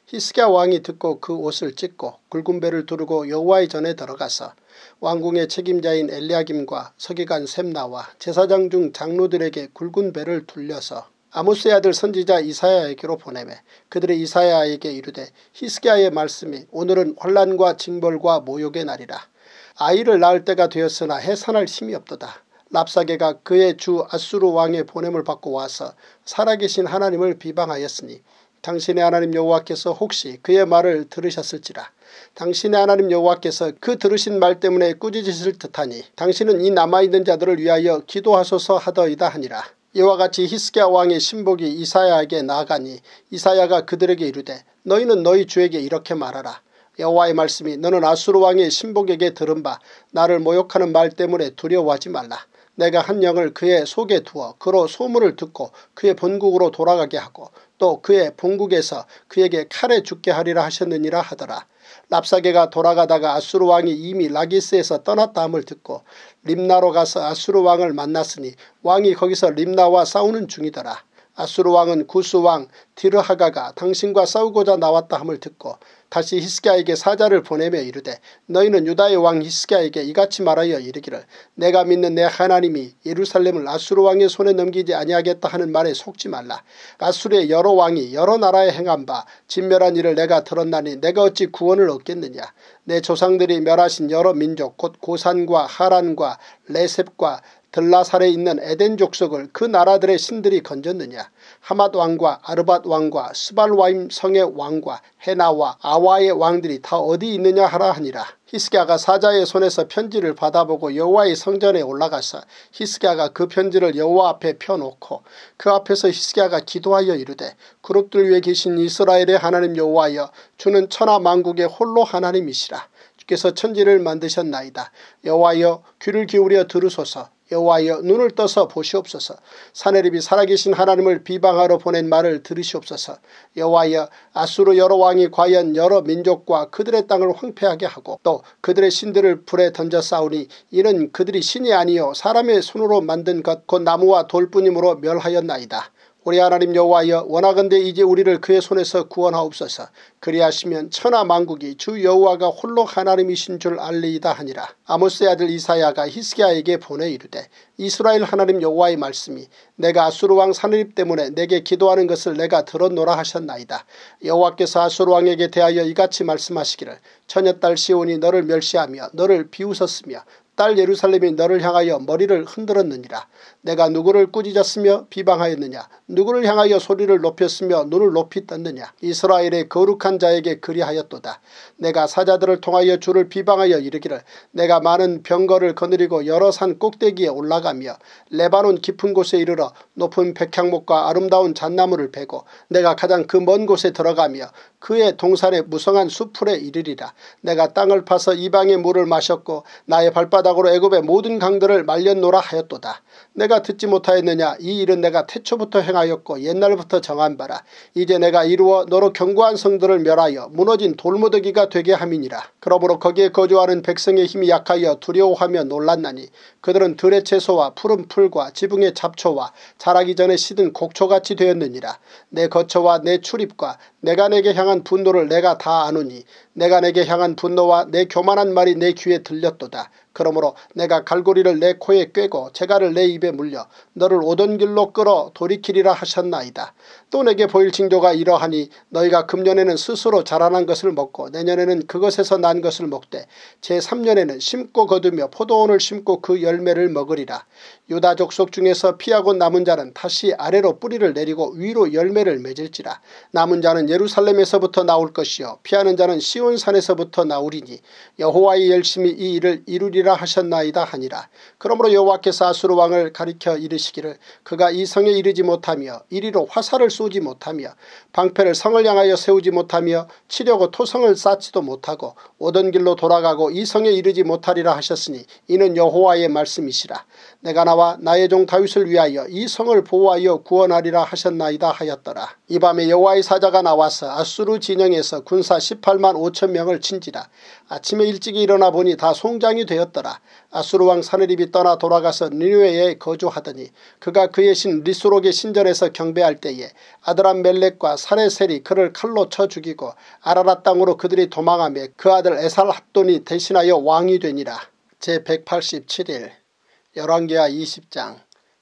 히스기야 왕이 듣고 그 옷을 찢고 굵은 배를 두르고 여호와의 전에 들어가서 왕궁의 책임자인 엘리야김과 서기관 샘나와 제사장 중 장로들에게 굵은 배를 둘려서 아모스의 아들 선지자 이사야에게로 보내매 그들의 이사야에게 이르되 히스기야의 말씀이 오늘은 환란과 징벌과 모욕의 날이라. 아이를 낳을 때가 되었으나 해산할 힘이 없도다. 랍사게가 그의 주 아수르 왕의 보냄을 받고 와서 살아계신 하나님을 비방하였으니 당신의 하나님 여호와께서 혹시 그의 말을 들으셨을지라. 당신의 하나님 여호와께서 그 들으신 말 때문에 꾸짖으실 듯하니 당신은 이 남아있는 자들을 위하여 기도하소서 하더이다 하니라. 이와 같이 히스기야 왕의 신복이 이사야에게 나아가니 이사야가 그들에게 이르되 너희는 너희 주에게 이렇게 말하라. 여호와의 말씀이 너는 아수르 왕의 신복에게 들은 바 나를 모욕하는 말 때문에 두려워하지 말라. 내가 한 영을 그의 속에 두어 그로 소문을 듣고 그의 본국으로 돌아가게 하고 또 그의 본국에서 그에게 칼에 죽게 하리라 하셨느니라 하더라. 랍사게가 돌아가다가 아수르 왕이 이미 라기스에서 떠났다 함을 듣고 림나로 가서 아수르 왕을 만났으니 왕이 거기서 림나와 싸우는 중이더라. 아수르 왕은 구스 왕 디르하가가 당신과 싸우고자 나왔다 함을 듣고 다시 히스기야에게 사자를 보내며 이르되 너희는 유다의 왕 히스기야에게 이같이 말하여 이르기를 내가 믿는 내 하나님이 예루살렘을 아수르 왕의 손에 넘기지 아니하겠다 하는 말에 속지 말라. 아수르의 여러 왕이 여러 나라에 행한 바 진멸한 일을 내가 들었나니 내가 어찌 구원을 얻겠느냐. 내 조상들이 멸하신 여러 민족 곧 고산과 하란과 레셉과 들라살에 있는 에덴 족속을 그 나라들의 신들이 건졌느냐. 하맛 왕과 아르밧 왕과 스발와임 성의 왕과 헤나와 아와의 왕들이 다 어디 있느냐 하라 하니라. 히스기야가 사자의 손에서 편지를 받아보고 여호와의 성전에 올라가서 히스기야가 그 편지를 여호와 앞에 펴놓고 그 앞에서 히스기야가 기도하여 이르되 그룹들 위에 계신 이스라엘의 하나님 여호와여 주는 천하 만국의 홀로 하나님이시라. 주께서 천지를 만드셨나이다. 여호와여 귀를 기울여 들으소서 여호와여 눈을 떠서 보시옵소서 사내립이 살아계신 하나님을 비방하러 보낸 말을 들으시옵소서 여호와여 아수르 여러 왕이 과연 여러 민족과 그들의 땅을 황폐하게 하고 또 그들의 신들을 불에 던져 싸우니 이는 그들이 신이 아니요 사람의 손으로 만든 것 곧 나무와 돌뿐이므로 멸하였나이다. 우리 하나님 여호와여 원하건대 이제 우리를 그의 손에서 구원하옵소서 그리하시면 천하 만국이 주 여호와가 홀로 하나님이신 줄 알리이다 하니라. 아모스의 아들 이사야가 히스기야에게 보내 이르되 이스라엘 하나님 여호와의 말씀이 내가 아수르 왕 사느립 때문에 내게 기도하는 것을 내가 들었노라 하셨나이다. 여호와께서 아수르 왕에게 대하여 이같이 말씀하시기를 처녀딸 시온이 너를 멸시하며 너를 비웃었으며 딸 예루살렘이 너를 향하여 머리를 흔들었느니라. 내가 누구를 꾸짖었으며 비방하였느냐. 누구를 향하여 소리를 높였으며 눈을 높이 떴느냐. 이스라엘의 거룩한 자에게 그리하였도다. 내가 사자들을 통하여 주를 비방하여 이르기를 내가 많은 병거를 거느리고 여러 산 꼭대기에 올라가며 레바논 깊은 곳에 이르러 높은 백향목과 아름다운 잣나무를 베고 내가 가장 그 먼 곳에 들어가며 그의 동산의 무성한 수풀에 이르리라. 내가 땅을 파서 이방의 물을 마셨고 나의 발바닥 바닥으로 애굽의 모든 강들을 말렸노라 하였도다. 내가 듣지 못하였느냐 이 일은 내가 태초부터 행하였고 옛날부터 정한 바라 이제 내가 이루어 너로 견고한 성들을 멸하여 무너진 돌무더기가 되게 함이니라. 그러므로 거기에 거주하는 백성의 힘이 약하여 두려워하며 놀랐나니 그들은 들의 채소와 푸른 풀과 지붕의 잡초와 자라기 전에 시든 곡초같이 되었느니라. 내 거처와 내 출입과 내가 내게 향한 분노를 내가 다 아노니 내가 내게 향한 분노와 내 교만한 말이 내 귀에 들렸도다. 그러므로 내가 갈고리를 내 코에 꿰고 재갈을 내 입에 물려 너를 오던 길로 끌어 돌이키리라 하셨나이다. 또 내게 보일 징조가 이러하니 너희가 금년에는 스스로 자라난 것을 먹고 내년에는 그것에서 난 것을 먹되 제3년에는 심고 거두며 포도원을 심고 그 열매를 먹으리라. 유다 족속 중에서 피하고 남은 자는 다시 아래로 뿌리를 내리고 위로 열매를 맺을지라. 남은 자는 예루살렘에서부터 나올 것이요 피하는 자는 시온산에서부터 나오리니 여호와의 열심히 이 일을 이루리라 하셨나이다 하니라. 그러므로 여호와께서 아수르 왕을 가리켜 이르시기를 그가 이 성에 이르지 못하며 이리로 화살을 쏘지 못하며 방패를 성을 향하여 세우지 못하며 치려고 토성을 쌓지도 못하고 오던 길로 돌아가고 이 성에 이르지 못하리라 하셨으니 이는 여호와의 말씀이시라. 내가 나와 나의 종 다윗을 위하여 이 성을 보호하여 구원하리라 하셨나이다 하였더라. 이 밤에 여호와의 사자가 나와서 아수르 진영에서 군사 18만 5천 명을 친지라. 아침에 일찍이 일어나 보니 다 송장이 되었더라. 아수르 왕 사느립이 떠나 돌아가서 니누에에 거주하더니 그가 그의 신 리스록의 신전에서 경배할 때에 아드람 멜렉과 사레셀이 그를 칼로 쳐 죽이고 아라라 땅으로 그들이 도망하며 그 아들 에살 합돈이 대신하여 왕이 되니라. 제187일 열왕기하 20장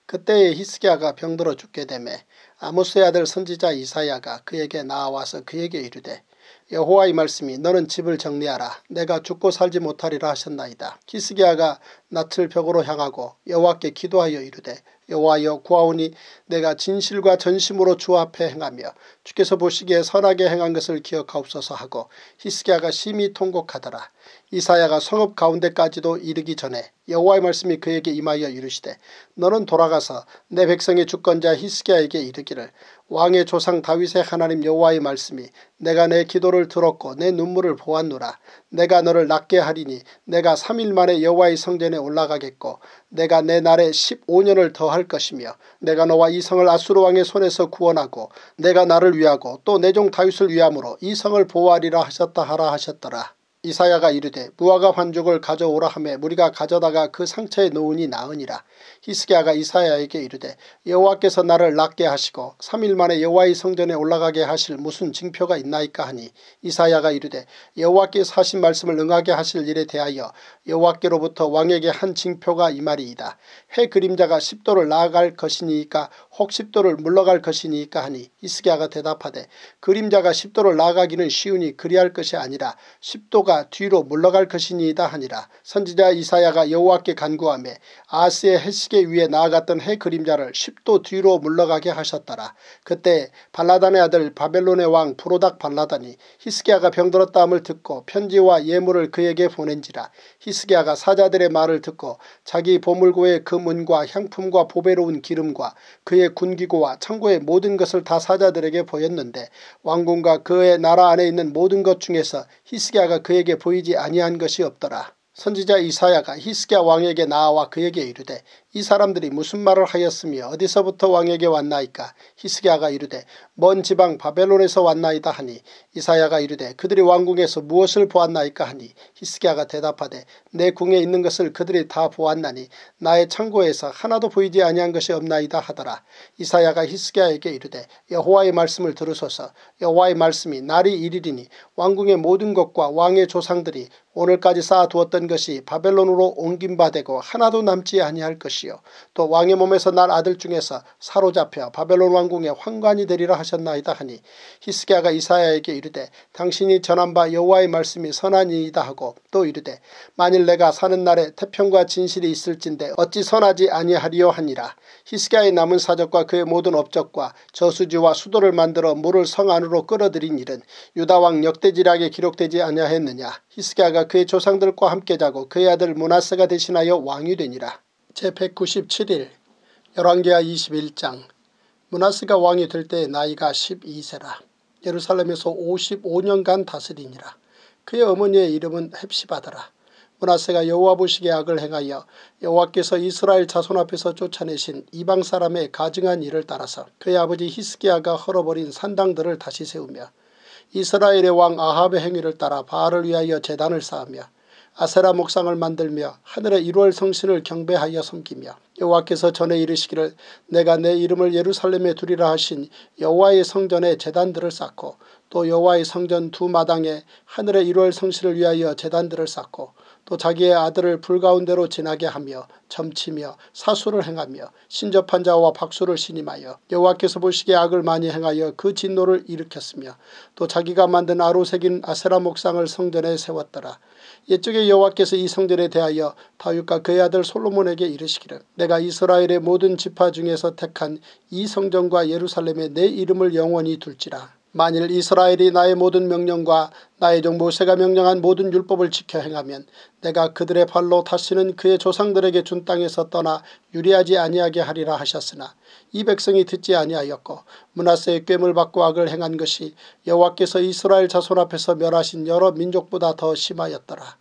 그때에 히스기야가 병들어 죽게 되매 아모스의 아들 선지자 이사야가 그에게 나와서 그에게 이르되 여호와의 말씀이 너는 집을 정리하라 내가 죽고 살지 못하리라 하셨나이다. 히스기야가 낯을 벽으로 향하고 여호와께 기도하여 이르되 여호와여 구하오니 내가 진실과 전심으로 주 앞에 행하며 주께서 보시기에 선하게 행한 것을 기억하옵소서 하고 히스기야가 심히 통곡하더라. 이사야가 성읍 가운데까지도 이르기 전에 여호와의 말씀이 그에게 임하여 이르시되 너는 돌아가서 내 백성의 주권자 히스기야에게 이르기를 왕의 조상 다윗의 하나님 여호와의 말씀이 내가 내 기도를 들었고 내 눈물을 보았노라. 내가 너를 낫게 하리니 내가 3일 만에 여호와의 성전에 올라가겠고 내가 내 날에 15년을 더할 것이며 내가 너와 이 성을 아수르 왕의 손에서 구원하고 내가 나를 위하고 또 내 종 다윗을 위함으로 이 성을 보호하리라 하셨다 하라 하셨더라. 이사야가 이르되 무화과 반죽을 가져오라 하매 무리가 가져다가 그 상처에 놓으니 나으니라. 히스기야가 이사야에게 이르되 여호와께서 나를 낫게 하시고 3일 만에 여호와의 성전에 올라가게 하실 무슨 징표가 있나이까 하니 이사야가 이르되 여호와께서 하신 말씀을 응하게 하실 일에 대하여 여호와께로부터 왕에게 한 징표가 이 말이이다. 해 그림자가 10도를 나아갈 것이니까 혹 10도를 물러갈 것이니까 하니 히스기야가 대답하되 그림자가 10도를 나아가기는 쉬우니 그리할 것이 아니라 10도가 뒤로 물러갈 것이니이다 하니라. 선지자 이사야가 여호와께 간구하며 아스의 해시계 위에 나아갔던 해 그림자를 10도 뒤로 물러가게 하셨더라. 그때 발라단의 아들 바벨론의 왕 브로닥 발라단이 히스기야가 병들었다함을 듣고 편지와 예물을 그에게 보낸지라. 히스기야가 사자들의 말을 듣고 자기 보물고의 금은과 향품과 보배로운 기름과 그의 군기고와 창고의 모든 것을 다 사자들에게 보였는데 왕궁과 그의 나라 안에 있는 모든 것 중에서 히스기야가 그에게 보이지 아니한 것이 없더라. 선지자 이사야가 히스기야 왕에게 나와 그에게 이르되 이 사람들이 무슨 말을 하였으며 어디서부터 왕에게 왔나이까? 히스기야가 이르되 먼 지방 바벨론에서 왔나이다 하니 이사야가 이르되 그들이 왕궁에서 무엇을 보았나이까 하니? 히스기야가 대답하되 내 궁에 있는 것을 그들이 다 보았나니 나의 창고에서 하나도 보이지 아니한 것이 없나이다 하더라. 이사야가 히스기야에게 이르되 여호와의 말씀을 들으소서. 여호와의 말씀이 날이 이르리니 왕궁의 모든 것과 왕의 조상들이 오늘까지 쌓아두었던 것이 바벨론으로 옮김바되고 하나도 남지 아니할 것이 것이요 또 왕의 몸에서 난 아들 중에서 사로잡혀 바벨론 왕궁의 황관이 되리라 하셨나이다 하니 히스기야가 이사야에게 이르되 당신이 전한 바 여호와의 말씀이 선하니이다 하고 또 이르되 만일 내가 사는 날에 태평과 진실이 있을진데 어찌 선하지 아니하리요 하니라. 히스기야의 남은 사적과 그의 모든 업적과 저수지와 수도를 만들어 물을 성 안으로 끌어들인 일은 유다왕 역대지략에 기록되지 아니하였느냐. 히스기야가 그의 조상들과 함께 자고 그의 아들 문하스가 대신하여 왕이 되니라. 제197일 열왕기하 21장 문하스가 왕이 될 때 나이가 12세라. 예루살렘에서 55년간 다스리니라. 그의 어머니의 이름은 헵시바더라. 문하세가 여호와 보시기에 악을 행하여 여호와께서 이스라엘 자손 앞에서 쫓아내신 이방 사람의 가증한 일을 따라서 그의 아버지 히스기야가 헐어버린 산당들을 다시 세우며 이스라엘의 왕 아합의 행위를 따라 바알을 위하여 재단을 쌓으며 아세라 목상을 만들며 하늘의 1월 성신을 경배하여 섬기며 여호와께서 전에 이르시기를 내가 내 이름을 예루살렘에 두리라 하신 여호와의 성전에 재단들을 쌓고 또 여호와의 성전 두 마당에 하늘의 1월 성신을 위하여 재단들을 쌓고 또 자기의 아들을 불 가운데로 지나게 하며 점치며 사수를 행하며 신접한 자와 박수를 신임하여 여호와께서 보시기에 악을 많이 행하여 그 진노를 일으켰으며 또 자기가 만든 아로 새긴 아세라 목상을 성전에 세웠더라. 옛적에 여호와께서 이 성전에 대하여 다윗과 그의 아들 솔로몬에게 이르시기를 내가 이스라엘의 모든 지파 중에서 택한 이 성전과 예루살렘에 내 이름을 영원히 둘지라. 만일 이스라엘이 나의 모든 명령과 나의 종 모세가 명령한 모든 율법을 지켜 행하면 내가 그들의 발로 다시는 그의 조상들에게 준 땅에서 떠나 유리하지 아니하게 하리라 하셨으나 이 백성이 듣지 아니하였고 문하세의 꿰물 받고 악을 행한 것이 여호와께서 이스라엘 자손 앞에서 멸하신 여러 민족보다 더 심하였더라.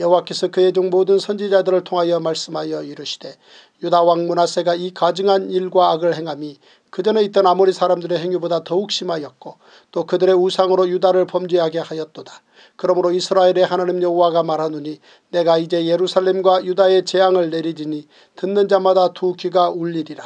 여호와께서 그의 종 모든 선지자들을 통하여 말씀하여 이르시되 유다 왕 문하세가 이 가증한 일과 악을 행함이 그전에 있던 아모리 사람들의 행위보다 더욱 심하였고 또 그들의 우상으로 유다를 범죄하게 하였도다. 그러므로 이스라엘의 하나님 여호와가 말하노니 내가 이제 예루살렘과 유다의 재앙을 내리지니 듣는 자마다 두 귀가 울리리라.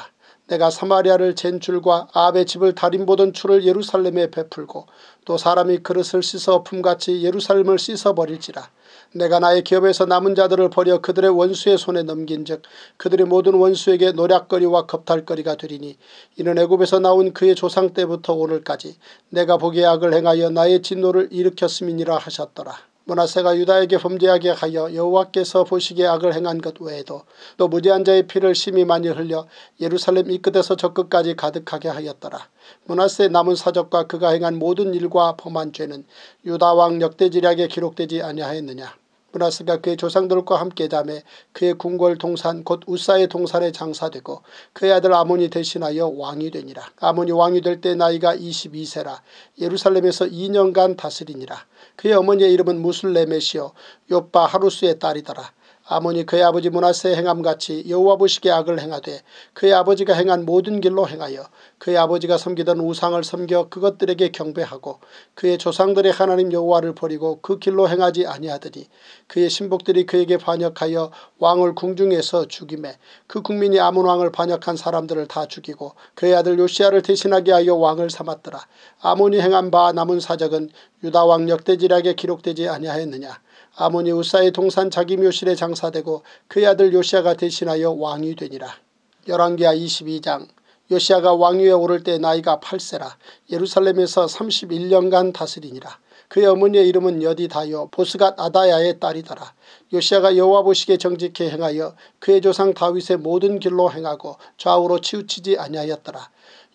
내가 사마리아를 젠 줄과 아합의 집을 달인 보던 줄을 예루살렘에 베풀고 또 사람이 그릇을 씻어 품같이 예루살렘을 씻어버릴지라. 내가 나의 기업에서 남은 자들을 버려 그들의 원수의 손에 넘긴 즉 그들의 모든 원수에게 노략거리와 겁탈거리가 되리니 이는 애굽에서 나온 그의 조상 때부터 오늘까지 내가 보기에 악을 행하여 나의 진노를 일으켰음이니라 하셨더라. 문하세가 유다에게 범죄하게 하여 여호와께서 보시기에 악을 행한 것 외에도 또 무지한 자의 피를 심히 많이 흘려 예루살렘 이 끝에서 저 끝까지 가득하게 하였더라. 문하세 남은 사적과 그가 행한 모든 일과 범한 죄는 유다왕 역대지략에 기록되지 아니하였느냐. 문하스가 그의 조상들과 함께 잠에 그의 궁궐 동산 곧 우사의 동산에 장사되고 그의 아들 아몬이 대신하여 왕이 되니라. 아몬이 왕이 될 때 나이가 22세라 예루살렘에서 2년간 다스리니라. 그의 어머니의 이름은 무술레메시오 요빠 하루스의 딸이더라. 아모니 그의 아버지 문하세의 행함같이 여호와 보시기에 악을 행하되 그의 아버지가 행한 모든 길로 행하여 그의 아버지가 섬기던 우상을 섬겨 그것들에게 경배하고 그의 조상들의 하나님 여호와를 버리고 그 길로 행하지 아니하더니 그의 신복들이 그에게 반역하여 왕을 궁중에서 죽임에 그 국민이 아몬 왕을 반역한 사람들을 다 죽이고 그의 아들 요시아를 대신하게 하여 왕을 삼았더라. 아몬이 행한 바 남은 사적은 유다 왕 역대지략에 기록되지 아니하였느냐. 아모니 우사의 동산 자기 묘실에 장사되고 그의 아들 요시아가 대신하여 왕이 되니라. 열왕기하 22장 요시아가 왕위에 오를 때 나이가 8세라 예루살렘에서 31년간 다스리니라. 그의 어머니의 이름은 여디다요 보스갓 아다야의 딸이더라. 요시아가 여호와 보시기에 정직히 행하여 그의 조상 다윗의 모든 길로 행하고 좌우로 치우치지 아니하였더라.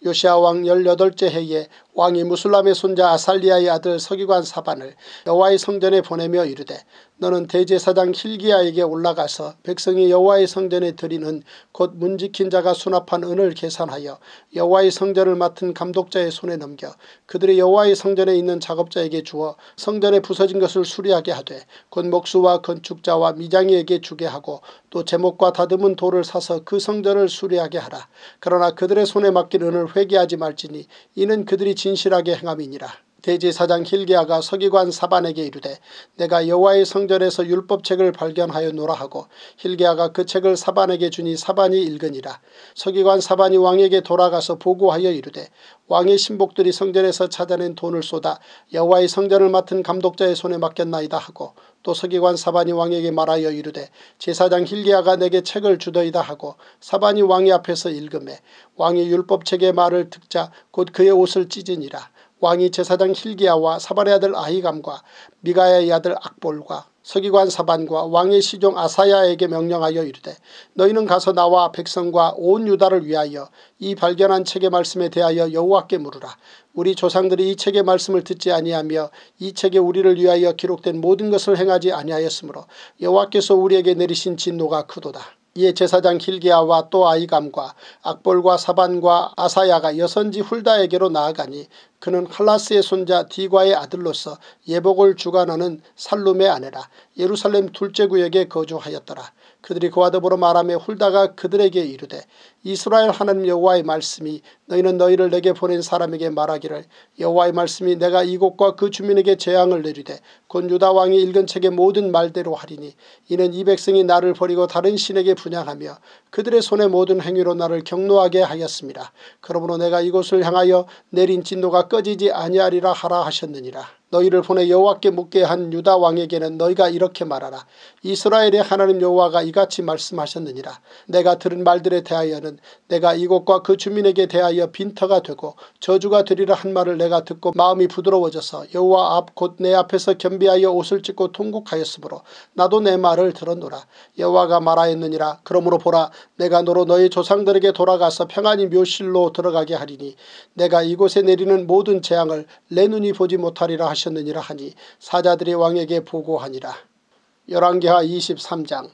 요시아 왕 18째 해에 왕이 무술람의 손자 아살리아의 아들 서기관 사반을 여호와의 성전에 보내며 이르되 너는 대제사장 힐기야에게 올라가서 백성이 여호와의 성전에 드리는 곧 문지킨 자가 수납한 은을 계산하여 여호와의 성전을 맡은 감독자의 손에 넘겨 그들의 여호와의 성전에 있는 작업자에게 주어 성전에 부서진 것을 수리하게 하되 곧 목수와 건축자와 미장이에게 주게 하고 또 제목과 다듬은 돌을 사서 그 성전을 수리하게 하라. 그러나 그들의 손에 맡긴 은을 회개하지 말지니 이는 그들이 진실하게 행함이니라. 대제사장 힐기야가 서기관 사반에게 이르되 내가 여호와의 성전에서 율법책을 발견하였노라 하고 힐기야가 그 책을 사반에게 주니 사반이 읽으니라. 서기관 사반이 왕에게 돌아가서 보고하여 이르되 왕의 신복들이 성전에서 찾아낸 돈을 쏟아 여호와의 성전을 맡은 감독자의 손에 맡겼나이다 하고 또 서기관 사반이 왕에게 말하여 이르되 제사장 힐기야가 내게 책을 주더이다 하고 사반이 왕의 앞에서 읽음에 왕이 율법책의 말을 듣자 곧 그의 옷을 찢으니라. 왕이 제사장 힐기야와 사발의 아들 아히감과 미가야의 아들 악볼과 서기관 사반과 왕의 시종 아사야에게 명령하여 이르되 너희는 가서 나와 백성과 온 유다를 위하여 이 발견한 책의 말씀에 대하여 여호와께 물으라. 우리 조상들이 이 책의 말씀을 듣지 아니하며 이 책에 우리를 위하여 기록된 모든 것을 행하지 아니하였으므로 여호와께서 우리에게 내리신 진노가 크도다. 이에 제사장 힐기야와 또 아이감과 악볼과 사반과 아사야가 여선지 훌다에게로 나아가니 그는 할라스의 손자 디과의 아들로서 예복을 주관하는 살룸의 아내라 예루살렘 둘째 구역에 거주하였더라. 그들이 그와 더불어 말하며 훌다가 그들에게 이르되 이스라엘 하나님 여호와의 말씀이 너희는 너희를 내게 보낸 사람에게 말하기를 여호와의 말씀이 내가 이곳과 그 주민에게 재앙을 내리되 곧 유다 왕이 읽은 책의 모든 말대로 하리니 이는 이 백성이 나를 버리고 다른 신에게 분양하며 그들의 손의 모든 행위로 나를 경노하게 하였습니다. 그러므로 내가 이곳을 향하여 내린 진노가 꺼지지 아니하리라 하라 하셨느니라. 너희를 보내 여호와께 묻게 한 유다 왕에게는 너희가 이렇게 말하라. 이스라엘의 하나님 여호와가 이같이 말씀하셨느니라. 내가 들은 말들에 대하여는 내가 이곳과 그 주민에게 대하여 빈터가 되고 저주가 되리라 한 말을 내가 듣고 마음이 부드러워져서 여호와 앞 곧 내 앞에서 겸비하여 옷을 찢고 통곡하였으므로 나도 내 말을 들었노라. 여호와가 말하였느니라. 그러므로 보라 내가 너로 너희 조상들에게 돌아가서 평안히 묘실로 들어가게 하리니 내가 이곳에 내리는 모든 재앙을 내 눈이 보지 못하리라 하셨느니라 하니 사자들이 왕에게 보고하니라. 열왕기하 23장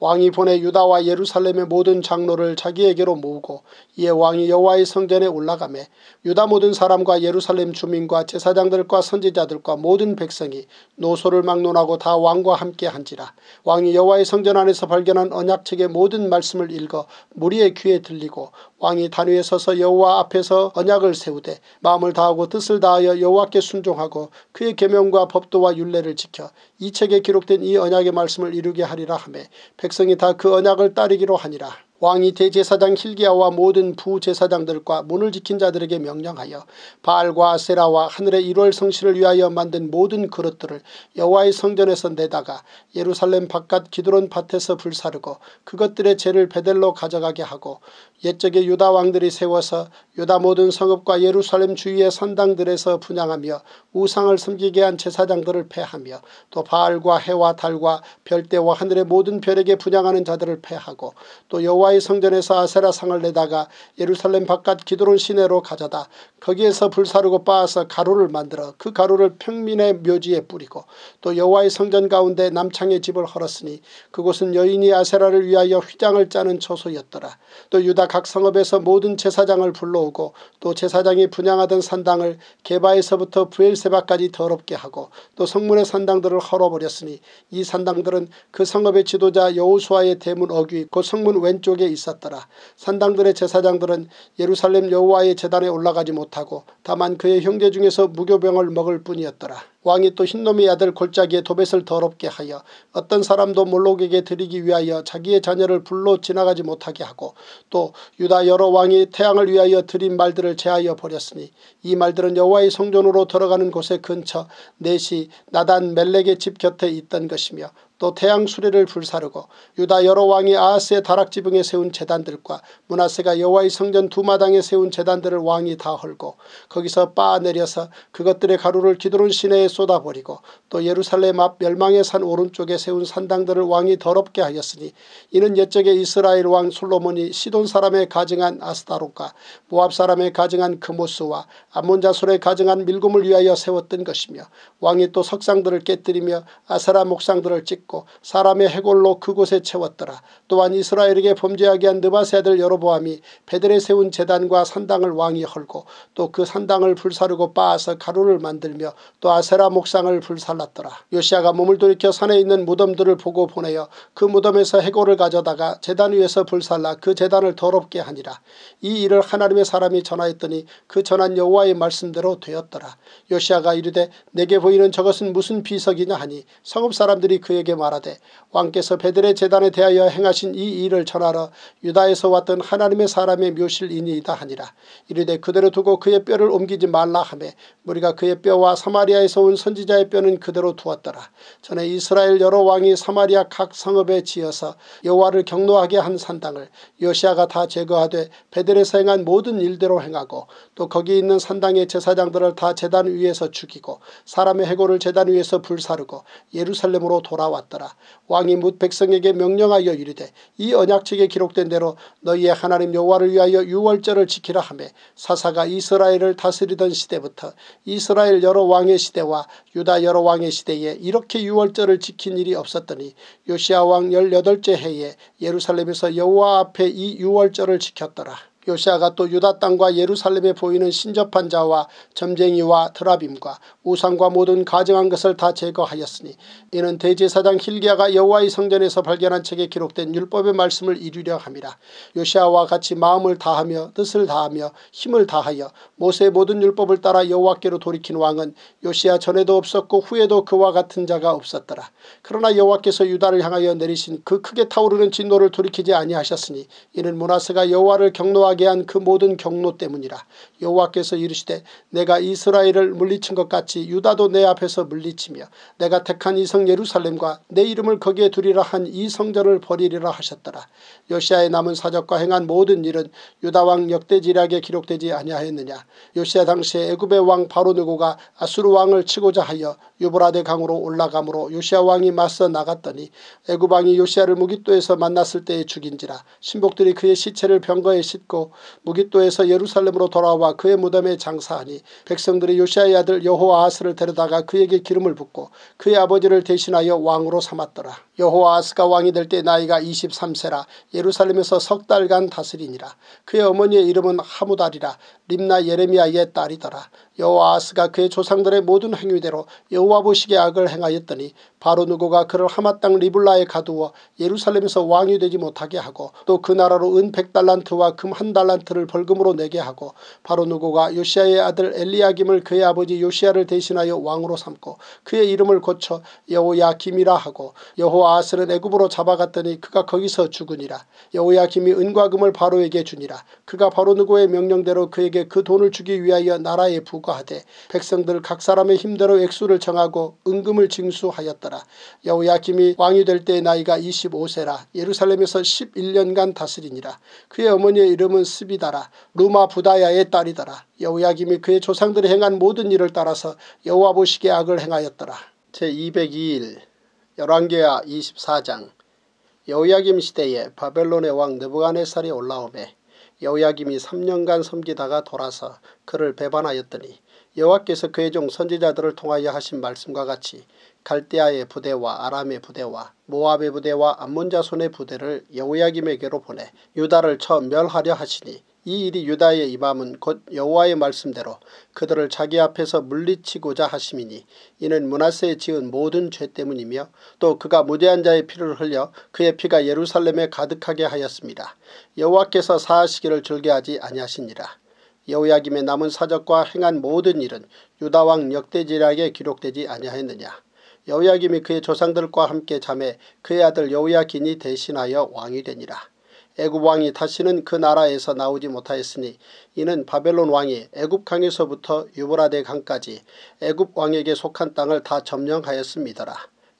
왕이 보내 유다와 예루살렘의 모든 장로를 자기에게로 모으고 이에 왕이 여호와의 성전에 올라가매 유다 모든 사람과 예루살렘 주민과 제사장들과 선지자들과 모든 백성이 노소를 막론하고 다 왕과 함께 한지라. 왕이 여호와의 성전 안에서 발견한 언약책의 모든 말씀을 읽어 무리의 귀에 들리고 왕이 단 위에 서서 여호와 앞에서 언약을 세우되 마음을 다하고 뜻을 다하여 여호와께 순종하고 그의 계명과 법도와 율례를 지켜 이 책에 기록된 이 언약의 말씀을 이루게 하리라 하매 백 성이 다 그 언약을 따르기로 하니라. 왕이 대제사장 힐기야와 모든 부제사장들과 문을 지킨 자들에게 명령하여 바알과 세라와 하늘의 1월 성실을 위하여 만든 모든 그릇들을 여호와의 성전에서 내다가 예루살렘 바깥 기드론 밭에서 불사르고 그것들의 죄를 베델로 가져가게 하고 옛적에 유다 왕들이 세워서 유다 모든 성읍과 예루살렘 주위의 산당들에서 분양하며 우상을 섬기게 한 제사장들을 패하며 또 바알과 해와 달과 별대와 하늘의 모든 별에게 분양하는 자들을 패하고 또 여호와의 성전에서 아세라 상을 내다가 예루살렘 바깥 기도론 시내로 가져다 거기에서 불사르고 빻아서 가루를 만들어 그 가루를 평민의 묘지에 뿌리고 또 여호와의 성전 가운데 남창의 집을 헐었으니 그곳은 여인이 아세라를 위하여 휘장을 짜는 처소였더라. 또 유다 각 성읍에서 모든 제사장을 불러오고 또 제사장이 분양하던 산당을 개바에서부터 부엘세바까지 더럽게 하고 또 성문의 산당들을 헐어버렸으니 이 산당들은 그 성읍의 지도자 여호수아의 대문 어귀 곧 성문 왼쪽 에 있었더라. 산당들의 제사장들은 예루살렘 여호와의 재단에 올라가지 못하고 다만 그의 형제 중에서 무교병을 먹을 뿐이었더라. 왕이 또 흰놈의 아들 골짜기에 도벳을 더럽게 하여 어떤 사람도 몰록에게 드리기 위하여 자기의 자녀를 불로 지나가지 못하게 하고 또 유다 여러 왕이 태양을 위하여 드린 말들을 제하여 버렸으니 이 말들은 여호와의 성전으로 들어가는 곳의 근처 넷이 나단 멜렉의 집 곁에 있던 것이며 또 태양 수레를 불사르고 유다 여러 왕이 아하스의 다락지붕에 세운 재단들과 문하세가 여호와의 성전 두 마당에 세운 재단들을 왕이 다 헐고 거기서 빻아 내려서 그것들의 가루를 기드론 시내에 쏟아버리고 또 예루살렘 앞 멸망의 산 오른쪽에 세운 산당들을 왕이 더럽게 하였으니 이는 옛적에 이스라엘 왕 솔로몬이 시돈 사람의 가증한 아스타롯과 모압 사람의 가증한 크모스와 암몬 자솔의 가증한 밀곰을 위하여 세웠던 것이며 왕이 또 석상들을 깨뜨리며 아사라 목상들을 찍고 사람의 해골로 그곳에 채웠더라. 또한 이스라엘에게 범죄하게 한 느바세 아들 여로보암이 베델에 세운 재단과 산당을 왕이 헐고 또 그 산당을 불사르고 빻아서 가루를 만들며 또 아세라 목상을 불살랐더라. 요시아가 몸을 돌이켜 산에 있는 무덤들을 보고 보내어 그 무덤에서 해골을 가져다가 재단 위에서 불살라 그 재단을 더럽게 하니라. 이 일을 하나님의 사람이 전하였더니 그 전한 여호와의 말씀대로 되었더라. 요시아가 이르되 내게 보이는 저것은 무슨 비석이냐 하니 성읍 사람들이 그에게 말하되 왕께서 베들의 재단에 대하여 행하신 이 일을 전하러 유다에서 왔던 하나님의 사람의 묘실이니이다 하니라. 이르되 그대로 두고 그의 뼈를 옮기지 말라 하며 우리가 그의 뼈와 사마리아에서 온 선지자의 뼈는 그대로 두었더라. 전에 이스라엘 여러 왕이 사마리아 각 성읍에 지어서 여호와를 경노하게 한 산당을 요시아가 다 제거하되 베들에서 행한 모든 일대로 행하고 또 거기 있는 산당의 제사장들을 다 재단 위에서 죽이고 사람의 해골을 재단 위에서 불사르고 예루살렘으로 돌아왔더라. 왕 이뭇 백성에게 명령하여 이르되 이 언약책에 기록된 대로 너희의 하나님 여호와를 위하여 유월절을 지키라 하며 사사가 이스라엘을 다스리던 시대부터 이스라엘 여러 왕의 시대와 유다 여러 왕의 시대에 이렇게 유월절을 지킨 일이 없었더니 요시아 왕 18째 해에 예루살렘에서 여호와 앞에 이 유월절을 지켰더라. 요시아가 또 유다 땅과 예루살렘에 보이는 신접한 자와 점쟁이와 드라빔과 우상과 모든 가증한 것을 다 제거하였으니 이는 대제사장 힐기야가 여호와의 성전에서 발견한 책에 기록된 율법의 말씀을 이루려 함이라. 요시아와 같이 마음을 다하며 뜻을 다하며 힘을 다하여 모세의 모든 율법을 따라 여호와께로 돌이킨 왕은 요시아 전에도 없었고 후에도 그와 같은 자가 없었더라. 그러나 여호와께서 유다를 향하여 내리신 그 크게 타오르는 진노를 돌이키지 아니하셨으니 이는 문하세가 여호와를 경노하게 한 그 모든 경노 때문이라. 여호와께서 이르시되 내가 이스라엘을 물리친 것 같이 유다도 내 앞에서 물리치며 내가 택한 이성 예루살렘과 내 이름을 거기에 두리라 한 이 성전을 버리리라 하셨더라. 요시아의 남은 사적과 행한 모든 일은 유다왕 역대지략에 기록되지 아니하였느냐. 요시아 당시에 애굽의 왕 바로느고가 아수르 왕을 치고자 하여 유브라데 강으로 올라가므로 요시아 왕이 맞서 나갔더니 애굽 왕이 요시아를 무기또에서 만났을 때에 죽인지라 신복들이 그의 시체를 병거에 싣고 무기또에서 예루살렘으로 돌아와 그의 무덤에 장사하니 백성들이 요시아의 아들 여호아하스를 데려다가 그에게 기름을 붓고 그의 아버지를 대신하여 왕으로 삼았더라. 여호아하스가 왕이 될 때 나이가 23세라 예루살렘에서 석 달간 다스리니라. 그의 어머니의 이름은 하무달이라 림나 예레미야의 딸이더라. 여호아하스가 그의 조상들의 모든 행위대로 여호와 보시기에 악을 행하였더니 바로 누고가 그를 하마 땅 리블라에 가두어 예루살렘에서 왕이 되지 못하게 하고 또 그 나라로 은 백달란트와 금 한 달란트를 벌금으로 내게 하고 바로 누고가 요시아의 아들 엘리야김을 그의 아버지 요시아를 대신하여 왕으로 삼고 그의 이름을 고쳐 여호야김이라 하고 여호 아하스는 애굽으로 잡아갔더니 그가 거기서 죽으니라 여호야김이 은과 금을 바로에게 주니라 그가 바로 누고의 명령대로 그에게 그 돈을 주기 위하여 나라에 부과하되 백성들 각 사람의 힘대로 액수를 정하고 은금을 징수하였더라. 여호야김이 왕이 될때 나이가 25세라 예루살렘에서 11년간 다스리니라. 그의 어머니의 이름은 스비다라 루마 부다야의 딸이더라. 여호야김이 그의 조상들이 행한 모든 일을 따라서 여호와 보시기에 악을 행하였더라. 제202일 열왕기야 24장 여호야김 시대에 바벨론의 왕 느부갓네살이 올라오매 여호야김이 3년간 섬기다가 돌아서 그를 배반하였더니 여호와께서 그의 종 선지자들을 통하여 하신 말씀과 같이 갈대아의 부대와 아람의 부대와 모압의 부대와 암몬자손의 부대를 여호야김에게로 보내 유다를 쳐 멸하려 하시니 이 일이 유다의 임함은 곧 여호와의 말씀대로 그들을 자기 앞에서 물리치고자 하심이니 이는 문하세에 지은 모든 죄 때문이며 또 그가 무대한 자의 피를 흘려 그의 피가 예루살렘에 가득하게 하였습니다. 여호와께서 사하시기를 즐겨하지 아니하시니라. 여호야김의 남은 사적과 행한 모든 일은 유다왕 역대지략에 기록되지 아니하였느냐. 여호야김이 그의 조상들과 함께 잠에 그의 아들 여호야긴이 대신하여 왕이 되니라. 애굽 왕이 다시는 그 나라에서 나오지 못하였으니 이는 바벨론 왕이 애굽 강에서부터 유브라데 강까지 애굽 왕에게 속한 땅을 다 점령하였습니다라.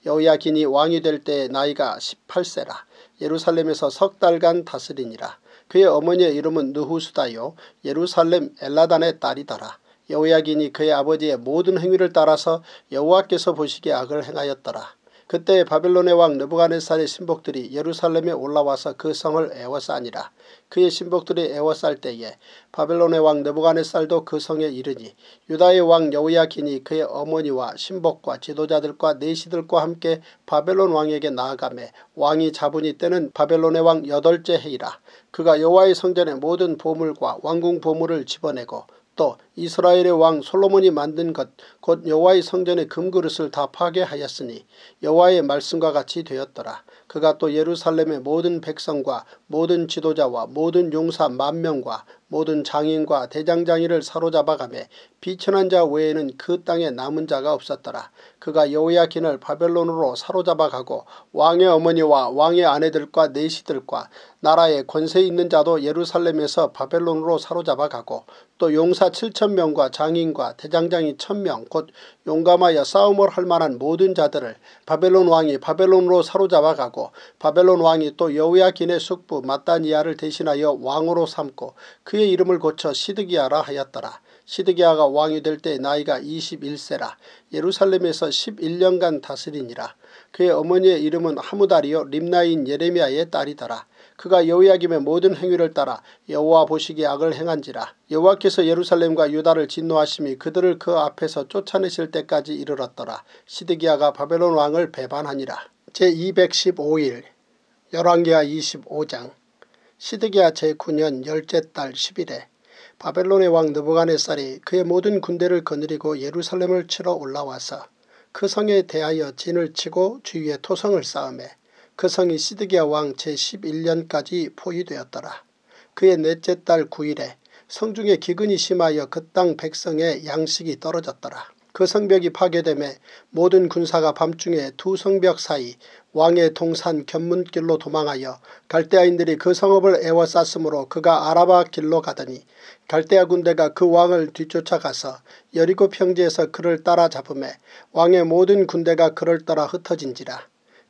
여호야긴이 왕이 될 때 나이가 18세라 예루살렘에서 석 달간 다스리니라. 그의 어머니의 이름은 느후수다요 예루살렘 엘라단의 딸이더라. 여호야긴이 그의 아버지의 모든 행위를 따라서 여호와께서 보시기에 악을 행하였더라. 그때 바벨론의 왕 느부갓네살의 신복들이 예루살렘에 올라와서 그 성을 애워싸니라. 그의 신복들이 애워쌀 때에 바벨론의 왕 느부갓네살도 그 성에 이르니 유다의 왕 여호야긴이 그의 어머니와 신복과 지도자들과 내시들과 함께 바벨론 왕에게 나아가매 왕이 잡으니 때는 바벨론의 왕 여덟째 해이라. 그가 여호와의 성전의 모든 보물과 왕궁 보물을 집어내고 또 이스라엘의 왕 솔로몬이 만든 것 곧 여호와의 성전의 금그릇을 다 파괴하였으니 여호와의 말씀과 같이 되었더라. 그가 또 예루살렘의 모든 백성과 모든 지도자와 모든 용사 만 명과 모든 장인과 대장장이를 사로잡아가매 비천한 자 외에는 그 땅에 남은 자가 없었더라. 그가 여호야긴을 바벨론으로 사로잡아 가고 왕의 어머니와 왕의 아내들과 내시들과 나라의 권세 있는 자도 예루살렘에서 바벨론으로 사로잡아 가고 또 용사 7천명과 장인과 대장장이 1천명 곧 용감하여 싸움을 할 만한 모든 자들을 바벨론 왕이 바벨론으로 사로잡아 가고 바벨론 왕이 또 여호야긴의 숙부 마따니아를 대신하여 왕으로 삼고 그의 이름을 고쳐 시드기야라 하였더라. 시드기야가 왕이 될 때 나이가 21세라 예루살렘에서 11년간 다스리니라. 그의 어머니의 이름은 하무다리요 림나인 예레미야의 딸이더라. 그가 여호야김의 모든 행위를 따라 여호와 보시기에 악을 행한지라 여호와께서 예루살렘과 유다를 진노하심이 그들을 그 앞에서 쫓아내실 때까지 이르렀더라. 시드기야가 바벨론 왕을 배반하니라. 제215일 열왕기하 25장 시드기야 제9년 열째 달 10일에 바벨론의 왕 느부갓네살이 그의 모든 군대를 거느리고 예루살렘을 치러 올라와서 그 성에 대하여 진을 치고 주위에 토성을 쌓음에 그 성이 시드기야 왕 제11년까지 포위되었더라. 그의 넷째 달 9일에 성중에 기근이 심하여 그 땅 백성의 양식이 떨어졌더라. 그 성벽이 파괴됨에 모든 군사가 밤중에 두 성벽 사이 왕의 동산 견문길로 도망하여 갈대아인들이 그 성읍을 에워쌌으므로 그가 아라바 길로 가더니 갈대아 군대가 그 왕을 뒤쫓아가서 여리고 평지에서 그를 따라잡음에 왕의 모든 군대가 그를 따라 흩어진지라.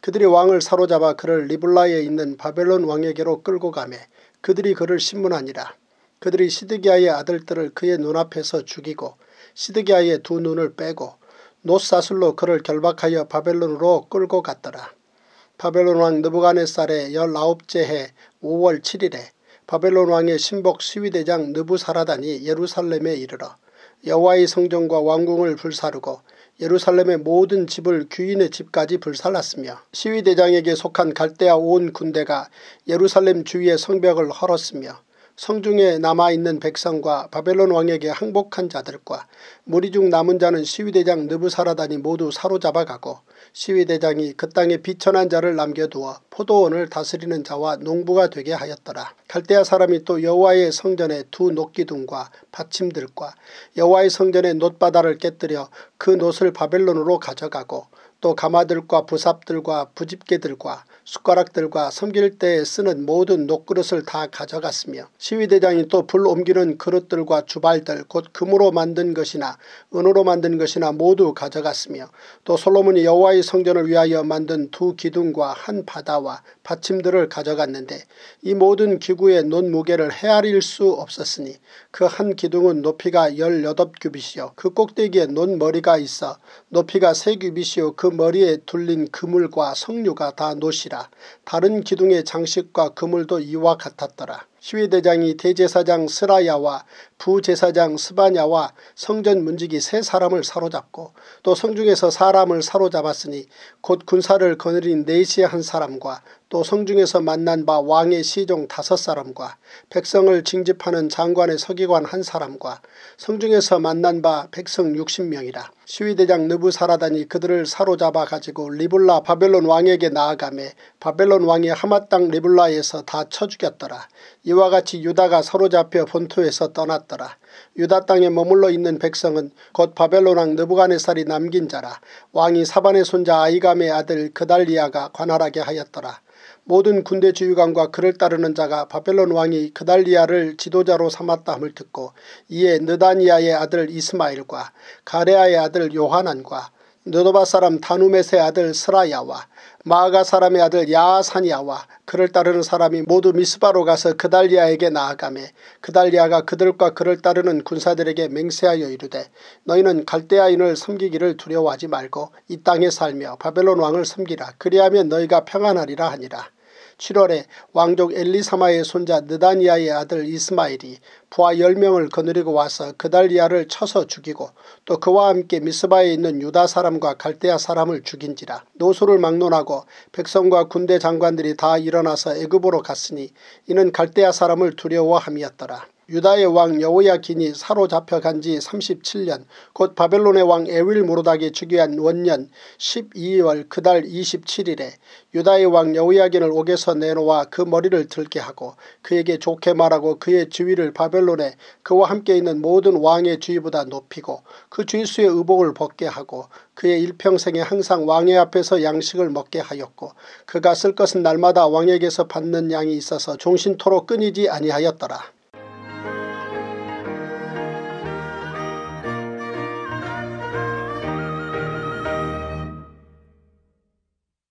그들이 왕을 사로잡아 그를 리블라에 있는 바벨론 왕에게로 끌고 가매 그들이 그를 신문하니라. 그들이 시드기야의 아들들을 그의 눈앞에서 죽이고 시드기야의 두 눈을 빼고 노사슬로 그를 결박하여 바벨론으로 끌고 갔더라. 바벨론 왕 느부갓네살의 19째 해 5월 7일에 바벨론 왕의 신복 수위대장 느부사라단이 예루살렘에 이르러 여호와의 성전과 왕궁을 불사르고 예루살렘의 모든 집을 귀인의 집까지 불살랐으며 시위대장에게 속한 갈대아 온 군대가 예루살렘 주위의 성벽을 헐었으며 성중에 남아있는 백성과 바벨론 왕에게 항복한 자들과 무리 중 남은 자는 시위대장 느부사라단이 모두 사로잡아가고 시위대장이 그 땅에 비천한 자를 남겨두어 포도원을 다스리는 자와 농부가 되게 하였더라. 갈대아 사람이 또 여호와의 성전에 두 녹기둥과 받침들과 여호와의 성전의 놋바다를 깨뜨려 그 놋을 바벨론으로 가져가고 또 가마들과 부삽들과 부집개들과 숟가락들과 섬길 때에 쓰는 모든 녹그릇을 다 가져갔으며 시위대장이 또 불 옮기는 그릇들과 주발들 곧 금으로 만든 것이나 은으로 만든 것이나 모두 가져갔으며 또 솔로몬이 여호와의 성전을 위하여 만든 두 기둥과 한 바다와 받침들을 가져갔는데 이 모든 기구의 논 무게를 헤아릴 수 없었으니 그 한 기둥은 높이가 18규빗이요. 그 꼭대기에 논 머리가 있어 높이가 3규빗이요. 그 머리에 둘린 그물과 석류가 다 노시라. 다른 기둥의 장식과 그물도 이와 같았더라. 시위대장이 대제사장 스라야와 부제사장 스바냐와 성전 문지기 세 사람을 사로잡고 또 성중에서 사람을 사로잡았으니 곧 군사를 거느린 네시의 한 사람과 또 성중에서 만난 바 왕의 시종 다섯 사람과 백성을 징집하는 장관의 서기관 한 사람과 성중에서 만난 바 백성 60명이라. 시위대장 느부사라단이 그들을 사로잡아 가지고 리블라 바벨론 왕에게 나아가매 바벨론 왕이 하마 땅 리블라에서 다 쳐 죽였더라. 이와 같이 유다가 사로잡혀 본토에서 떠났더라. 유다 땅에 머물러 있는 백성은 곧 바벨론 왕 느부갓네살이 남긴 자라. 왕이 사반의 손자 아이감의 아들 그달리아가 관할하게 하였더라. 모든 군대 주유관과 그를 따르는 자가 바벨론 왕이 그달리아를 지도자로 삼았다 함을 듣고 이에 느다니아의 아들 이스마일과 가레아의 아들 요하난과 느도바 사람 다누메스의 아들 스라야와 마아가 사람의 아들 야하사니아와 그를 따르는 사람이 모두 미스바로 가서 그달리아에게 나아가매 그달리아가 그들과 그를 따르는 군사들에게 맹세하여 이르되 너희는 갈대아인을 섬기기를 두려워하지 말고 이 땅에 살며 바벨론 왕을 섬기라 그리하면 너희가 평안하리라 하니라. 7월에 왕족 엘리사마의 손자 느다니아의 아들 이스마일이 부하 10명을 거느리고 와서 그달리아를 쳐서 죽이고 또 그와 함께 미스바에 있는 유다 사람과 갈대아 사람을 죽인지라 노소를 막론하고 백성과 군대 장관들이 다 일어나서 애굽으로 갔으니 이는 갈대아 사람을 두려워함이었더라. 유다의 왕 여호야긴이 사로잡혀 간 지 37년 곧 바벨론의 왕 에윌 무로닥이 즉위한 원년 12월 그달 27일에 유다의 왕 여호야긴을 옥에서 내놓아 그 머리를 들게 하고 그에게 좋게 말하고 그의 주위를 바벨론에 그와 함께 있는 모든 왕의 주위보다 높이고 그 주위수의 의복을 벗게 하고 그의 일평생에 항상 왕의 앞에서 양식을 먹게 하였고 그가 쓸 것은 날마다 왕에게서 받는 양이 있어서 종신토록 끊이지 아니하였더라.